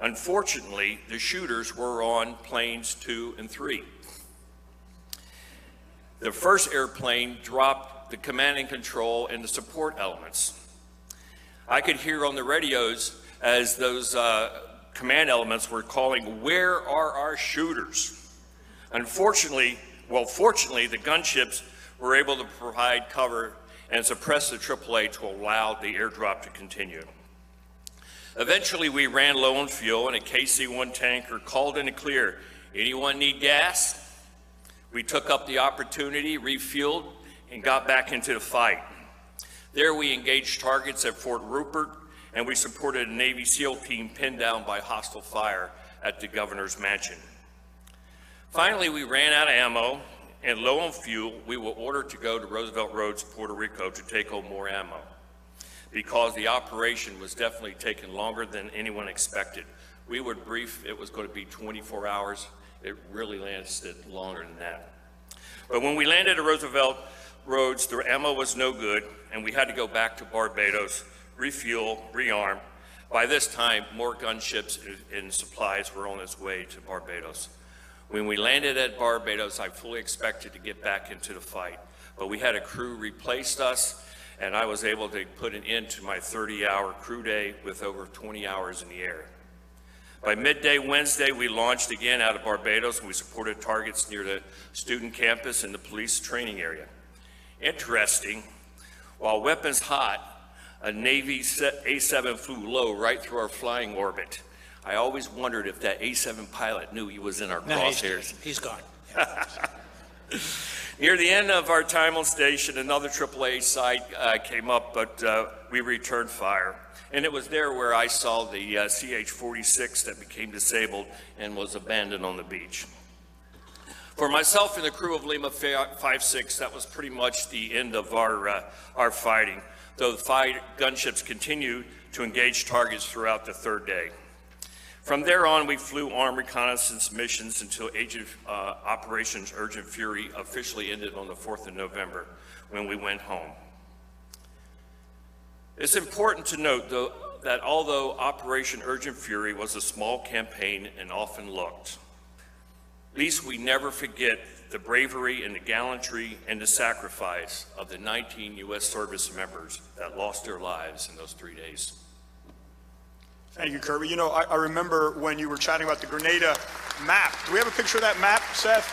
Unfortunately, the shooters were on planes two and three. The first airplane dropped the command and control and the support elements. I could hear on the radios as those uh, command elements were calling, where are our shooters? Unfortunately, well, fortunately, the gunships were able to provide cover and suppress the AAA to allow the airdrop to continue. Eventually, we ran low on fuel, and a KC-1 tanker called in to clear. Anyone need gas? We took up the opportunity, refueled, and got back into the fight. There, we engaged targets at Fort Rupert, and we supported a Navy SEAL team pinned down by hostile fire at the governor's mansion. Finally, we ran out of ammo, and low on fuel, we were ordered to go to Roosevelt Roads, Puerto Rico to take home more ammo because the operation was definitely taking longer than anyone expected. We were brief it was going to be 24 hours. It really lasted longer than that. But when we landed at Roosevelt Roads, the ammo was no good, and we had to go back to Barbados, refuel, rearm. By this time, more gunships and supplies were on its way to Barbados. When we landed at Barbados, I fully expected to get back into the fight, but we had a crew replaced us, and I was able to put an end to my 30-hour crew day with over 20 hours in the air. By midday Wednesday, we launched again out of Barbados, and we supported targets near the student campus and the police training area. Interesting, while weapons hot, a Navy A-7 flew low right through our flying orbit. I always wondered if that A-7 pilot knew he was in our
No, he's
crosshairs.
He's gone. [laughs]
Near the end of our time on station, another AAA site uh, came up, but uh, we returned fire. And it was there where I saw the uh, CH-46 that became disabled and was abandoned on the beach. For myself and the crew of Lima 56, that was pretty much the end of our, uh, our fighting, though the fight, gunships continued to engage targets throughout the third day. From there on, we flew armed reconnaissance missions until Agent, uh, Operations Urgent Fury officially ended on the 4th of November when we went home. It's important to note, though, that although Operation Urgent Fury was a small campaign and often looked, least we never forget the bravery and the gallantry and the sacrifice of the 19 U.S. service members that lost their lives in those three days.
Thank you, Kirby. You know, I, I remember when you were chatting about the Grenada map. Do we have a picture of that map, Seth?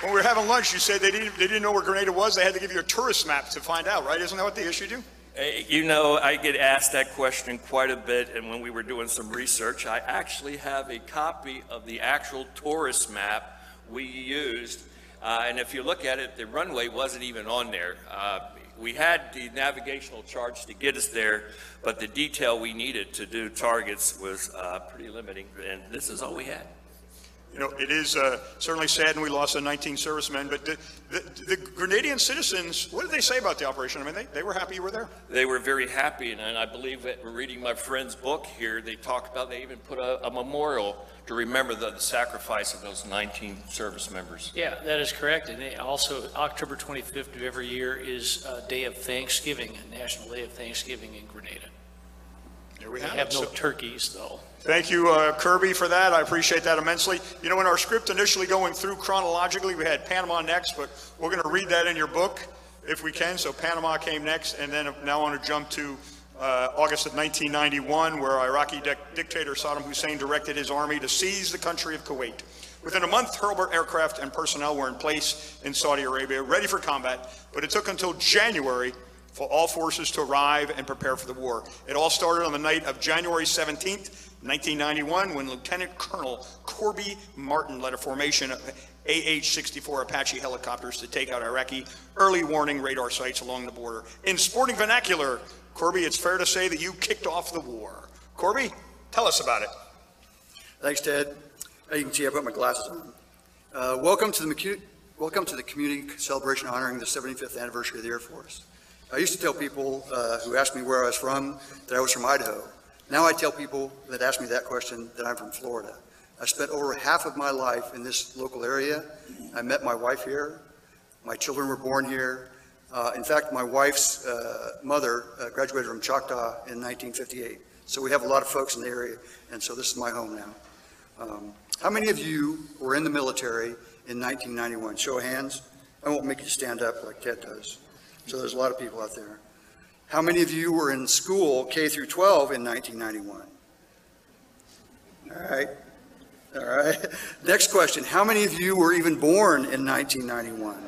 When we were having lunch, you said they didn't, they didn't know where Grenada was. They had to give you a tourist map to find out, right? Isn't that what they issued you?
Uh, You know, I get asked that question quite a bit, and when we were doing some research, I actually have a copy of the actual tourist map we used. Uh, and if you look at it, the runway wasn't even on there. Uh, we had the navigational charts to get us there, but the detail we needed to do targets was uh, pretty limiting, and this is all we had.
You know, it is uh, certainly sad, and we lost the 19 servicemen, but the, the, the Grenadian citizens, what did they say about the operation? I mean, they, they were happy you were there.
They were very happy, and I believe that reading my friend's book here, they talk about, they even put a, a memorial to remember the, the sacrifice of those 19 service members.
Yeah, that is correct. And they also, October 25th of every year is a day of Thanksgiving, a national day of Thanksgiving in Grenada.
There we
They
have
have
it.
no
So-
turkeys, though.
Thank you, uh, Kirby, for that. I appreciate that immensely. You know, in our script initially going through chronologically, we had Panama next, but we're going to read that in your book if we can. So Panama came next, and then now I want to jump to uh, August of 1991, where Iraqi dic- dictator Saddam Hussein directed his army to seize the country of Kuwait. Within a month, Hurlburt aircraft and personnel were in place in Saudi Arabia, ready for combat, but it took until January for all forces to arrive and prepare for the war. It all started on the night of January 17th, 1991, when Lieutenant Colonel Corby Martin led a formation of AH-64 Apache helicopters to take out Iraqi early warning radar sites along the border. In sporting vernacular, Corby, it's fair to say that you kicked off the war. Corby, tell us about it.
Thanks, Ted. You can see, I put my glasses on. Uh, welcome to the welcome to the community celebration honoring the 75th anniversary of the Air Force. I used to tell people uh, who asked me where I was from that I was from Idaho. Now I tell people that ask me that question that I'm from Florida. I spent over half of my life in this local area. I met my wife here. My children were born here. Uh, in fact, my wife's uh, mother uh, graduated from Choctaw in 1958. So we have a lot of folks in the area, and so this is my home now. Um, how many of you were in the military in 1991? Show of hands. I won't make you stand up like Ted does. So there's a lot of people out there. How many of you were in school K through 12 in 1991? All right. All right. [laughs] Next question. How many of you were even born in 1991?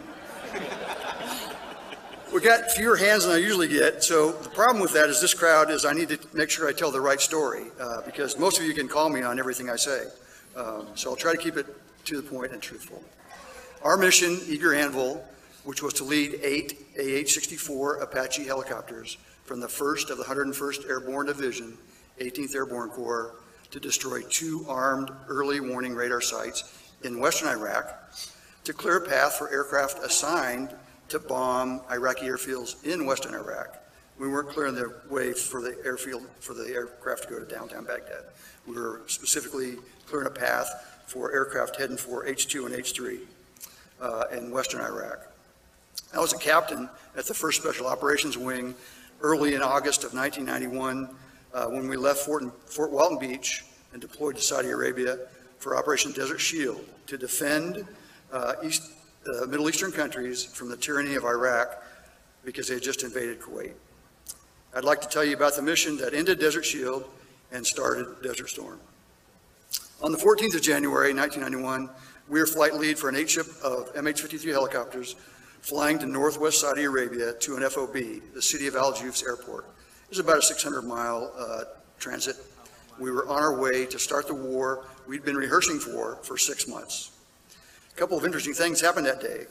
We got fewer hands than I usually get, so the problem with that is this crowd is I need to make sure I tell the right story, uh, because most of you can call me on everything I say. Um, So I'll try to keep it to the point and truthful. Our mission, Eager Anvil, which was to lead eight AH-64 Apache helicopters from the 1st of the 101st Airborne Division, 18th Airborne Corps, to destroy two armed early warning radar sites in western Iraq to clear a path for aircraft assigned to bomb Iraqi airfields in western Iraq. We weren't clearing the way for the airfield, for the aircraft to go to downtown Baghdad. We were specifically clearing a path for aircraft heading for H-2 and H-3 uh, in western Iraq. I was a captain at the 1st Special Operations Wing early in August of 1991 uh, when we left Fort, Fort Walton Beach and deployed to Saudi Arabia for Operation Desert Shield to defend uh, East, uh, Middle Eastern countries from the tyranny of Iraq because they had just invaded Kuwait. I'd like to tell you about the mission that ended Desert Shield and started Desert Storm. On the 14th of January 1991, we were flight lead for an eight-ship of MH-53 helicopters flying to northwest Saudi Arabia to an FOB, the city of Al Juf's airport. It was about a 600-mile uh, transit We were on our way to start the war we'd been rehearsing for for six months. A couple of interesting things happened that day.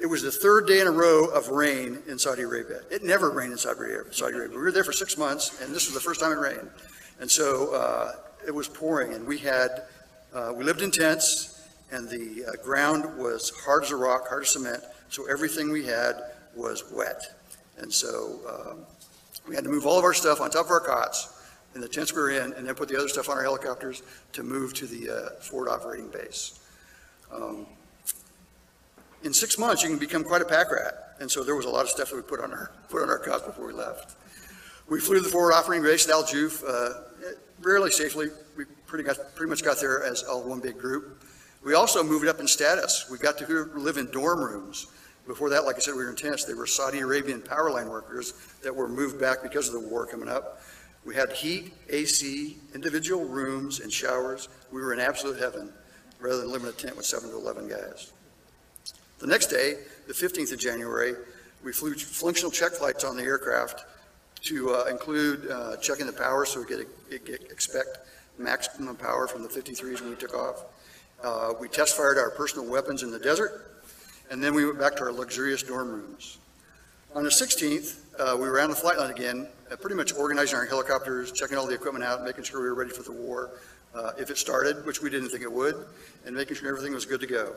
It was the third day in a row of rain in Saudi Arabia. It never rained in Saudi Arabia. Saudi Arabia. We were there for six months, and this was the first time it rained. And so uh, it was pouring, and we had, uh, we lived in tents, and the uh, ground was hard as a rock, hard as cement, so everything we had was wet. And so um, we had to move all of our stuff on top of our cots in the tents we were in, and then put the other stuff on our helicopters to move to the uh, forward operating base. Um, in six months, you can become quite a pack rat, and so there was a lot of stuff that we put on our put on our cots before we left. We flew to the forward operating base at Al Juf, uh, rarely safely. We pretty got pretty much got there as all one big group. We also moved up in status. We got to live in dorm rooms. Before that, like I said, we were in tents. They were Saudi Arabian power line workers that were moved back because of the war coming up. We had heat, AC, individual rooms, and showers. We were in absolute heaven rather than living in a tent with seven to 11 guys. The next day, the 15th of January, we flew functional check flights on the aircraft to uh, include uh, checking the power so we could expect maximum power from the 53s when we took off. Uh, we test fired our personal weapons in the desert, and then we went back to our luxurious dorm rooms. On the 16th, uh, we were on the flight line again, uh, pretty much organizing our helicopters, checking all the equipment out, making sure we were ready for the war uh, if it started, which we didn't think it would, and making sure everything was good to go.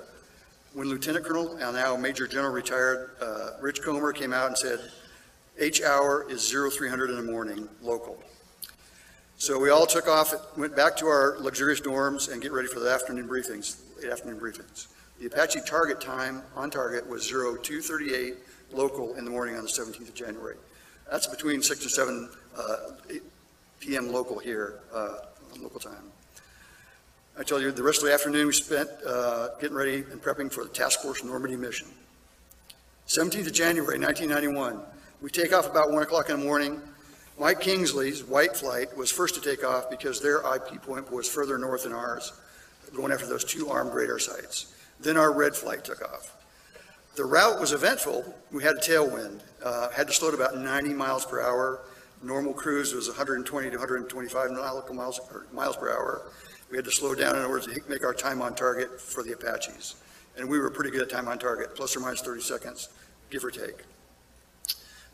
When Lieutenant Colonel, and now Major General retired, uh, Rich Comer came out and said, H hour is 0300 in the morning, local. So we all took off, went back to our luxurious dorms and get ready for the afternoon briefings, late afternoon briefings. The Apache target time on target was 0238 local in the morning on the 17th of January. That's between 6 and 7 uh, p.m. local here, uh, local time. I tell you, the rest of the afternoon we spent uh, getting ready and prepping for the Task Force Normandy mission. 17th of January, 1991, we take off about 1 o'clock in the morning. Mike Kingsley's white flight was first to take off because their IP point was further north than ours, going after those two armed radar sites. Then our red flight took off. The route was eventful. We had a tailwind, uh, had to slow to about 90 miles per hour. Normal cruise was 120 to 125 nautical miles, miles per hour. We had to slow down in order to make our time on target for the Apaches. And we were pretty good at time on target, plus or minus 30 seconds, give or take.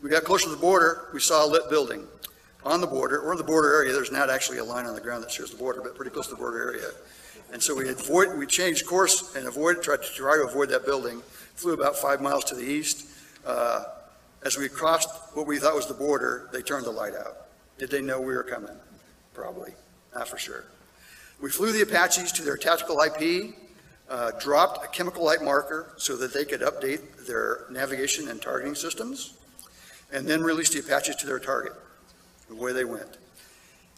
We got closer to the border, we saw a lit building. On the border, or in the border area, there's not actually a line on the ground that shows the border, but pretty close to the border area. And so we avoid, we changed course and avoid, tried to try to avoid that building, flew about five miles to the east. Uh, as we crossed what we thought was the border, they turned the light out. Did they know we were coming? Probably, not for sure. We flew the Apaches to their tactical IP, uh, dropped a chemical light marker so that they could update their navigation and targeting systems, and then released the Apaches to their target, away they went.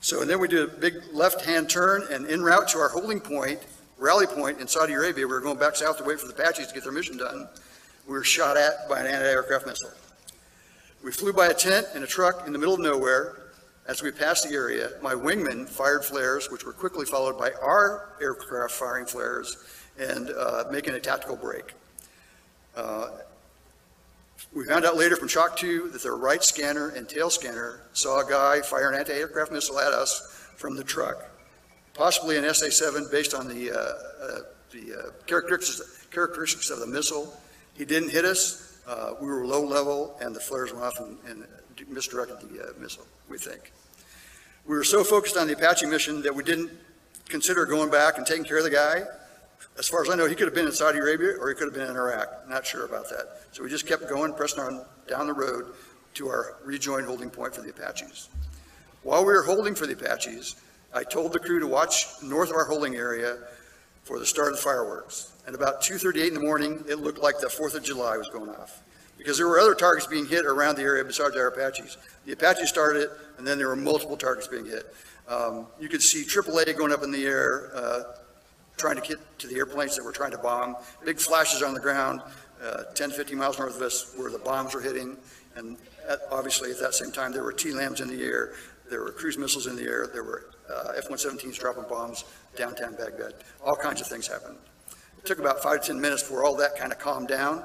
So, and then we did a big left-hand turn, and en route to our holding point, rally point in Saudi Arabia, we were going back south to wait for the Apaches to get their mission done. We were shot at by an anti-aircraft missile. We flew by a tent and a truck in the middle of nowhere. As we passed the area, my wingman fired flares, which were quickly followed by our aircraft firing flares and uh, making a tactical break. Uh, we found out later from Shock 2 that their right scanner and tail scanner saw a guy fire an anti-aircraft missile at us from the truck, possibly an SA-7 based on the, uh, uh, the uh, characteristics, characteristics of the missile. He didn't hit us. Uh, we were low level, and the flares went off and, and misdirected the uh, missile, we think. We were so focused on the Apache mission that we didn't consider going back and taking care of the guy. As far as I know, he could have been in Saudi Arabia or he could have been in Iraq. Not sure about that. So we just kept going, pressing on down the road to our rejoined holding point for the Apaches. While we were holding for the Apaches, I told the crew to watch north of our holding area for the start of the fireworks. And about 2.38 in the morning, it looked like the 4th of July was going off. Because there were other targets being hit around the area besides our Apaches. The Apaches started it, and then there were multiple targets being hit. Um, you could see AAA going up in the air, uh, trying to get to the airplanes that were trying to bomb. Big flashes on the ground, uh, 10, 50 miles north of us, where the bombs were hitting. And at, obviously, at that same time, there were T-LAMs in the air, there were cruise missiles in the air, there were uh, F-117s dropping bombs downtown Baghdad. All kinds of things happened. It took about five to 10 minutes for all that kind of calmed down.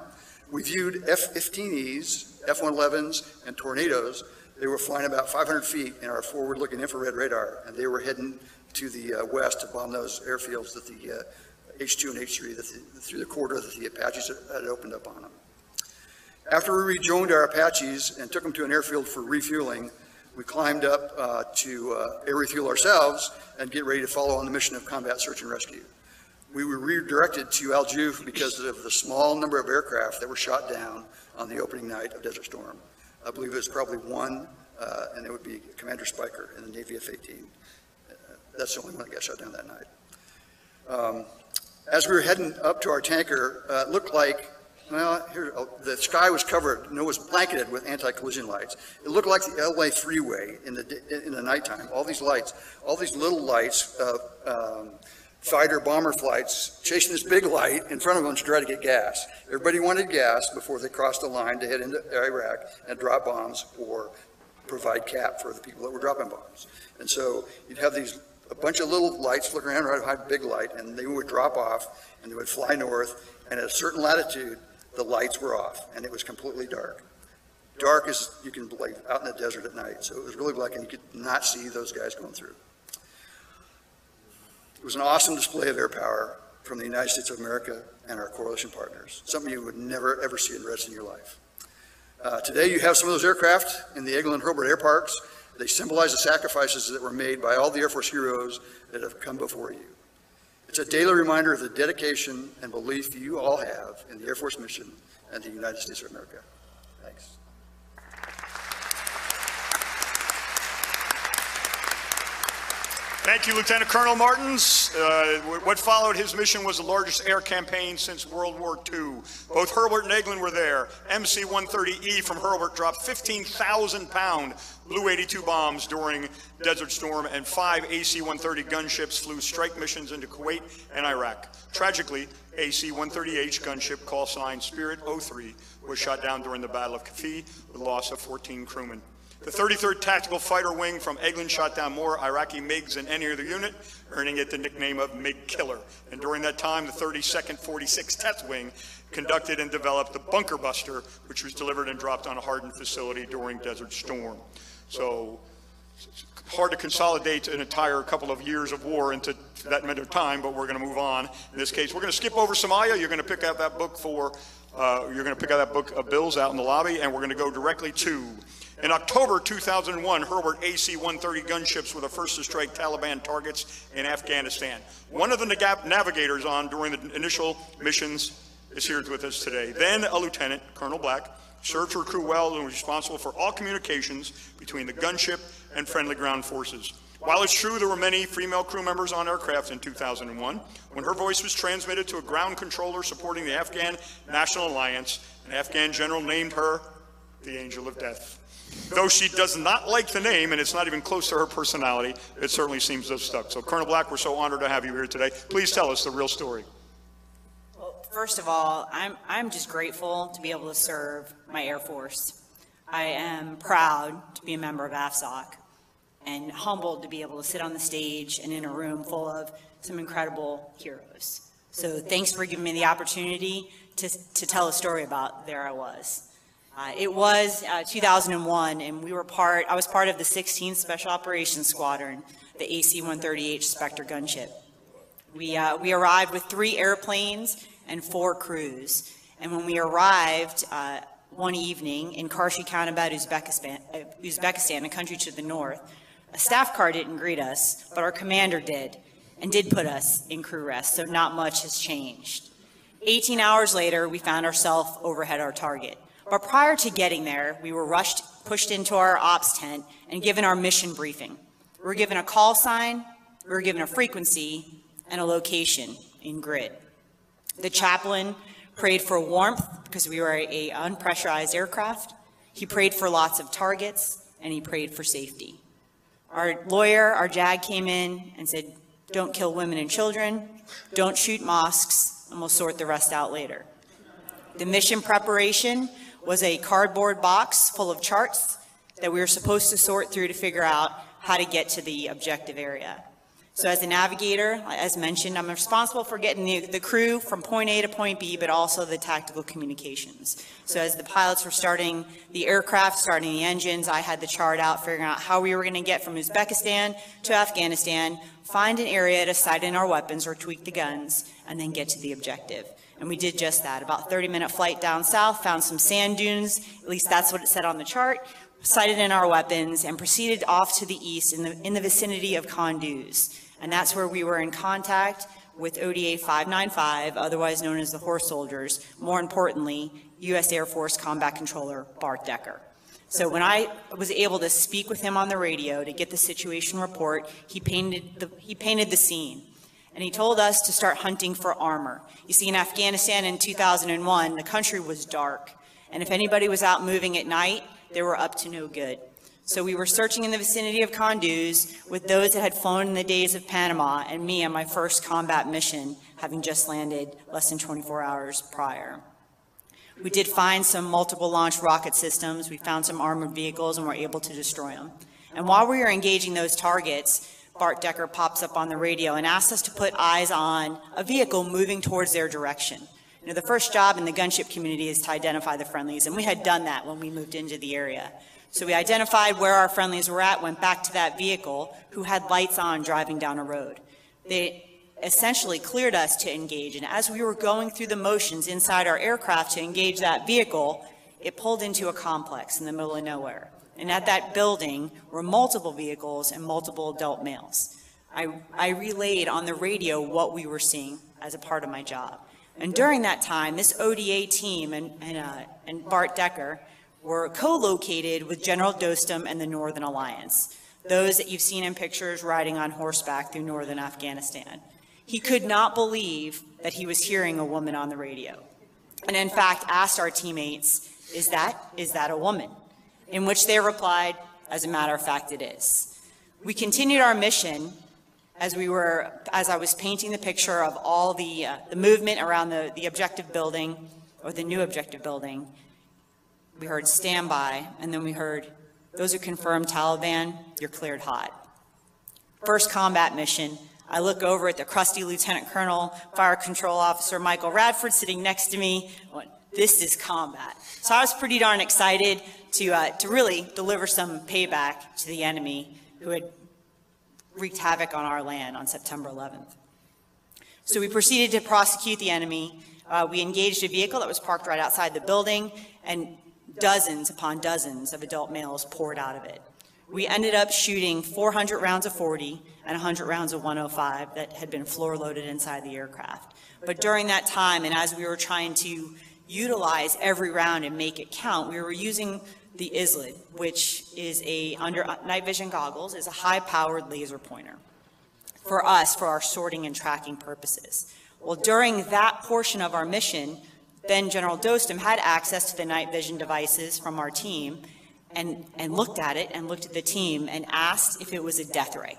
We viewed F-15Es, F-111s, and Tornadoes They were flying about 500 feet in our forward-looking infrared radar, and they were heading to the uh, west to bomb those airfields that the uh, H-2 and H-3, that the- through the corridor that the Apaches had- had opened up on them. After we rejoined our Apaches and took them to an airfield for refueling, we climbed up uh, to uh, air refuel ourselves and get ready to follow on the mission of combat search and rescue. We were redirected to Al Juf because of the small number of aircraft that were shot down on the opening night of Desert Storm. I believe it was probably one, uh, and it would be Commander Speicher in the Navy F-18. That's the only one that got shot down that night. Um, As we were heading up to our tanker, uh, it looked like, well, here, oh, the sky was covered, no, it was blanketed with anti-collision lights. It looked like the LA freeway in the, in the nighttime, all these lights, all these little lights, uh, um, fighter bomber flights chasing this big light in front of them to try to get gas. Everybody wanted gas before they crossed the line to head into Iraq and drop bombs or provide cap for the people that were dropping bombs. And so you'd have these, a bunch of little lights flickering around right a big light, and they would drop off, and they would fly north, and at a certain latitude, the lights were off, and it was completely dark. Dark as you can believe, out in the desert at night, so it was really black, and you could not see those guys going through. It was an awesome display of air power from the United States of America and our coalition partners, something you would never, ever see in the rest of your life. Uh, Today, you have some of those aircraft in the Eglin Hurlburt Air Parks. They symbolize the sacrifices that were made by all the Air Force heroes that have come before you. It's a daily reminder of the dedication and belief you all have in the Air Force mission and the United States of America. Thanks.
Thank you, Lieutenant Colonel Martins. Uh, What followed his mission was the largest air campaign since World War II. Both Hurlburt and Eglin were there. MC-130E from Hurlburt dropped 15,000-pound BLU-82 bombs during Desert Storm, and five AC-130 gunships flew strike missions into Kuwait and Iraq. Tragically, AC-130H gunship, call sign Spirit 03, was shot down during the Battle of Khafji with loss of 14 crewmen. The 33rd Tactical Fighter Wing from Eglin shot down more Iraqi MiGs than any other unit, earning it the nickname of MiG Killer. And during that time, the 32nd 46th Test Wing conducted and developed the Bunker Buster, which was delivered and dropped on a hardened facility during Desert Storm. So it's hard to consolidate an entire couple of years of war into that amount of time, but we're going to move on. In this case, we're going to skip over Somalia. You're going to pick out that book for, uh, you're going to pick out that book of bills out in the lobby, and we're going to go directly to. In October 2001, Hurlburt AC-130 gunships were the first to strike Taliban targets in Afghanistan. One of the navigators on during the initial missions is here with us today. Then a lieutenant, Colonel Black, served her crew well and was responsible for all communications between the gunship and friendly ground forces. While it's true there were many female crew members on aircraft in 2001, when her voice was transmitted to a ground controller supporting the Afghan National Alliance, an Afghan general named her the Angel of Death. Though she does not like the name, and it's not even close to her personality, it certainly seems to have stuck. So, Colonel Black, we're so honored to have you here today. Please tell us the real story.
Well, First of all, I'm, I'm just grateful to be able to serve my Air Force. I am proud to be a member of AFSOC and humbled to be able to sit on the stage and in a room full of some incredible heroes. So thanks for giving me the opportunity to, to tell a story about There I Was. Uh, it was uh, 2001, and we were part, I was part of the 16th Special Operations Squadron, the AC-130H Spectre gunship. We, uh, we arrived with three airplanes and four crews. And when we arrived uh, one evening in Karshi Khanabad, Uzbekistan, uh, Uzbekistan, a country to the north, a staff car didn't greet us, but our commander did, and did put us in crew rest, so not much has changed. 18 hours later, we found ourselves overhead our target. But prior to getting there, we were rushed, pushed into our ops tent, and given our mission briefing. We were given a call sign, we were given a frequency, and a location in grid. The chaplain prayed for warmth because we were a unpressurized aircraft. He prayed for lots of targets, and he prayed for safety. Our lawyer, our JAG, came in and said, don't kill women and children, don't shoot mosques, and we'll sort the rest out later. The mission preparation was a cardboard box full of charts that we were supposed to sort through to figure out how to get to the objective area. So as a navigator, as mentioned, I'm responsible for getting the, the crew from point A to point B, but also the tactical communications. So as the pilots were starting the aircraft, starting the engines, I had the chart out, figuring out how we were going to get from Uzbekistan to Afghanistan, find an area to sight in our weapons or tweak the guns, and then get to the objective. And we did just that. About 30 minute flight down south, found some sand dunes, at least that's what it said on the chart, sighted in our weapons, and proceeded off to the east in the, in the vicinity of Kunduz. And that's where we were in contact with ODA 595, otherwise known as the Horse Soldiers, more importantly, U.S. Air Force Combat Controller Bart Decker. So when I was able to speak with him on the radio to get the situation report, he painted the, he painted the scene. And he told us to start hunting for armor. You see, in Afghanistan in 2001, the country was dark. And if anybody was out moving at night, they were up to no good. So we were searching in the vicinity of Kunduz with those that had flown in the days of Panama and me on my first combat mission, having just landed less than 24 hours prior. We did find some multiple launch rocket systems. We found some armored vehicles and were able to destroy them. And while we were engaging those targets, Bart Decker pops up on the radio and asks us to put eyes on a vehicle moving towards their direction. You know, the first job in the gunship community is to identify the friendlies, and we had done that when we moved into the area. So we identified where our friendlies were at, went back to that vehicle who had lights on driving down a road. They essentially cleared us to engage, and as we were going through the motions inside our aircraft to engage that vehicle, it pulled into a complex in the middle of nowhere. And at that building were multiple vehicles and multiple adult males. I, I relayed on the radio what we were seeing as a part of my job. And during that time, this ODA team and, and, uh, and Bart Decker were co-located with General Dostum and the Northern Alliance, those that you've seen in pictures riding on horseback through northern Afghanistan. He could not believe that he was hearing a woman on the radio. And in fact, asked our teammates, is that, is that a woman? In which they replied, as a matter of fact, it is. We continued our mission as we were, as I was painting the picture of all the, uh, the movement around the, the objective building, or the new objective building, we heard standby, and then we heard, those who confirmed Taliban, you're cleared hot. First combat mission, I look over at the crusty Lieutenant Colonel, Fire Control Officer Michael Radford sitting next to me. Went, this is combat. So I was pretty darn excited to, uh, to really deliver some payback to the enemy who had wreaked havoc on our land on September 11th. So we proceeded to prosecute the enemy. Uh, we engaged a vehicle that was parked right outside the building, and dozens upon dozens of adult males poured out of it. We ended up shooting 400 rounds of 40 and 100 rounds of 105 that had been floor loaded inside the aircraft. But during that time, and as we were trying to utilize every round and make it count, we were using the ISLID, which is a, under night vision goggles, is a high-powered laser pointer for us, for our sorting and tracking purposes. Well, during that portion of our mission, then General Dostum had access to the night vision devices from our team and, and looked at it and looked at the team and asked if it was a death ray.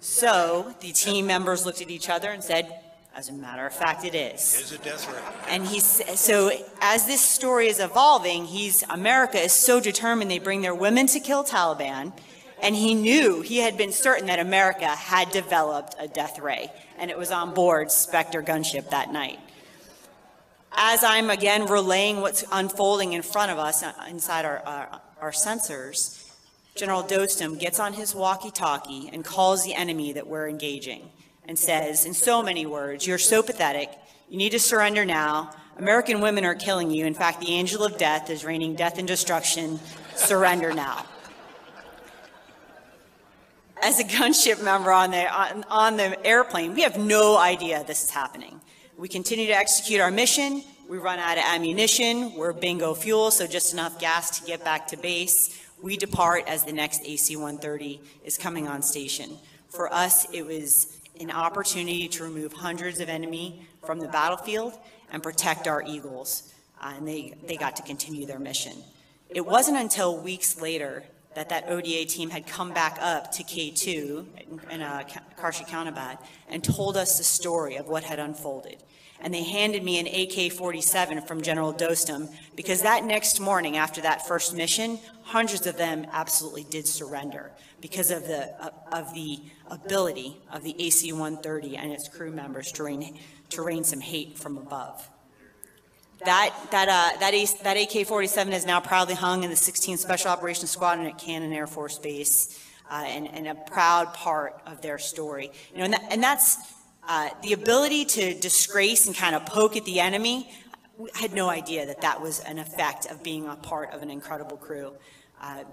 So the team members looked at each other and said, as a matter of fact, it is.
It is a death ray.
And he's, so as this story is evolving, he's, America is so determined they bring their women to kill Taliban. And he knew, he had been certain that America had developed a death ray. And it was on board Spectre gunship that night as I'm again relaying what's unfolding in front of us uh, inside our, our, our sensors, General Dostum gets on his walkie-talkie and calls the enemy that we're engaging and says, in so many words, you're so pathetic, you need to surrender now, American women are killing you, in fact, the angel of death is raining death and destruction, surrender now. As a gunship member on the, on, on the airplane, we have no idea this is happening. We continue to execute our mission. We run out of ammunition. We're bingo fuel, so just enough gas to get back to base. We depart as the next AC-130 is coming on station. For us, it was an opportunity to remove hundreds of enemy from the battlefield and protect our Eagles, uh, and they, they got to continue their mission. It wasn't until weeks later that that ODA team had come back up to K2 in uh, Karshi Khanabad and told us the story of what had unfolded. and they handed me an AK-47 from General Dostum because that next morning after that first mission, hundreds of them absolutely did surrender because of the, of the ability of the AC-130 and its crew members to rain, to rain some hate from above. That, that, uh, that, that AK-47 is now proudly hung in the 16th Special Operations Squadron at Cannon Air Force Base, uh, and, and a proud part of their story. You know, and, that, and that's uh, the ability to disgrace and kind of poke at the enemy. I had no idea that that was an effect of being a part of an incredible crew. Uh,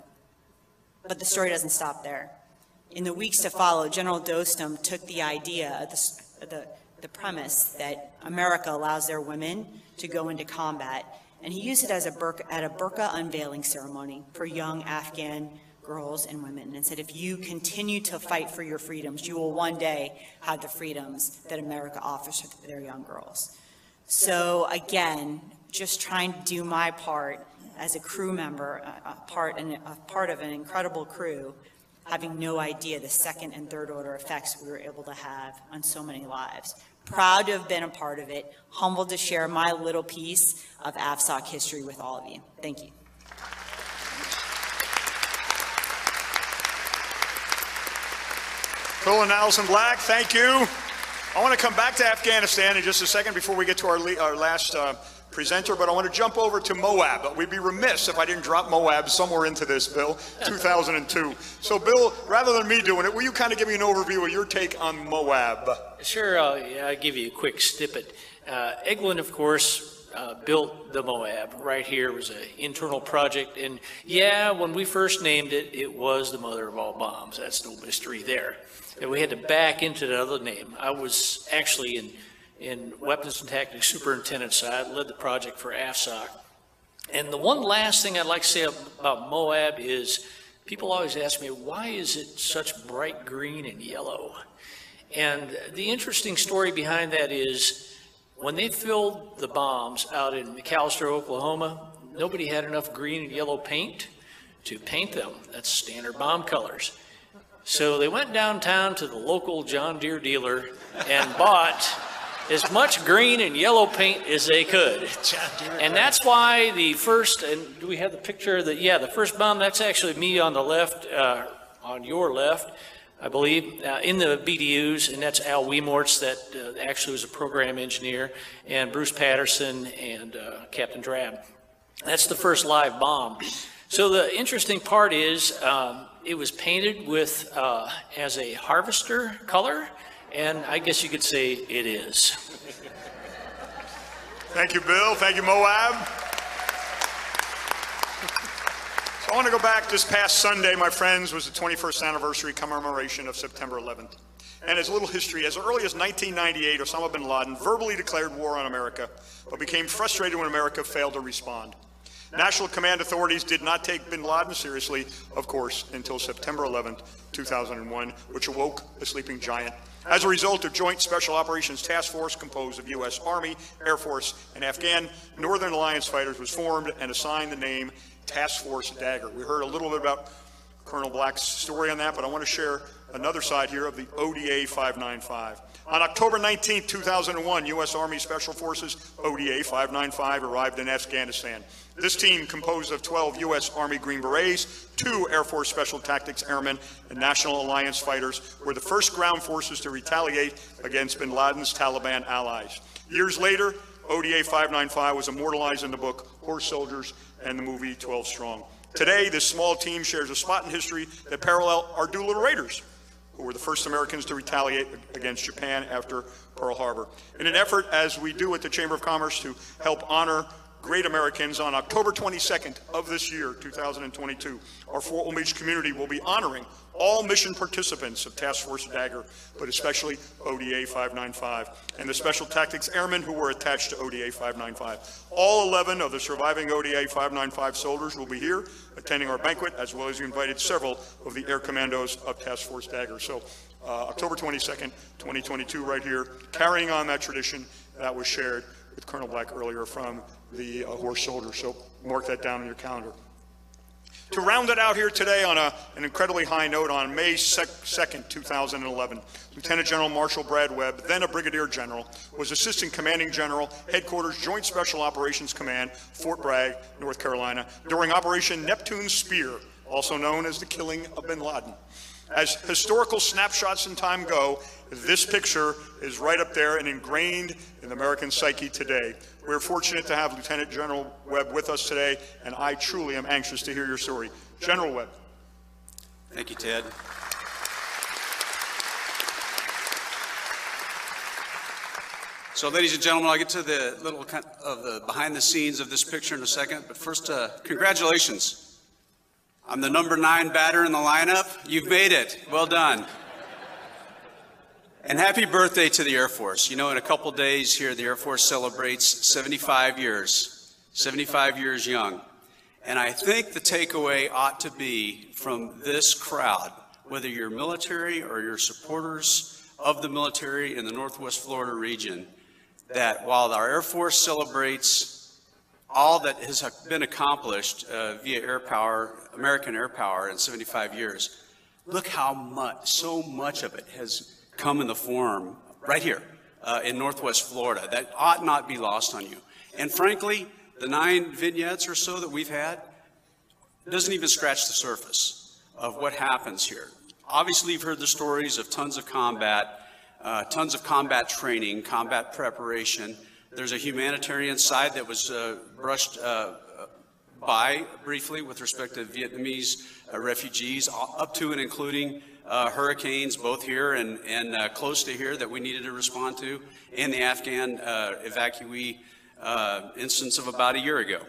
but the story doesn't stop there. In the weeks to follow, General Dostum took the idea, the, the, the premise that America allows their women to go into combat, and he used it as a burqa, at a burqa unveiling ceremony for young Afghan girls and women, and said, if you continue to fight for your freedoms, you will one day have the freedoms that America offers their young girls. So again, just trying to do my part as a crew member, a, part, a part of an incredible crew, having no idea the second and third order effects we were able to have on so many lives. Proud to have been a part of it, humbled to share my little piece of AFSOC history with all of you. Thank you.
Phil and Allison Black, thank you. I want to come back to Afghanistan in just a second before we get to our, our last uh, presenter, but I want to jump over to MOAB. But we'd be remiss if I didn't drop MOAB somewhere into this, Bill, [laughs] 2002. So, Bill, rather than me doing it, will you kind of give me an overview of your take on MOAB?
Sure, I'll, yeah, I'll give you a quick snippet. Uh, Eglin, of course, uh, built the Moab right here. It was an internal project. And yeah, when we first named it, it was the mother of all bombs. That's no mystery there. And we had to back into the other name. I was actually in, in weapons and tactics superintendent side, led the project for AFSOC. And the one last thing I'd like to say about MOAB is people always ask me, why is it such bright green and yellow? And the interesting story behind that is when they filled the bombs out in McAlester, Oklahoma, nobody had enough green and yellow paint to paint them. That's standard bomb colors. So they went downtown to the local John Deere dealer and bought as much green and yellow paint as they could. And that's why the first, and do we have the picture the, yeah, the first bomb, that's actually me on the left, uh, on your left, I believe, uh, in the BDUs, and that's Al Weimorts that uh, actually was a program engineer, and Bruce Patterson and uh, Captain Drab. That's the first live bomb. So the interesting part is um, it was painted with uh, as a harvester color, and I guess you could say it is.
Thank you, Bill. Thank you, MOAB. So I want to go back this past Sunday, my friends, was the 21st anniversary commemoration of September 11th. And as a little history, as early as 1998, Osama bin Laden verbally declared war on America, but became frustrated when America failed to respond. National command authorities did not take bin Laden seriously, of course, until September 11th, 2001, which awoke a sleeping giant. As a result, of joint special operations task force composed of U.S. Army, Air Force, and Afghan Northern Alliance fighters was formed and assigned the name Task Force Dagger. We heard a little bit about Colonel Black's story on that, but I want to share another side here of the ODA 595. On October 19, 2001, U.S. Army Special Forces ODA 595 arrived in Afghanistan. This team, composed of 12 U.S. Army Green Berets, two Air Force Special Tactics Airmen, and National Alliance fighters, were the first ground forces to retaliate against bin Laden's Taliban allies. Years later, ODA 595 was immortalized in the book Horse Soldiers and the movie 12 Strong. Today, this small team shares a spot in history that parallel our Doolittle Raiders, who were the first Americans to retaliate against Japan after Pearl Harbor. In an effort, as we do at the Chamber of Commerce, to help honor great Americans on October 22nd of this year, 2022, our Fort Williams community will be honoring all mission participants of Task Force Dagger, but especially ODA 595 and the Special Tactics Airmen who were attached to ODA 595. All 11 of the surviving ODA 595 soldiers will be here attending our banquet, as well as you invited several of the Air Commandos of Task Force Dagger. So uh, October 22nd, 2022, right here, carrying on that tradition that was shared with Colonel Black earlier from the uh, horse soldier. So mark that down on your calendar. To round it out here today on a, an incredibly high note, on May 2nd, 2011, Lieutenant General Marshall Brad Webb, then a Brigadier General, was Assistant Commanding General, Headquarters Joint Special Operations Command, Fort Bragg, North Carolina, during Operation Neptune Spear, also known as the killing of bin Laden. As historical snapshots in time go, this picture is right up there and ingrained in the American psyche today. We're fortunate to have Lieutenant General Webb with us today, and I truly am anxious to hear your story. General Webb.
Thank you, Ted. So, ladies and gentlemen, I'll get to the little kind of the behind the scenes of this picture in a second. But first, uh, congratulations. I'm the number nine batter in the lineup. You've made it. Well done. And happy birthday to the Air Force. You know, in a couple days here, the Air Force celebrates 75 years, 75 years young. And I think the takeaway ought to be from this crowd, whether you're military or you're supporters of the military in the Northwest Florida region, that while our Air Force celebrates all that has been accomplished uh, via air power, American air power in 75 years, look how much, so much of it has come in the form right here uh, in Northwest Florida. That ought not be lost on you. And frankly, the nine vignettes or so that we've had doesn't even scratch the surface of what happens here. Obviously, you've heard the stories of tons of combat, uh, tons of combat training, combat preparation. There's a humanitarian side that was uh, brushed uh, by briefly with respect to Vietnamese uh, refugees, up to and including uh, hurricanes, both here and, and uh, close to here, that we needed to respond to, and the Afghan uh, evacuee uh, instance of about a year ago.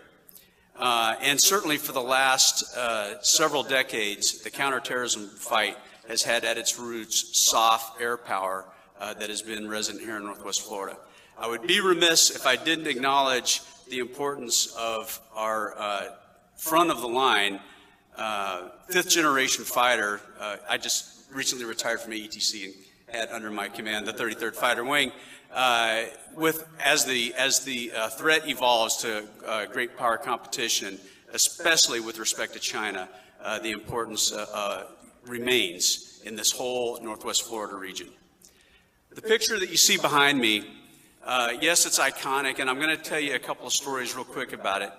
Uh, and certainly for the last uh, several decades, the counterterrorism fight has had at its roots soft air power that has been resident here in Northwest Florida. I would be remiss if I didn't acknowledge the importance of our front of the line uh, fifth generation fighter. Uh, I just recently retired from AETC and had under my command the 33rd Fighter Wing. Uh, with as the as the uh, threat evolves to uh, great power competition, especially with respect to China, the importance remains in this whole Northwest Florida region. The picture that you see behind me, yes, it's iconic, and I'm going to tell you a couple of stories real quick about it.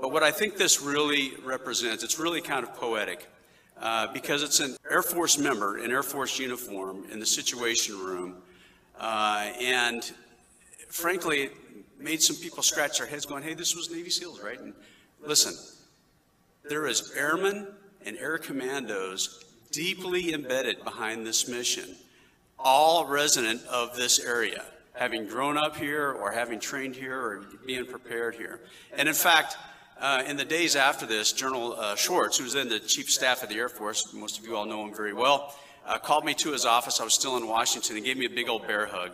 But what I think this really represents, it's really kind of poetic uh, because it's an Air Force member in Air Force uniform in the Situation Room. Uh, and frankly, it made some people scratch their heads going, hey, this was Navy SEALs, right? And listen, there is airmen and air commandos deeply embedded behind this mission, all resident of this area, having grown up here or having trained here or being prepared here. And in fact, uh, in the days after this, General uh, Schwartz, who was then the Chief Staff of the Air Force, most of you all know him very well, uh, called me to his office. I was still in Washington and gave me a big old bear hug.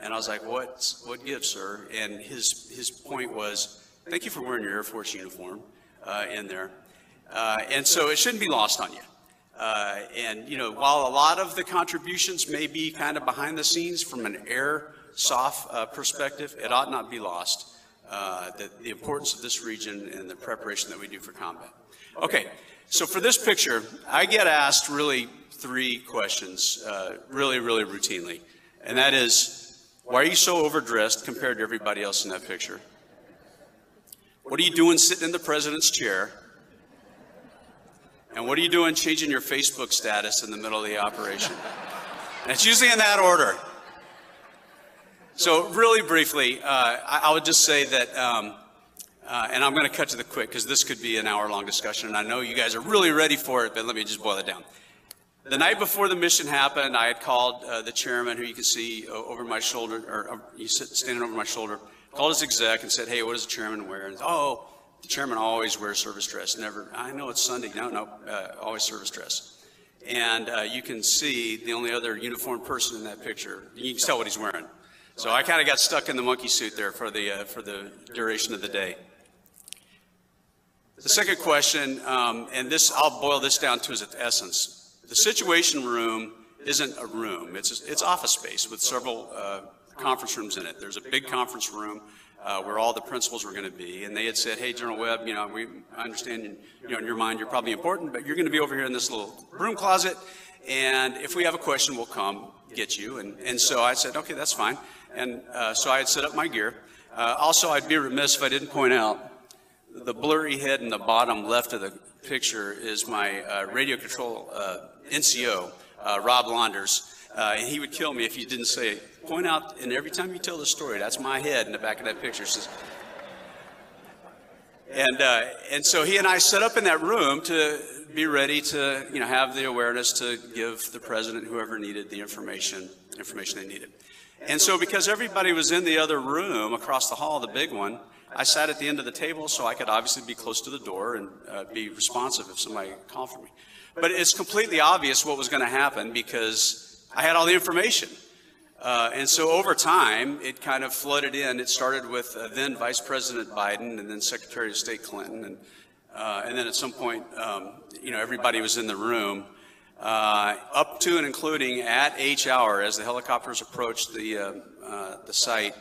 And I was like, what, what gives, sir? And his, his point was, thank you for wearing your Air Force uniform uh, in there. Uh, and so it shouldn't be lost on you. Uh, and, you know, while a lot of the contributions may be kind of behind the scenes from an air soft perspective, it ought not be lost uh, the, the importance of this region and the preparation that we do for combat. Okay, so for this picture, I get asked really three questions, uh, really, really routinely. And that is, why are you so overdressed compared to everybody else in that picture? What are you doing sitting in the president's chair? And what are you doing changing your Facebook status in the middle of the operation? And [laughs] it's usually in that order. So really briefly, uh, I, I, would just say that, um, uh, and I'm going to cut to the quick because this could be an hour-long discussion, and I know you guys are really ready for it, but let me just boil it down. The night before the mission happened, I had called uh, the chairman, who you can see uh, over my shoulder, or uh, he's standing over my shoulder, called his exec and said, hey, what does the chairman wear? And, oh, the chairman always wears service dress. Never, I know it's Sunday. No, no, uh, always service dress. And you can see the only other uniformed person in that picture. You can tell what he's wearing. So I kind of got stuck in the monkey suit there for the, uh, for the duration of the day. The second question, um, and this I'll boil this down to its essence. The Situation Room isn't a room. It's, it's office space with several uh, conference rooms in it. There's a big conference room uh, where all the principals were going to be. And they had said, hey, General Webb, you know, we I understand, you know, in your mind you're probably important, but you're going to be over here in this little broom closet. And if we have a question, we'll come get you. And, and so I said, okay, that's fine. And uh, so I had set up my gear. Uh, also, I'd be remiss if I didn't point out the blurry head in the bottom left of the picture is my uh, radio control uh, NCO, uh, Rob Launders. Uh, and he would kill me if you didn't say, point out, and every time you tell the story, that's my head in the back of that picture. Says, and, and so he and I set up in that room to be ready to, you know, have the awareness to give the president, whoever needed the information, information they needed. And so because everybody was in the other room across the hall, the big one, I sat at the end of the table so I could obviously be close to the door and uh, be responsive if somebody called for me. But it's completely obvious what was going to happen because I had all the information. Uh, and so over time, it kind of flooded in. It started with uh, then Vice President Biden and then Secretary of State Clinton. And, uh, and then at some point, um, you know, everybody was in the room. Uh, up to and including at H hour, as the helicopters approached the, uh, uh, the site,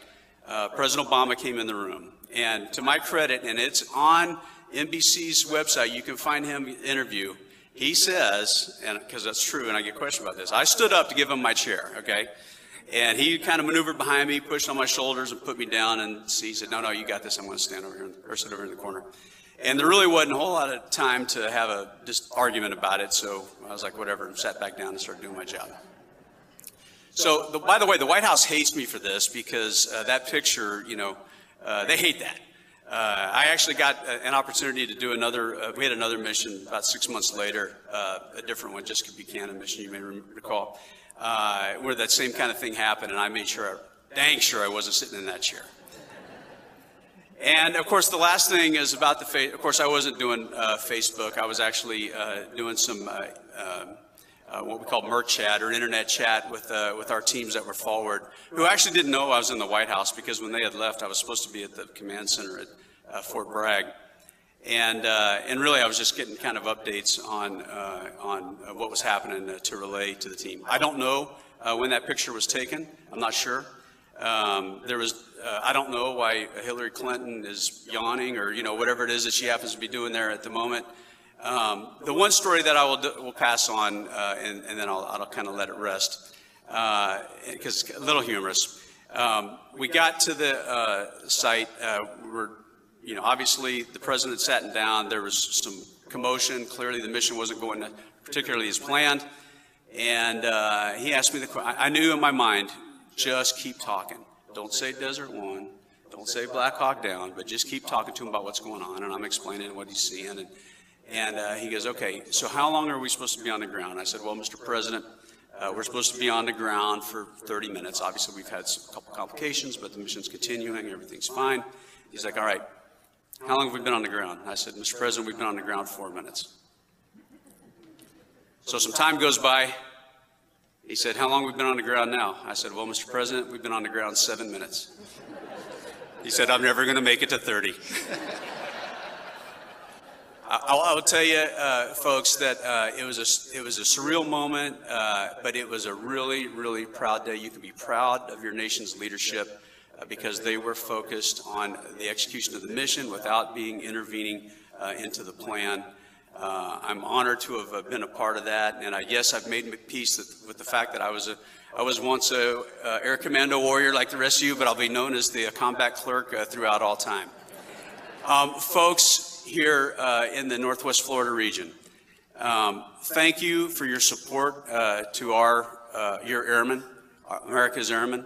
President Obama came in the room. And to my credit, and it's on NBC's website, you can find him interview. He says, and because that's true, and I get questioned about this, I stood up to give him my chair, okay? And he kind of maneuvered behind me, pushed on my shoulders, and put me down. And he said, "No, no, you got this. I'm going to stand over here or sit over in the corner." And there really wasn't a whole lot of time to have a just argument about it. So I was like, "Whatever," and sat back down and started doing my job. So, the, by the way, the White House hates me for this because uh, that picture, you know, uh, they hate that. Uh, I actually got uh, an opportunity to do another, uh, we had another mission about six months later, uh, a different one, just Jessica Buchanan mission, you may recall, uh, where that same kind of thing happened, and I made sure, dang sure I wasn't sitting in that chair. And of course, the last thing is about the, fa- of course, I wasn't doing Facebook. I was actually doing some um, uh, what we call MERC chat or internet chat with, uh, with our teams that were forward, who actually didn't know I was in the White House because when they had left, I was supposed to be at the command center at uh, Fort Bragg. And, uh, and really, I was just getting kind of updates on, uh, on what was happening to relay to the team. I don't know uh, when that picture was taken. I'm not sure. Um, there was, I don't know why Hillary Clinton is yawning or, you know, whatever it is that she happens to be doing there at the moment. Um, the one story that I will, do, will pass on, uh, and, and, then I'll, I'll kind of let it rest, because uh, a little humorous. Um, we got to the uh, site. Uh, we're, you know, obviously the president sat down. There was some commotion. Clearly, the mission wasn't going particularly as planned. And uh, he asked me the question. I knew in my mind, just keep talking. Don't say Desert One. Don't say Black Hawk Down, but just keep talking to him about what's going on. And I'm explaining what he's seeing. And, and uh, he goes, okay, so how long are we supposed to be on the ground? I said, well, Mr. President, uh, we're supposed to be on the ground for 30 minutes. Obviously, we've had a couple complications, but the mission's continuing. Everything's fine. He's like, all right, how long have we been on the ground? I said, Mr. President, we've been on the ground four minutes. So some time goes by. He said, how long have we been on the ground now? I said, well, Mr. President, we've been on the ground seven minutes. He said, I'm never going to make it to 30. [laughs] I'll, I'll tell you, uh, folks, that uh, it was a it was a surreal moment, uh, but it was a really, really proud day. You can be proud of your nation's leadership uh, because they were focused on the execution of the mission without being intervening uh, into the plan. Uh, I'm honored to have been a part of that, and I, yes, I've made peace with the fact that I was a I was once a air commando warrior like the rest of you, but I'll be known as the combat clerk throughout all time. Um, folks, here uh, in the Northwest Florida region. Um, thank you for your support uh, to our uh, your airmen, uh, America's airmen.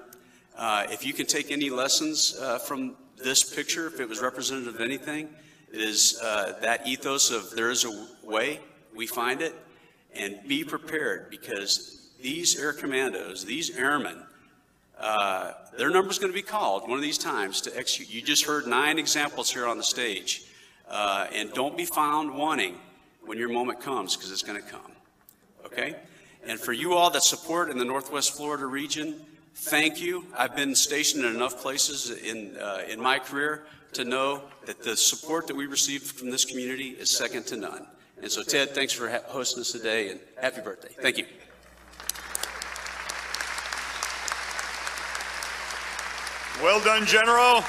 Uh, if you can take any lessons uh, from this picture, if it was representative of anything, it is that ethos of there is a way, we find it, and be prepared because these air commandos, these airmen, uh, their number is going to be called one of these times to execute. You just heard nine examples here on the stage. Uh, and don't be found wanting when your moment comes, because it's going to come. Okay? And for you all that support in the Northwest Florida region, thank you. I've been stationed in enough places in, uh, in my career to know that the support that we receive from this community is second to none. And so, Ted, thanks for hosting us today, and happy birthday. Thank you.
Well done, General.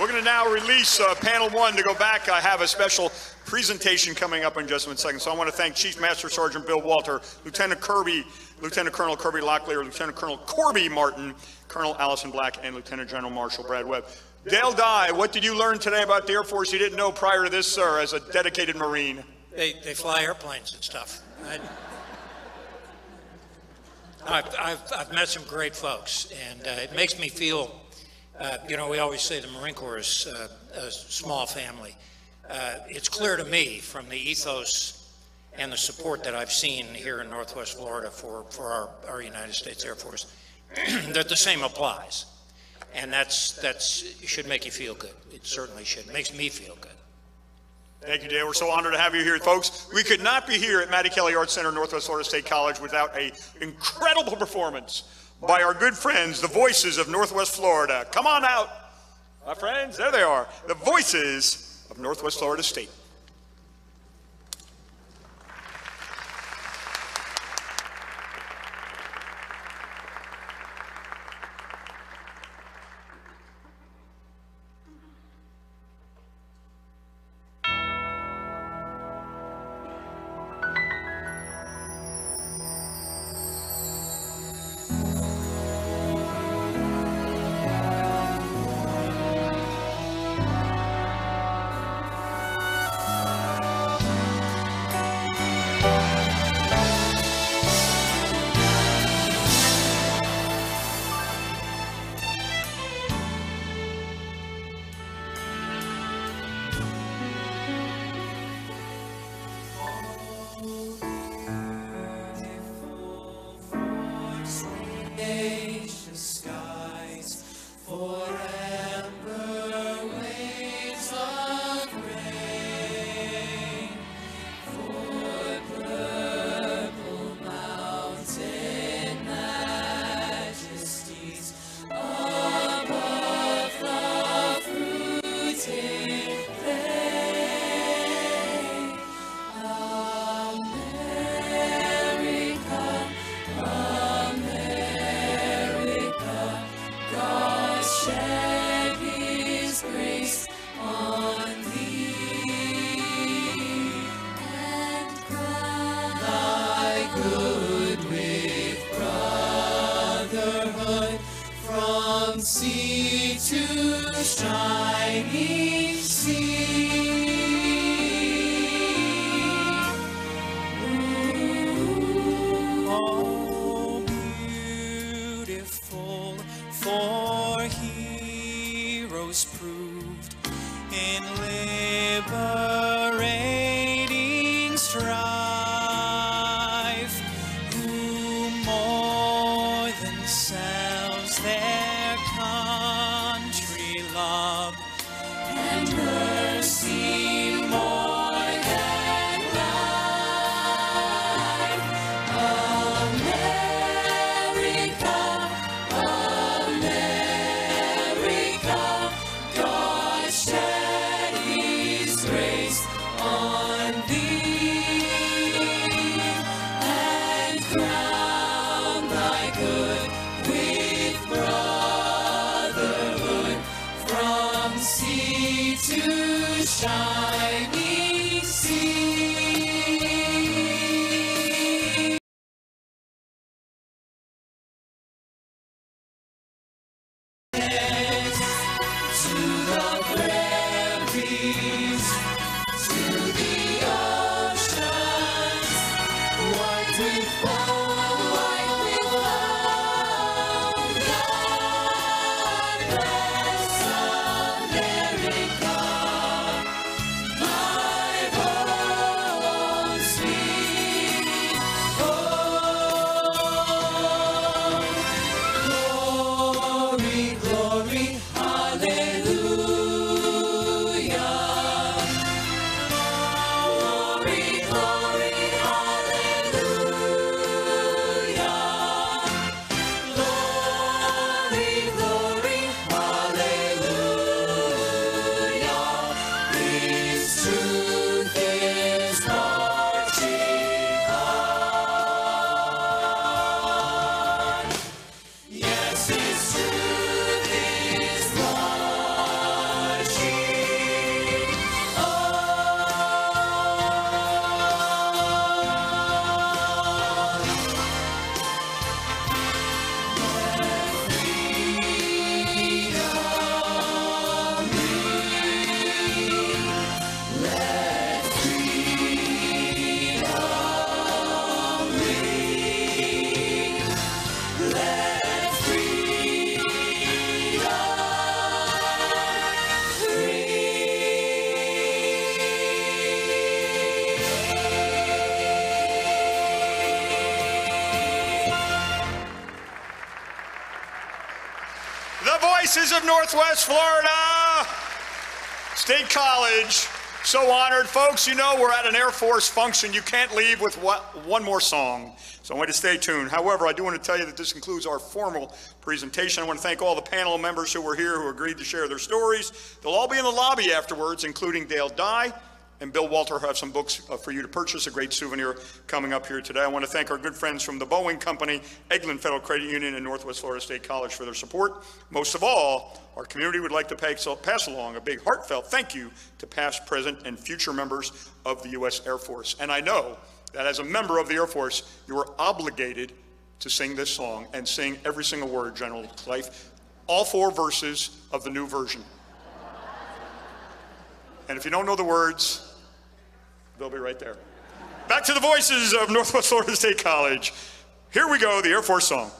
We're going to now release uh, panel one to go back. I have a special presentation coming up in just one second. So I want to thank Chief Master Sergeant Bill Walter, Lieutenant Kirby, Lieutenant Colonel Kirby Locklear, Lieutenant Colonel Corby Martin, Colonel Allison Black, and Lieutenant General Marshall Brad Webb. Dale Dye, what did you learn today about the Air Force you didn't know prior to this, sir, as a dedicated Marine?
They, they fly airplanes and stuff. I, I've, I've, I've met some great folks, and uh, it makes me feel, uh, you know, we always say the Marine Corps is uh, a small family. Uh, it's clear to me from the ethos and the support that I've seen here in Northwest Florida for, for our, our United States Air Force [clears throat] that the same applies. And that's, that's, should make you feel good. It certainly should. It makes me feel good.
Thank you, Dale. We're so honored to have you here, folks. We could not be here at Mattie Kelly Arts Center, Northwest Florida State College without a incredible performance by our good friends, the voices of Northwest Florida. Come on out, my friends. There they are, the voices of Northwest Florida State.
Florida State College. So honored. Folks, you know we're at an Air Force function. You can't leave with what, one more song. So I want you to stay tuned. However, I do want to tell you that this concludes our formal presentation. I want to thank all the panel members who were here who agreed to share their stories. They'll all be in the lobby afterwards, including Dale Dye and Bill Walter have some books uh, for you to purchase, a great souvenir coming up here today. I want to thank our good friends from the Boeing Company, Eglin Federal Credit Union, and Northwest Florida State College for their support. Most of all, our community would like to pass pass along a big heartfelt thank you to past, present, and future members of the U.S. Air Force. And I know that as a member of the Air Force, you are obligated to sing this song and sing every single word, General Life, all four verses of the new version. And if you don't know the words, they'll be right there. Back to the voices of Northwest Florida State College. Here we go, the Air Force song.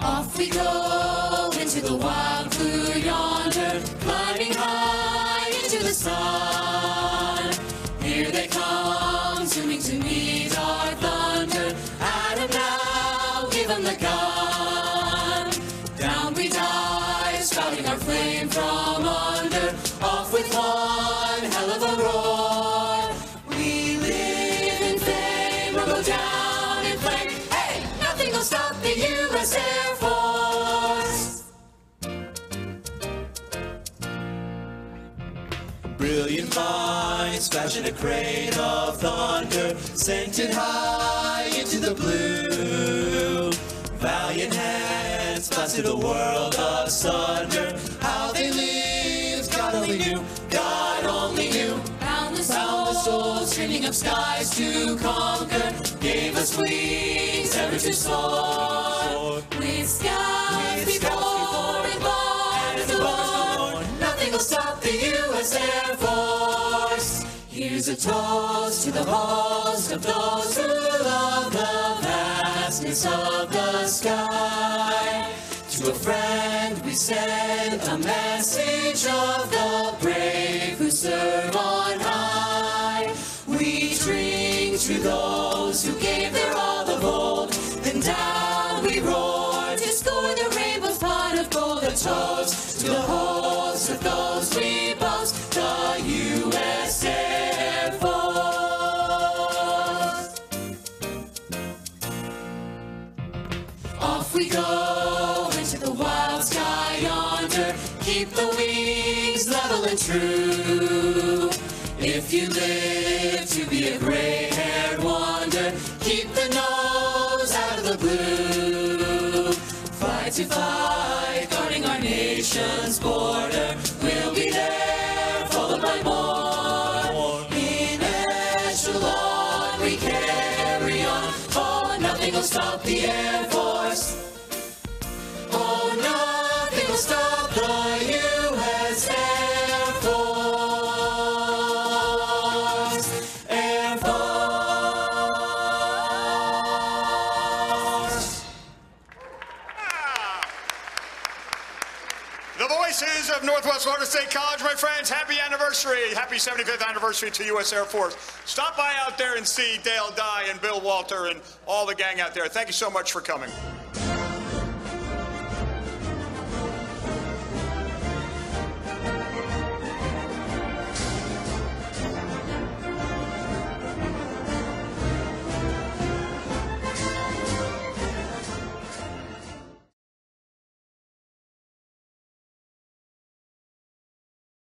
Off we go into the wild
Brilliant minds splash a crane of thunder, sent it high into the blue. Valiant hands blasted the world asunder. How they lived, God only knew. God only knew.
Boundless souls, dreaming of skies to conquer, gave us wings ever to soar. With skies will stop the U.S. Air Force. Here's a toast to the host of those who love the vastness of the sky. To a friend we send a message of the brave who serve on high. We drink to those who gave their all of old. Then down we roar to score the rainbow's pot of gold. A toast to the host of those we boast, the U.S. Air Force. Off we go into the wild sky yonder. Keep the wings level and true. If you live to be a gray-haired wonder, keep the nose out of the blue. Fight to our We'll be there, followed by more. In echelon, we carry on. Oh, nothing will stop the Air Force. Oh, nothing will stop
Northwest Florida State College, my friends, happy anniversary. Happy 75th anniversary to U.S. Air Force. Stop by out there and see Dale Dye and Bill Walter and all the gang out there. Thank you so much for coming.